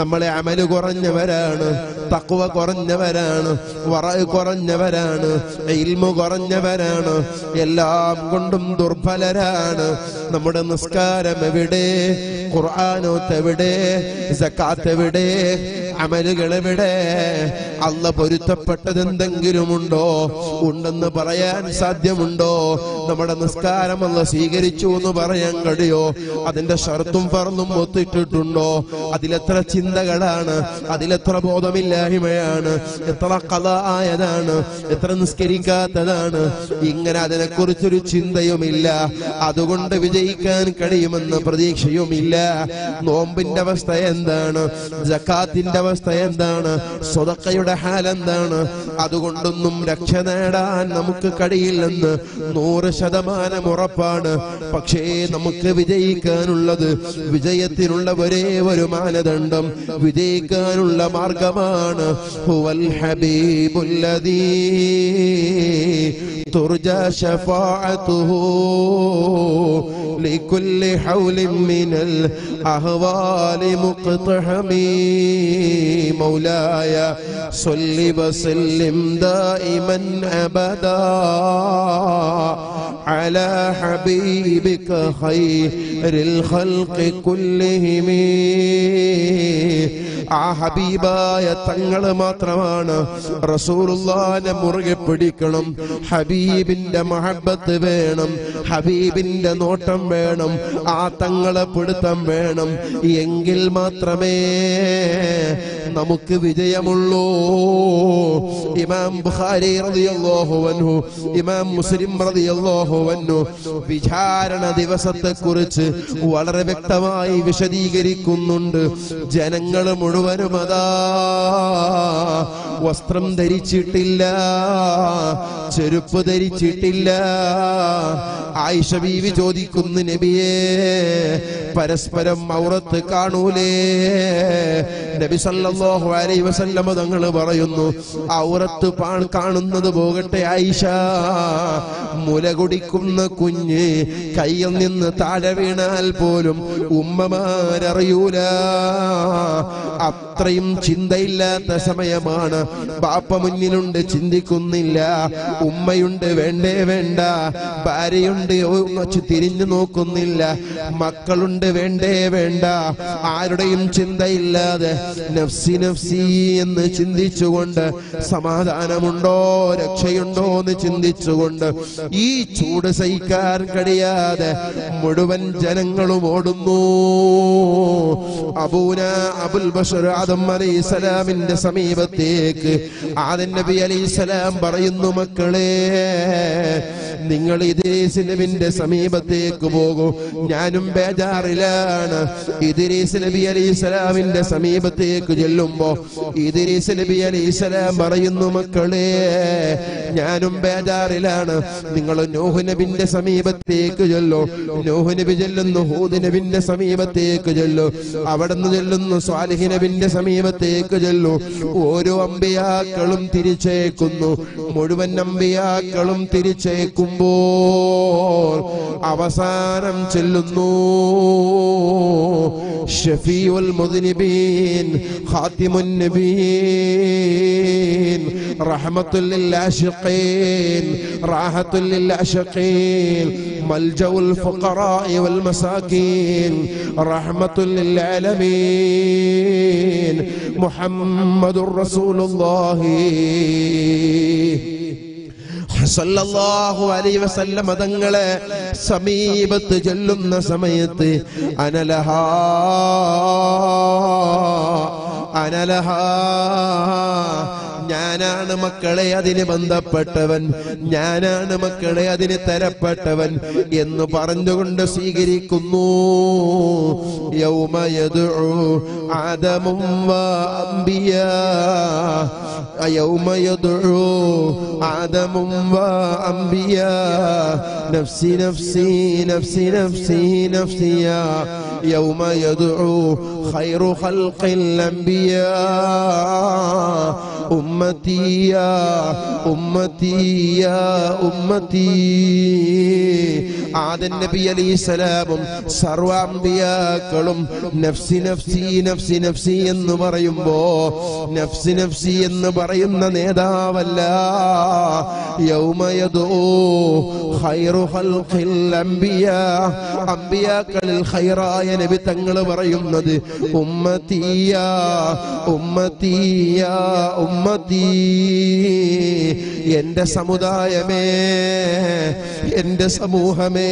നമ്മളെ അമൽ കുറഞ്ഞവരാണ് തക്കുവ കുറഞ്ഞവരാണ് വറ കുറഞ്ഞവരാണ് ഇൽമു കുറഞ്ഞവരാണ് എല്ലാം കൊണ്ടും ദുർബലരാണ്. നമ്മുടെ നിസ്കാരം എവിടെ ഖുർആാനോത്ത് എവിടെ സക്കാത്ത് എവിടെ അമലുകൾ എവിടെ അല്ല പൊരുത്തപ്പെട്ടത് എന്തെങ്കിലും ഉണ്ടോ ഉണ്ടെന്ന് പറയാൻ സാധ്യമുണ്ടോ? നമ്മുടെ നിസ്കാരം അല്ല സ്വീകരിച്ചു എന്ന് പറയാൻ കഴിയോ? അതിന്റെ ഷർത്തും ഫറന്നും ഒത്തിട്ടിട്ടുണ്ടോ? അതിലെത്ര ചിന്തകളാണ്? അതിലെത്ര ബോധമില്ലായ്മയാണ്? എത്ര കഥ ആയതാണ്? എത്ര നിസ്കരിക്കാത്തതാണ്? ഇങ്ങനെ അതിനെക്കുറിച്ചൊരു ചിന്തയുമില്ല. അതുകൊണ്ട് വിജയിക്കാൻ കഴിയുമെന്ന പ്രതീക്ഷയുമില്ല. നോമ്പിന്റെ അവസ്ഥ എന്താണ്? ജക്കാത്തിന്റെ അവസ്ഥ എന്താണ്? സ്വതക്കയുടെ ഹാൽ എന്താണ്? അതുകൊണ്ടൊന്നും രക്ഷ നേടാൻ നമുക്ക് കഴിയില്ലെന്ന് നൂറ് ശതമാനം ഉറപ്പാണ്. പക്ഷേ നമുക്ക് വിജയിക്കാനുള്ളത് വിജയത്തിനുള്ള ഒരേ ഒരു മാനദണ്ഡം വിജയിക്കാനുള്ള മാർഗമാണ്. ഹുവൽ ഹബീബുല്ലദീ തുർജ لكل حول من الأهوال مقتحم مولاي صل وسلم دائما أبدا على حبيبك خير الخلق كلهم ആ ഹബീബായ തങ്ങള് മാത്രമാണ് റസൂലുള്ളാനെ മുറുകെ പിടിക്കണം ഹബീബിന്റെ മഹബത്ത് വേണം ഹബീബിന്റെ നോട്ടം വേണം ആ തങ്ങളെ പിടുത്തം വേണം. എങ്കിൽ മാത്രമേ നമുക്ക് വിജയമുള്ളൂ. ഇമാം ബുഖാരി റളിയല്ലാഹു അൻഹു ഇമാം മുസ്ലിം റളിയല്ലാഹു അൻഹു വിചാരണ ദിവസത്തെ കുറിച്ച് വളരെ വ്യക്തമായി വിശദീകരിക്കുന്നുണ്ട്. ജനങ്ങൾ മുഴുവനും അതാ വസ്ത്രം ധരിച്ചിട്ടില്ല ചെരുപ്പ് ധരിച്ചിട്ടില്ല. ആയിഷ ബീവി ചോദിക്കുന്നു നബിയേ പരസ്പരം ഔറത്ത് കാണൂലേ. നബി സല്ലല്ലാഹു അലൈഹി വസല്ലമ തങ്ങൾ പറയുന്നു ഔറത്ത് പാൺ കാണുന്നത് പോകട്ടെ ആയിഷ. മുല കുടിക്കുന്ന കുഞ്ഞ് കയ്യിൽ നിന്ന് താഴെ വീണാൽ പോലും ഉമ്മമാരറിയൂല. അത്രയും ചിന്തയില്ലാത്ത സമയമാണ്. ബാപ്പ മുന്നിലുണ്ട് ചിന്തിക്കുന്നില്ല. ഉമ്മയുണ്ട് വേണ്ടേ വേണ്ട. ഭാര്യയുണ്ട് തിരിഞ്ഞു തിരിഞ്ഞു നോക്കുന്നില്ല മക്കളുണ്ട് വേണ്ടേ വേണ്ട. ആരുടെയും ചിന്തയില്ലാതെ നഫ്സി നഫ്സി എന്ന് ചിന്തിച്ചുകൊണ്ട് സമാധാനമുണ്ടോ രക്ഷയുണ്ടോ എന്ന് ചിന്തിച്ചുകൊണ്ട് ഈ ചൂട് സഹിക്കാൻ കഴിയാതെ മുഴുവൻ ജനങ്ങളും ഓടുന്നു. അബൂന അബുൽ ബഷർ ആദം അലൈഹി സലാമിന്റെ സമീപത്തേക്ക് ആദൻ നബി അലൈഹി സലാം പറയുന്നു മക്കളെ നിങ്ങൾ ഇതേ സിനിമിന്റെ സമീപത്തേക്ക് പോകൂ. ഞാനും ബേജാറിലാണ്. ഇദ്രീസ് നബി അലൈഹി സ്വലാമിന്റെ സമീപത്തേക്ക് ചെല്ലുമ്പോ ഇദ്രീസ് നബി അലൈഹി സ്വലാം പറയുന്നു മക്കളെ ഞാനും ബേജാറിലാണ്. നിങ്ങൾ നോഹ് നബിന്റെ സമീപത്തേക്ക് ചെല്ലോ. നോഹ് നബി ചെല്ലുന്നു ഹൂദ് നബിന്റെ സമീപത്തേക്ക് ചെല്ലോ. അവിടുന്ന് ചെല്ലുന്നു സ്വാലിഹ് നബിന്റെ സമീപത്തേക്ക് ചെല്ലു. ഓരോ അമ്പിയാക്കളും തിരിച്ചേക്കുന്നു. മുഴുവൻ അമ്പിയാക്കളും തിരിച്ചേക്കുമ്പോൾ അവസാനം ظلم تلنو شفي المذنبين خاتم النبيين رحمة للعاشقين راحة للعاشقين ملجأ الفقراء والمساكين رحمة للعالمين. محمد رسول الله. സല്ലല്ലാഹു അലൈഹി വസല്ലം തങ്ങളെ സമീപത്ത് ചെല്ലുന്ന സമയത്ത് അനലഹ അനലഹ ഞാനാണ് മക്കളെ അതിന് ബന്ധപ്പെട്ടവൻ ഞാനാണ് മക്കളെ അതിന് തരപ്പെട്ടവൻ എന്ന് പറഞ്ഞുകൊണ്ട് സ്വീകരിക്കുന്നു യൗമയദുഉ ആദമും വഅംബിയാ യൗമയദുഉ ആദമും വഅംബിയാ നഫ്സി നഫ്സി നഫ്സി നഫ്സി നഫ്സിയാ يوم يدعو خير خلق الأنبياء أمتي ഉമ്മത്തിയ ഉമ്മത്തിയ ഉമ്മത്തി. ആദൻ നബി അലി സലാമും സർവാംബിയാക്കളും നഫ്സി നഫ്സി നഫ്സി നഫ്സി എന്ന് പറയുമ്പോ നഫ്സി നഫ്സി എന്ന് പറയുന്ന നേതാവല്ല. യൗമയതോ ഖൈറു ഖൽഖിൽ അംബിയ. അംബിയാക്കളിൽ ഖൈറായ നബി തങ്ങൾ പറയുന്നത് ഉമ്മത്തിയ ഉമ്മത്തിയ ഉമ്മത്തി. എന്റെ സമുദായമേ എന്റെ സമൂഹമേ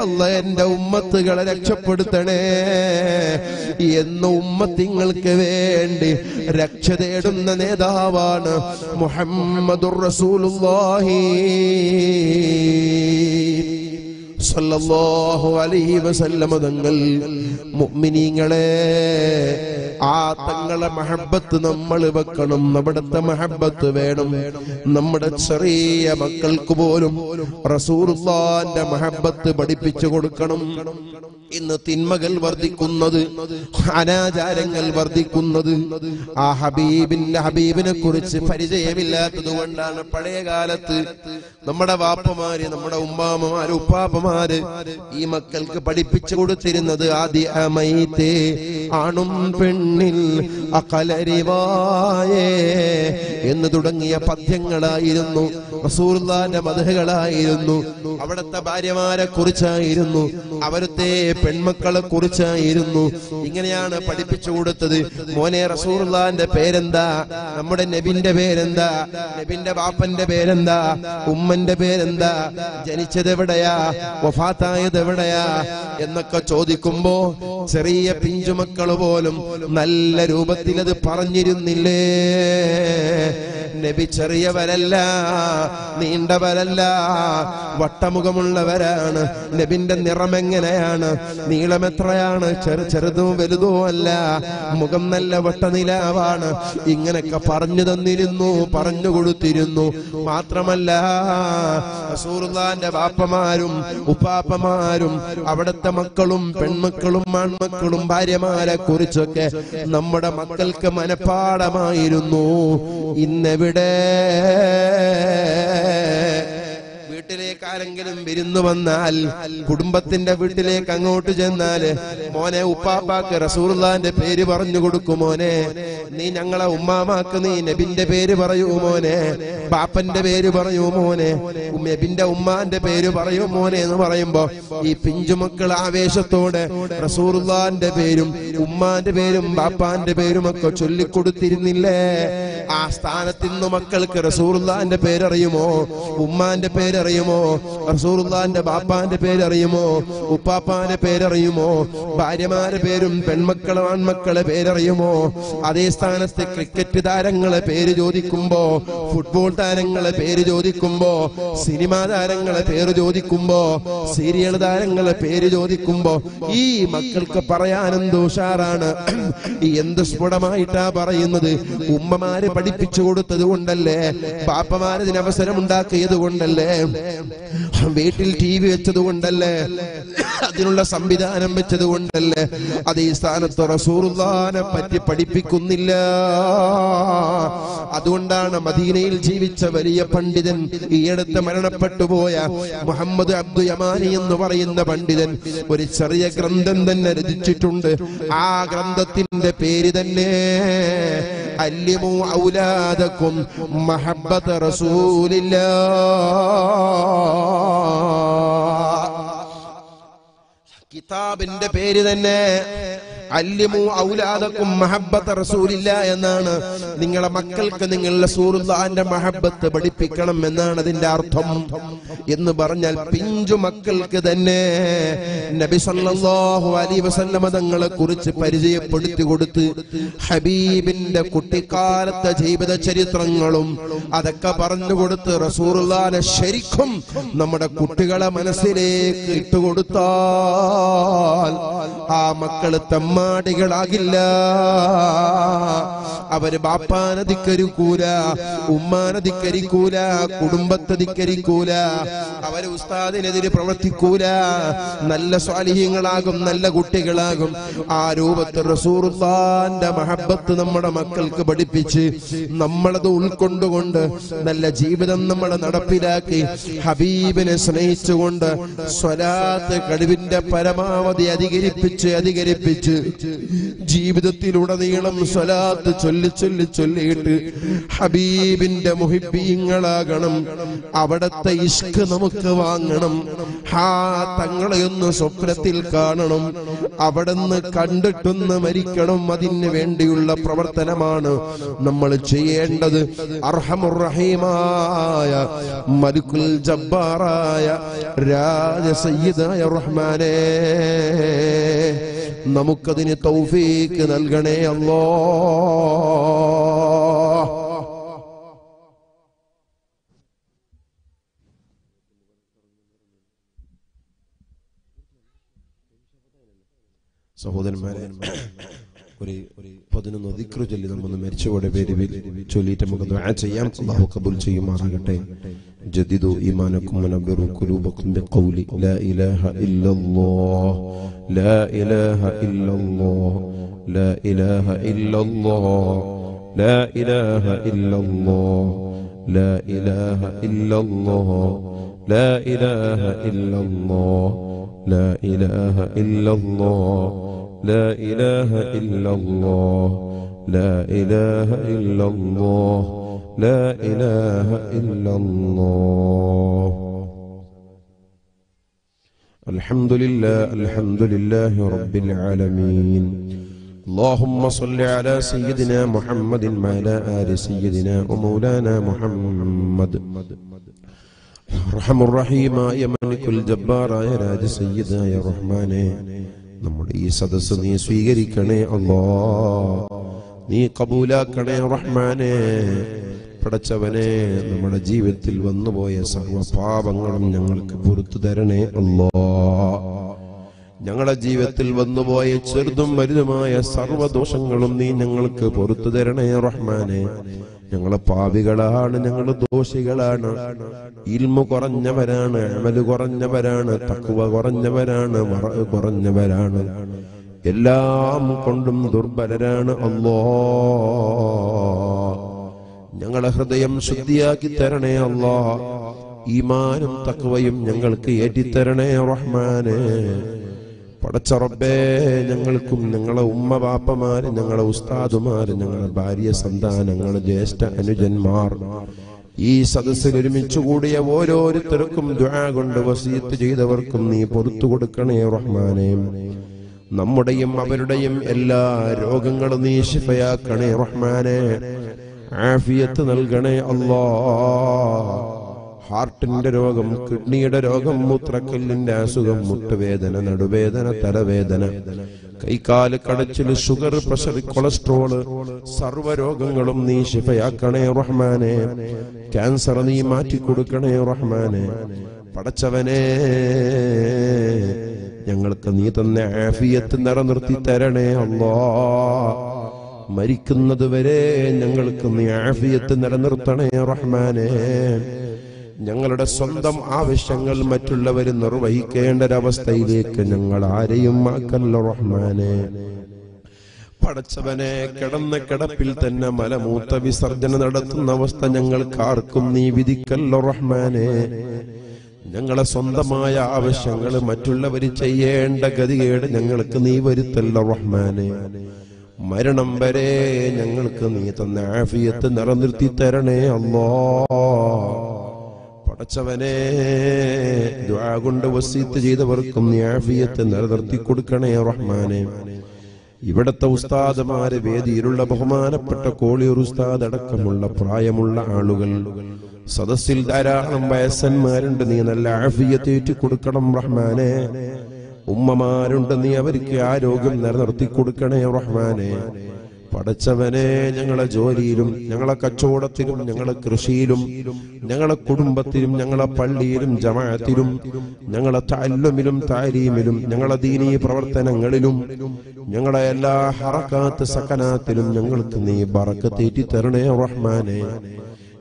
അല്ല എന്റെ ഉമ്മത്തുകളെ രക്ഷപ്പെടുത്തണേ. എന്ന ഉമ്മത്തിങ്ങൾക്ക് വേണ്ടി രക്ഷ തേടുന്ന നേതാവാണ് മുഹമ്മദുർ റസൂലുള്ളാഹി. സല്ലല്ലാഹു അലൈഹി വസല്ലമ തങ്ങൾ മുഅ്മിനീങ്ങളെ ആ തങ്ങളെ മഹബ്ബത്ത് നമ്മൾ വെക്കണം. നമ്മുടെ മഹബ്ബത്ത് വേണം. നമ്മുടെ ചെറിയ മക്കൾക്ക് പോലും റസൂലുള്ളാന്റെ മഹബത്ത് പഠിപ്പിച്ചു കൊടുക്കണം. ഇന്ന് തിന്മകൾ വർദ്ധിക്കുന്നത് അനാചാരങ്ങൾ വർദ്ധിക്കുന്നത്. ആ ഹബീബിന്റെ ഹബീബിനെ കുറിച്ച് പരിചയമില്ലാത്തത് കൊണ്ടാണ് പഴയ കാലത്ത് നമ്മുടെ വാപ്പമാര് നമ്മുടെ ഉമ്മാമ്മമാര് ഉപ്പാപ്പമാര് ഈ മക്കൾക്ക് പഠിപ്പിച്ചു കൊടുത്തിരുന്നത്. ആദ്യ അമൈത്തേ ആണും പെണ്ണിൽ അകലരിവായേ എന്ന് തുടങ്ങിയ പദ്യങ്ങളായിരുന്നു. റസൂർദാന്റെ മതകളായിരുന്നു അവിടുത്തെ ഭാര്യമാരെ കുറിച്ചായിരുന്നു. അവിടുത്തെ പെൺമക്കളെ കുറിച്ചായിരുന്നു ഇങ്ങനെയാണ് പഠിപ്പിച്ചു കൊടുത്തത്. മോനെ റസൂർലാന്റെ പേരെന്താ? നമ്മുടെ നബിന്റെ പേരെന്താ? നബിന്റെ ബാപ്പന്റെ പേരെന്താ? ഉമ്മന്റെ പേരെന്താ? ജനിച്ചത് എവിടെയാ വഫാത്തായത് എവിടെയാ എന്നൊക്കെ ചോദിക്കുമ്പോ ചെറിയ പിഞ്ചുമക്കൾ പോലും നല്ല രൂപത്തിൽ അത് പറഞ്ഞിരുന്നില്ലേ? നബി ചെറിയവരല്ല നീണ്ടവരല്ല വട്ടമുഖമുള്ളവരാണ്. നബിന്റെ നിറം എങ്ങനെയാണ് നീളം എത്രയാണ് ചെറു ചെറുതും വലുതോ അല്ല മുഖം നല്ല വട്ടനിലാവാണ് ഇങ്ങനൊക്കെ പറഞ്ഞു തന്നിരുന്നു പറഞ്ഞു കൊടുത്തിരുന്നു മാത്രമല്ല റസൂലുള്ളാന്റെ ബാപ്പമാരും ഉപ്പാപ്പമാരും അവിടുത്തെ മക്കളും പെൺമക്കളും ആൺമക്കളും ഭാര്യമാരെ കുറിച്ചൊക്കെ നമ്മുടെ മക്കൾക്ക് മനപ്പാടമായിരുന്നു ഇന്നെവിടെ വീട്ടിലേക്ക് ആരെങ്കിലും വിരുന്നു വന്നാൽ കുടുംബത്തിന്റെ വീട്ടിലേക്ക് അങ്ങോട്ട് ചെന്നാൽ മോനെ ഉപ്പാപ്പാക്ക് റസൂർലാന്റെ പേര് പറഞ്ഞു കൊടുക്കും മോനെ. നീ ഞങ്ങളെ ഉമ്മാമാക്ക് നീ നബിന്റെ പേര് പറയൂ മോനെ. പാപ്പന്റെ പേര് പറയൂ മോനെ. നബിന്റെ ഉമ്മാന്റെ പേര് പറയൂ മോനെ എന്ന് പറയുമ്പോ ഈ പിഞ്ചുമക്കൾ ആവേശത്തോടെ റസൂർലാന്റെ പേരും ഉമ്മാന്റെ പേരും ബാപ്പാന്റെ പേരും ഒക്കെ ചൊല്ലിക്കൊടുത്തിരുന്നില്ലേ? ആ സ്ഥാനത്ത് ഇന്ന് മക്കൾക്ക് റസൂർലാന്റെ പേരറിയുമോ? ഉമ്മാന്റെ പേരറിയുമോ? റസൂർലാന്റെ ബാപ്പാന്റെ പേരറിയുമോ? ഉപ്പാപ്പാന്റെ പേരറിയുമോ? ഭാര്യമാരെ പേരും പെൺമക്കളെ ആൺമക്കളെ പേരറിയുമോ? അതേ സ്ഥാനത്ത് ക്രിക്കറ്റ് താരങ്ങളെ പേര് ചോദിക്കുമ്പോ ഫുട്ബോൾ താരങ്ങളെ പേര് ചോദിക്കുമ്പോ സിനിമാ താരങ്ങളെ പേര് ചോദിക്കുമ്പോ സീരിയൽ താരങ്ങളെ പേര് ചോദിക്കുമ്പോ ഈ മക്കൾക്ക് പറയാനെന്ത് ഉഷാറാണ്. എന്ത് സ്ഫുടമായിട്ടാ പറയുന്നത്? ഉമ്മമാര് പഠിപ്പിച്ചു കൊടുത്തത് കൊണ്ടല്ലേ? പാപ്പമാര് അവസരം ഉണ്ടാക്കിയത് കൊണ്ടല്ലേ? വീട്ടിൽ ടി വി വെച്ചത് കൊണ്ടല്ലേ അതിനുള്ള സംവിധാനം വെച്ചത് കൊണ്ടല്ലേ അത് ഈ സ്ഥാനത്ത് റസൂറുല്ലാനെ പറ്റി പഠിപ്പിക്കുന്നില്ല. അതുകൊണ്ടാണ് മദീനയിൽ ജീവിച്ച വലിയ പണ്ഡിതൻ ഈയടുത്ത് മരണപ്പെട്ടു പോയ മുഹമ്മദ് അബ്ദു യമാനി എന്ന് പറയുന്ന പണ്ഡിതൻ ഒരു ചെറിയ ഗ്രന്ഥം തന്നെ രചിച്ചിട്ടുണ്ട്. ആ ഗ്രന്ഥത്തിന്റെ പേര് തന്നെ അല്ലിമു ഔലാദക്കും മഹബത്ത് റസൂലില്ല. കിതാബിന്റെ പേര് തന്നെ എന്നാണ്. നിങ്ങളെ മക്കൾക്ക് നിങ്ങളുടെ സൂറുല്ലാന്റെ മഹബത്ത് പഠിപ്പിക്കണം എന്നാണ് അതിന്റെ അർത്ഥം. എന്ന് പറഞ്ഞാൽ പിഞ്ചു മക്കൾക്ക് തന്നെ നബി സല്ലല്ലാഹു അലൈഹി വസല്ലമ തങ്ങളെ കുറിച്ച് പരിചയപ്പെടുത്തി കൊടുത്ത് ഹബീബിന്റെ കുട്ടിക്കാലത്തെ ജീവിത ചരിത്രങ്ങളും അതൊക്കെ പറഞ്ഞു കൊടുത്ത് റസൂറുല്ലാനെ ശരിക്കും നമ്മുടെ കുട്ടികളെ മനസ്സിലേക്ക് ഇട്ടുകൊടുത്താൽ ആ മക്കൾ തെമ്മാടികളാകില്ല അവർ ബാപ്പാനെ ധിക്കരിക്കൂല ഉമ്മാനെ ധിക്കരിക്കൂല കുടുംബത്തെ ധിക്കരിക്കൂല അവർ ഉസ്താദിനെതിരെ പ്രവർത്തിക്കൂല. നല്ല സ്വാലിഹ്യങ്ങളാകും നല്ല കുട്ടികളാകും. ആ രൂപത്തിൽ റസൂറുല്ലാന്റെ മഹബത്ത് നമ്മുടെ മക്കൾക്ക് പഠിപ്പിച്ച് നമ്മളത് ഉൾക്കൊണ്ടുകൊണ്ട് നല്ല ജീവിതം നമ്മൾ നടപ്പിലാക്കി ഹബീബിനെ സ്നേഹിച്ചുകൊണ്ട് സ്വലാത്ത് കഴിവിന്റെ പരമാവധി അധികരിപ്പിച്ച് അധികരിപ്പിച്ച് ജീവിതത്തിലുടനീളം സ്വലാത്ത് ചൊല്ലി ചൊല്ലി ചൊല്ലിയിട്ട് ഹബീബിന്റെ മുഹിബീങ്ങളാകണം. അവിടത്തെ ഇഷ്ക് നമുക്ക് വാങ്ങണം. ഹാ തങ്ങളെ ഒന്ന് സ്വപ്നത്തിൽ കാണണം. അവിടുന്ന് കണ്ടിട്ടൊന്ന് മരിക്കണം. അതിന് വേണ്ടിയുള്ള പ്രവർത്തനമാണ് നമ്മൾ ചെയ്യേണ്ടത്. അർഹമുറഹീമായ മരുക്കുൽ ജബ്ബാറായ രാജ സയ്യിദായ റഹ്മാനേ. നമുക്കതിന് തൗഫീക്ക് നൽകണേ അല്ലോ. സഹോദരന്മാരെ ഒരു പതിനൊന്ന് ദിക്രു ചൊല്ലി നമ്മൾ മരിച്ചവരുടെ പേര് ചൊല്ലിയിട്ട് നമുക്ക് ചെയ്യാം. അള്ളാഹു കബൂൽ ചെയ്യുമാറാകട്ടെ. جددوا إيمانكم ونبروا قلوبكم بقول لا إله إلا الله. لا إله إلا الله. لا إله إلا الله. لا إله إلا الله. لا إله إلا الله. لا إله إلا الله. لا إله إلا الله. لا إله إلا الله. لا إله إلا الله. لا إله إلا الله الحمد لله الحمد لله رب العالمين اللهم صل على سيدنا محمد وعلى آل سيدنا ومولانا محمد റഹമുറഹീമായ മലിക്കുൽ ജബ്ബാറായ രാജ സയ്യിദായ റഹ്മാനെ നമ്മുടെ ഈ സദസ്സ് നീ സ്വീകരിക്കണേ അല്ലാ നീ കബൂലാക്കണേ റഹ്മാനെ. പടച്ചവനെ നമ്മുടെ ജീവിതത്തിൽ വന്നുപോയ സർവ പാപങ്ങളും ഞങ്ങൾക്ക് പുറത്തു തരണേ അല്ലോ. ഞങ്ങളുടെ ജീവിതത്തിൽ വന്നുപോയ ചെറുതും വലുതുമായ സർവദോഷങ്ങളും നീ ഞങ്ങൾക്ക് പുറത്തു തരണേ റഹ്മാനെ. ഞങ്ങളെ പാപികളാണ് ഞങ്ങൾ ദോഷികളാണ്. ഇൽമു കുറഞ്ഞവരാണ് അമൽ കുറഞ്ഞവരാണ് തക്കുവ കുറഞ്ഞവരാണ് കുറഞ്ഞവരാണ്. എല്ലാം കൊണ്ടും ദുർബലരാണ് അല്ലോ. ഞങ്ങളെ ഹൃദയം ശുദ്ധിയാക്കി തരണേ അല്ലോ. ഈമാനും തക്കവയും ഞങ്ങൾക്ക് ഏറ്റിത്തരണേ റഹ്മാനെ. പടച്ചറബേ ഞങ്ങൾക്കും ഞങ്ങളെ ഉമ്മ ബാപ്പമാര് ഞങ്ങളെ ഉസ്താദുമാര് ഞങ്ങളെ ഭാര്യ സന്താനങ്ങൾ ജ്യേഷ്ഠ അനുജന്മാർ ഈ സദസ്സിൽ ഒരുമിച്ച് കൂടിയ ഓരോരുത്തർക്കും ദ്വാ കൊണ്ട് വസീത്ത് ചെയ്തവർക്കും നീ പൊറത്തു കൊടുക്കണേ റഹ്മാനെ. നമ്മുടെയും അവരുടെയും എല്ലാ രോഗങ്ങളും നീ ശിഫയാക്കണേ റഹ്മാനെ. ആഫിയത്ത് നൽകണേ അല്ലാ. ഹാർട്ടിന്റെ രോഗം കിഡ്നിയുടെ രോഗം മൂത്രക്കല്ലിന്റെ അസുഖം മുട്ടുവേദന നടുവേദന തലവേദന കൈകാൽ കടച്ചിൽ ഷുഗർ പ്രഷർ കൊളസ്ട്രോൾ സർവരോഗങ്ങളും നീ ശിഫയാക്കണേ റഹ്മാനെ. ക്യാൻസർ നീ മാറ്റിക്കൊടുക്കണേ റഹ്മാനെ. പടച്ചവനെ ഞങ്ങൾക്ക് നീ തന്നെ ആഫിയത്ത് നിറനിർത്തി തരണേ അല്ലാ മരിക്കുന്നത് വരെ ഞങ്ങൾക്ക് നീ ആഫിയത്ത് നിലനിർത്തണേ റഹ്മാനെ. ഞങ്ങളുടെ സ്വന്തം ആവശ്യങ്ങൾ മറ്റുള്ളവർ നിർവഹിക്കേണ്ട ഒരവസ്ഥയിലേക്ക് ഞങ്ങൾ ആരെയും ആക്കല്ല റഹ്മാനെ. പടച്ചവനെ കിടന്ന കിടപ്പിൽ തന്നെ മലമൂത്ത വിസർജന നടത്തുന്ന അവസ്ഥ ഞങ്ങൾക്ക് ആർക്കും നീ വിധിക്കല്ലോ റഹ്മാനെ. ഞങ്ങളെ സ്വന്തമായ ആവശ്യങ്ങൾ മറ്റുള്ളവർ ചെയ്യേണ്ട ഗതികേട് ഞങ്ങൾക്ക് നീ വരുത്തല്ലോ റഹ്മാനെ. മരണം വരെ ഞങ്ങൾക്ക് നീ തന്ന ആഫിയത്ത് നിറനിർത്തി തരണേ അല്ലോ. പടച്ചവനെ ദുആ കൊണ്ട് വസീത്ത് ചെയ്തവർക്കും നീ ആഫിയത്ത് നിലനിർത്തി കൊടുക്കണേ റഹ്മാനെ. ഇവിടത്തെ ഉസ്താദമാരെ വേദിയിലുള്ള ബഹുമാനപ്പെട്ട കോളിയൊരു ഉസ്താദ് അടക്കമുള്ള പ്രായമുള്ള ആളുകൾ സദസ്സിൽ ധാരാളം വയസ്സന്മാരുണ്ട്. നീ നല്ല ആഫിയത്തേറ്റ് കൊടുക്കണം റഹ്മാനെ. ഉമ്മമാരുണ്ട് നീ അവർക്ക് ആരോഗ്യം നിലനിർത്തി കൊടുക്കണേ റഹ്മാനെ. പടച്ചവനെ ഞങ്ങളെ ജോലിയിലും ഞങ്ങളെ കച്ചവടത്തിലും ഞങ്ങളെ കൃഷിയിലും ഞങ്ങളെ കുടുംബത്തിലും ഞങ്ങളെ പള്ളിയിലും ജമാഅത്തിലും ഞങ്ങളെ താല്ലുമിലും താരീമിലും ഞങ്ങളെ ദീനീ പ്രവർത്തനങ്ങളിലും ഞങ്ങളെ എല്ലാ ഹറക്കാത്ത സക്കനാത്തിലും ഞങ്ങൾക്ക് നീ ബറക്കത്തേറ്റി തരണേ റഹ്മാനെ.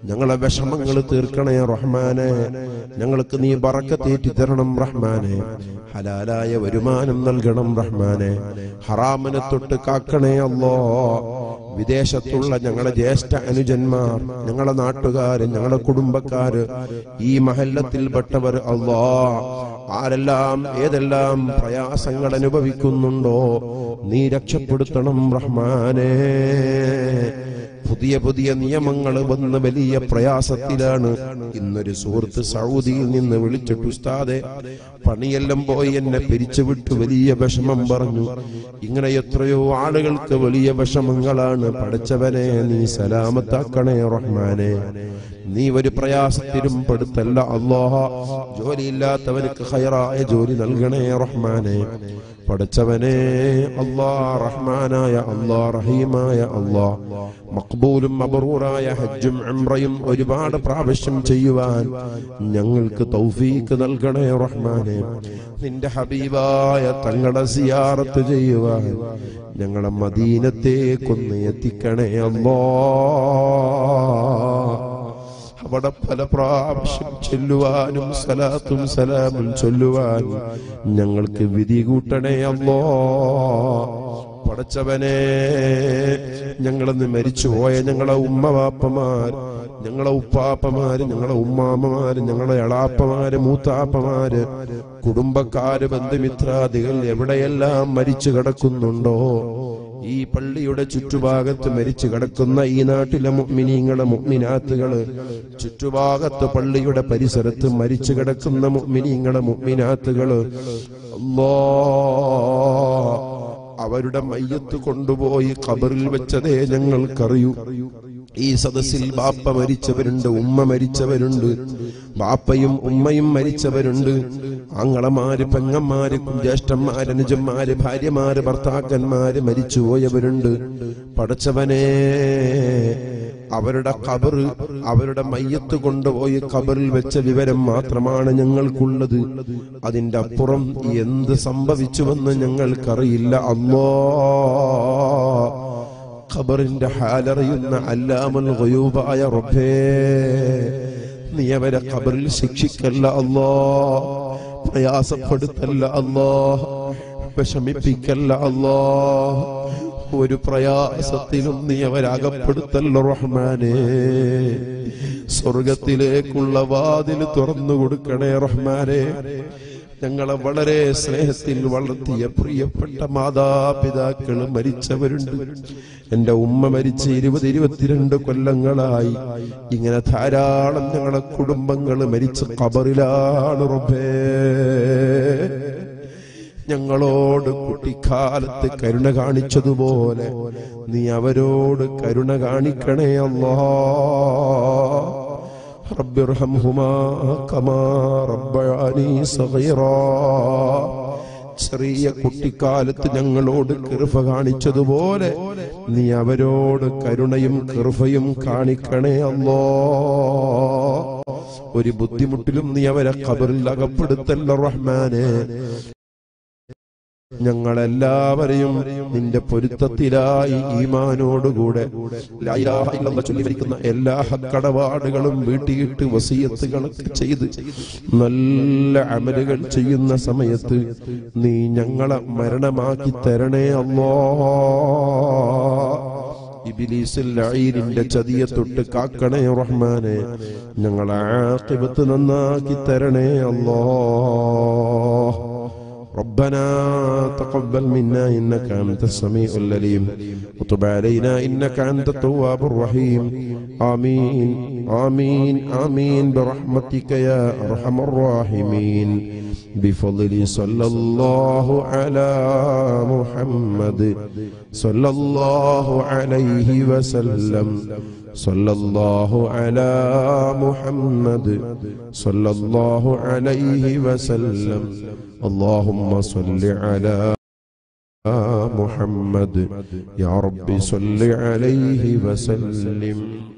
ഞങ്ങളെ വിഷമങ്ങൾ തീർക്കണേ റഹ്മാനെ. ഞങ്ങൾക്ക് നീ ബറക്കത്തേറ്റി തരണം റഹ്മാനെ. ഹലാലായ വരുമാനം നൽകണം റഹ്മാനെ. ഹറാമിനെ തൊട്ട് കാക്കണേ അല്ലോ വിദേശത്തുള്ള ഞങ്ങളെ ജ്യേഷ്ഠ അനുജന്മാർ ഞങ്ങളെ നാട്ടുകാര് ഞങ്ങളെ കുടുംബക്കാര് ഈ മഹല്ലത്തിൽപ്പെട്ടവർ അല്ലോ ആരെല്ലാം ഏതെല്ലാം പ്രയാസങ്ങൾ അനുഭവിക്കുന്നുണ്ടോ നീ രക്ഷപ്പെടുത്തണം റഹ്മാനേ. പുതിയ പുതിയ നിയമങ്ങൾ വന്ന് വലിയ പ്രയാസത്തിലാണ്. ഇന്നൊരു സുഹൃത്ത് സൗദിയിൽ നിന്ന് വിളിച്ചിട്ട് ഉസ്താദെ പണിയെല്ലാം പോയി എന്നെ പിരിച്ചുവിട്ടു വലിയ വിഷമം പറഞ്ഞു. ഇങ്ങനെ എത്രയോ ആളുകൾക്ക് വലിയ വിഷമങ്ങളാണ്. പഠിച്ചവനെ നീ സലാമത്താക്കണേ റഹ്മാനെ. നീ ഒരു പ്രയാസത്തിലും പെടുത്തല്ല അള്ളാഹ ജോലിയില്ലാത്തവനക്ക് ഹൈറായ ജോലി നൽകണേ റഹ്മാനെ. പഠിച്ചവനെ അള്ളാ റഹ്മാനായ അള്ളാ റഹീമായ അള്ളാ മക്ബൂലും മബറൂറായ ഹജ്ജും ഉംറയും ഒരുപാട് പ്രാവശ്യം ചെയ്യുവാൻ ഞങ്ങൾക്ക് തൗഫീക്ക് നൽകണേ റഹ്മാനെ. നിന്റെ ഹബീബായ തങ്ങളുടെ സിയാറത്ത് ചെയ്യുവാൻ ഞങ്ങളെ മദീനത്തേക്കൊന്ന് എത്തിക്കണേ അല്ലോ. അവിടെ പല പ്രാവശ്യം ചൊല്ലുവാനും സലാത്തും സലാമും ചൊല്ലുവാനും ഞങ്ങൾക്ക് വിധി കൂട്ടണേ അല്ലോ. പടച്ചവനെ ഞങ്ങളെന്ന് മരിച്ചുപോയ ഞങ്ങളെ ഉമ്മവാപ്പമാർ ഞങ്ങളെ ഉപ്പാപ്പമാര് ഞങ്ങളെ ഉമ്മാമ്മമാര് ഞങ്ങളെ എളാപ്പമാര് മൂത്താപ്പമാര് കുടുംബക്കാര് ബന്ധുമിത്രാദികൾ എവിടെയെല്ലാം മരിച്ചു കിടക്കുന്നുണ്ടോ? ഈ പള്ളിയുടെ ചുറ്റുഭാഗത്ത് മരിച്ചു കിടക്കുന്ന ഈ നാട്ടിലെ മുഅ്മിനീങ്ങളെ മുഗ്മിനാത്തുകൾ ചുറ്റുഭാഗത്ത് പള്ളിയുടെ പരിസരത്ത് മരിച്ചു കിടക്കുന്ന മുഅ്മിനീങ്ങളെ മുഗ്മിനാത്തുകൾ അല്ലാ അവരുടെ മയ്യത്ത് കൊണ്ടുപോയി കബറിൽ വെച്ചതേ ഞങ്ങൾക്കറിയൂ. ഈ സദസ്സിൽ ബാപ്പ മരിച്ചവരുണ്ട് ഉമ്മ മരിച്ചവരുണ്ട് ബാപ്പയും ഉമ്മയും മരിച്ചവരുണ്ട്. ആങ്ങളമാര് പെങ്ങന്മാര് ജ്യേഷ്ഠന്മാര് അനുജന്മാര് ഭാര്യമാര് ഭർത്താക്കന്മാര് മരിച്ചുപോയവരുണ്ട്. പടച്ചവനെ അവരുടെ ഖബറ് അവരുടെ മയ്യത്ത് കൊണ്ടുപോയി ഖബറിൽ വെച്ച വിവരം മാത്രമാണ് ഞങ്ങൾക്കുള്ളത്. അതിന്റെ അപ്പുറം എന്ത് സംഭവിച്ചുവെന്ന് ഞങ്ങൾക്കറിയില്ല. അമ്മോ ഖബറിന്റെ ഹാലറിയുന്ന അല്ലാമൽ ഗയൂബായ റബ്ബേ. നീ അവരെ ഖബറിൽ ശിക്ഷിക്കല്ല അല്ലോ. പ്രയാസപ്പെടുത്തല്ല അല്ലോ. വിഷമിപ്പിക്കല്ല അല്ലോ. ഒരു പ്രയാസത്തിലും നീ അവരകപ്പെടുത്തല്ലോ റഹ്മാനേ. സ്വർഗത്തിലേക്കുള്ള വാതിൽ തുറന്നു കൊടുക്കണേ റഹ്മാനെ. ഞങ്ങളെ വളരെ സ്നേഹത്തിൽ വളർത്തിയ പ്രിയപ്പെട്ട മാതാപിതാക്കൾ മരിച്ചവരുണ്ട്. എന്റെ ഉമ്മ മരിച്ച് ഇരുപത് ഇരുപത്തിരണ്ട് കൊല്ലങ്ങളായി. ഇങ്ങനെ ധാരാളം ഞങ്ങളെ കുടുംബങ്ങൾ മരിച്ച് കബറിലാണ് റബ്ബേ. ഞങ്ങളോട് കുട്ടിക്കാലത്ത് കരുണ കാണിച്ചതുപോലെ നീ അവരോട് കരുണ കാണിക്കണേ അല്ലാ. കമാ ചെറിയ കുട്ടിക്കാലത്ത് ഞങ്ങളോട് കൃപ കാണിച്ചതുപോലെ നീ അവരോട് കരുണയും കൃപയും കാണിക്കണേ അല്ലോ. ഒരു ബുദ്ധിമുട്ടിലും നീ അവരെ കബറിൽ അകപ്പെടുത്തല്ല റഹ്മാനെ. ഞങ്ങളെല്ലാവരെയും നിന്റെ പൊരുത്തത്തിലായി ഈമാനോടുകൂടെ. ഇല്ലല്ലാഹ് എല്ലാ കടപാടുകളും വീട്ടിയിട്ട് വസീയത്തുകളൊക്കെ ചെയ്ത് നല്ല അമലുകൾ ചെയ്യുന്ന സമയത്ത് നീ ഞങ്ങളെ മരണമാക്കി തരണേ അല്ലോ. ചതിയെ തൊട്ട് കാക്കണേ റഹ്മാനെ ഞങ്ങളെ ആഖിബത്ത് നന്നാക്കി തരണേ അല്ലോ. ربنا تقبل منا إنك أنت السميع العليم. وتب علينا إنك أنت التواب الرحيم. آمين. آمين. آمين. برحمتك يا أرحم الراحمين. بفضل صلى الله على محمد. صلى الله عليه وسلم. صلى الله على محمد. صلى الله عليه وسلم. اللهم صل على محمد. يا رب صل عليه وسلم.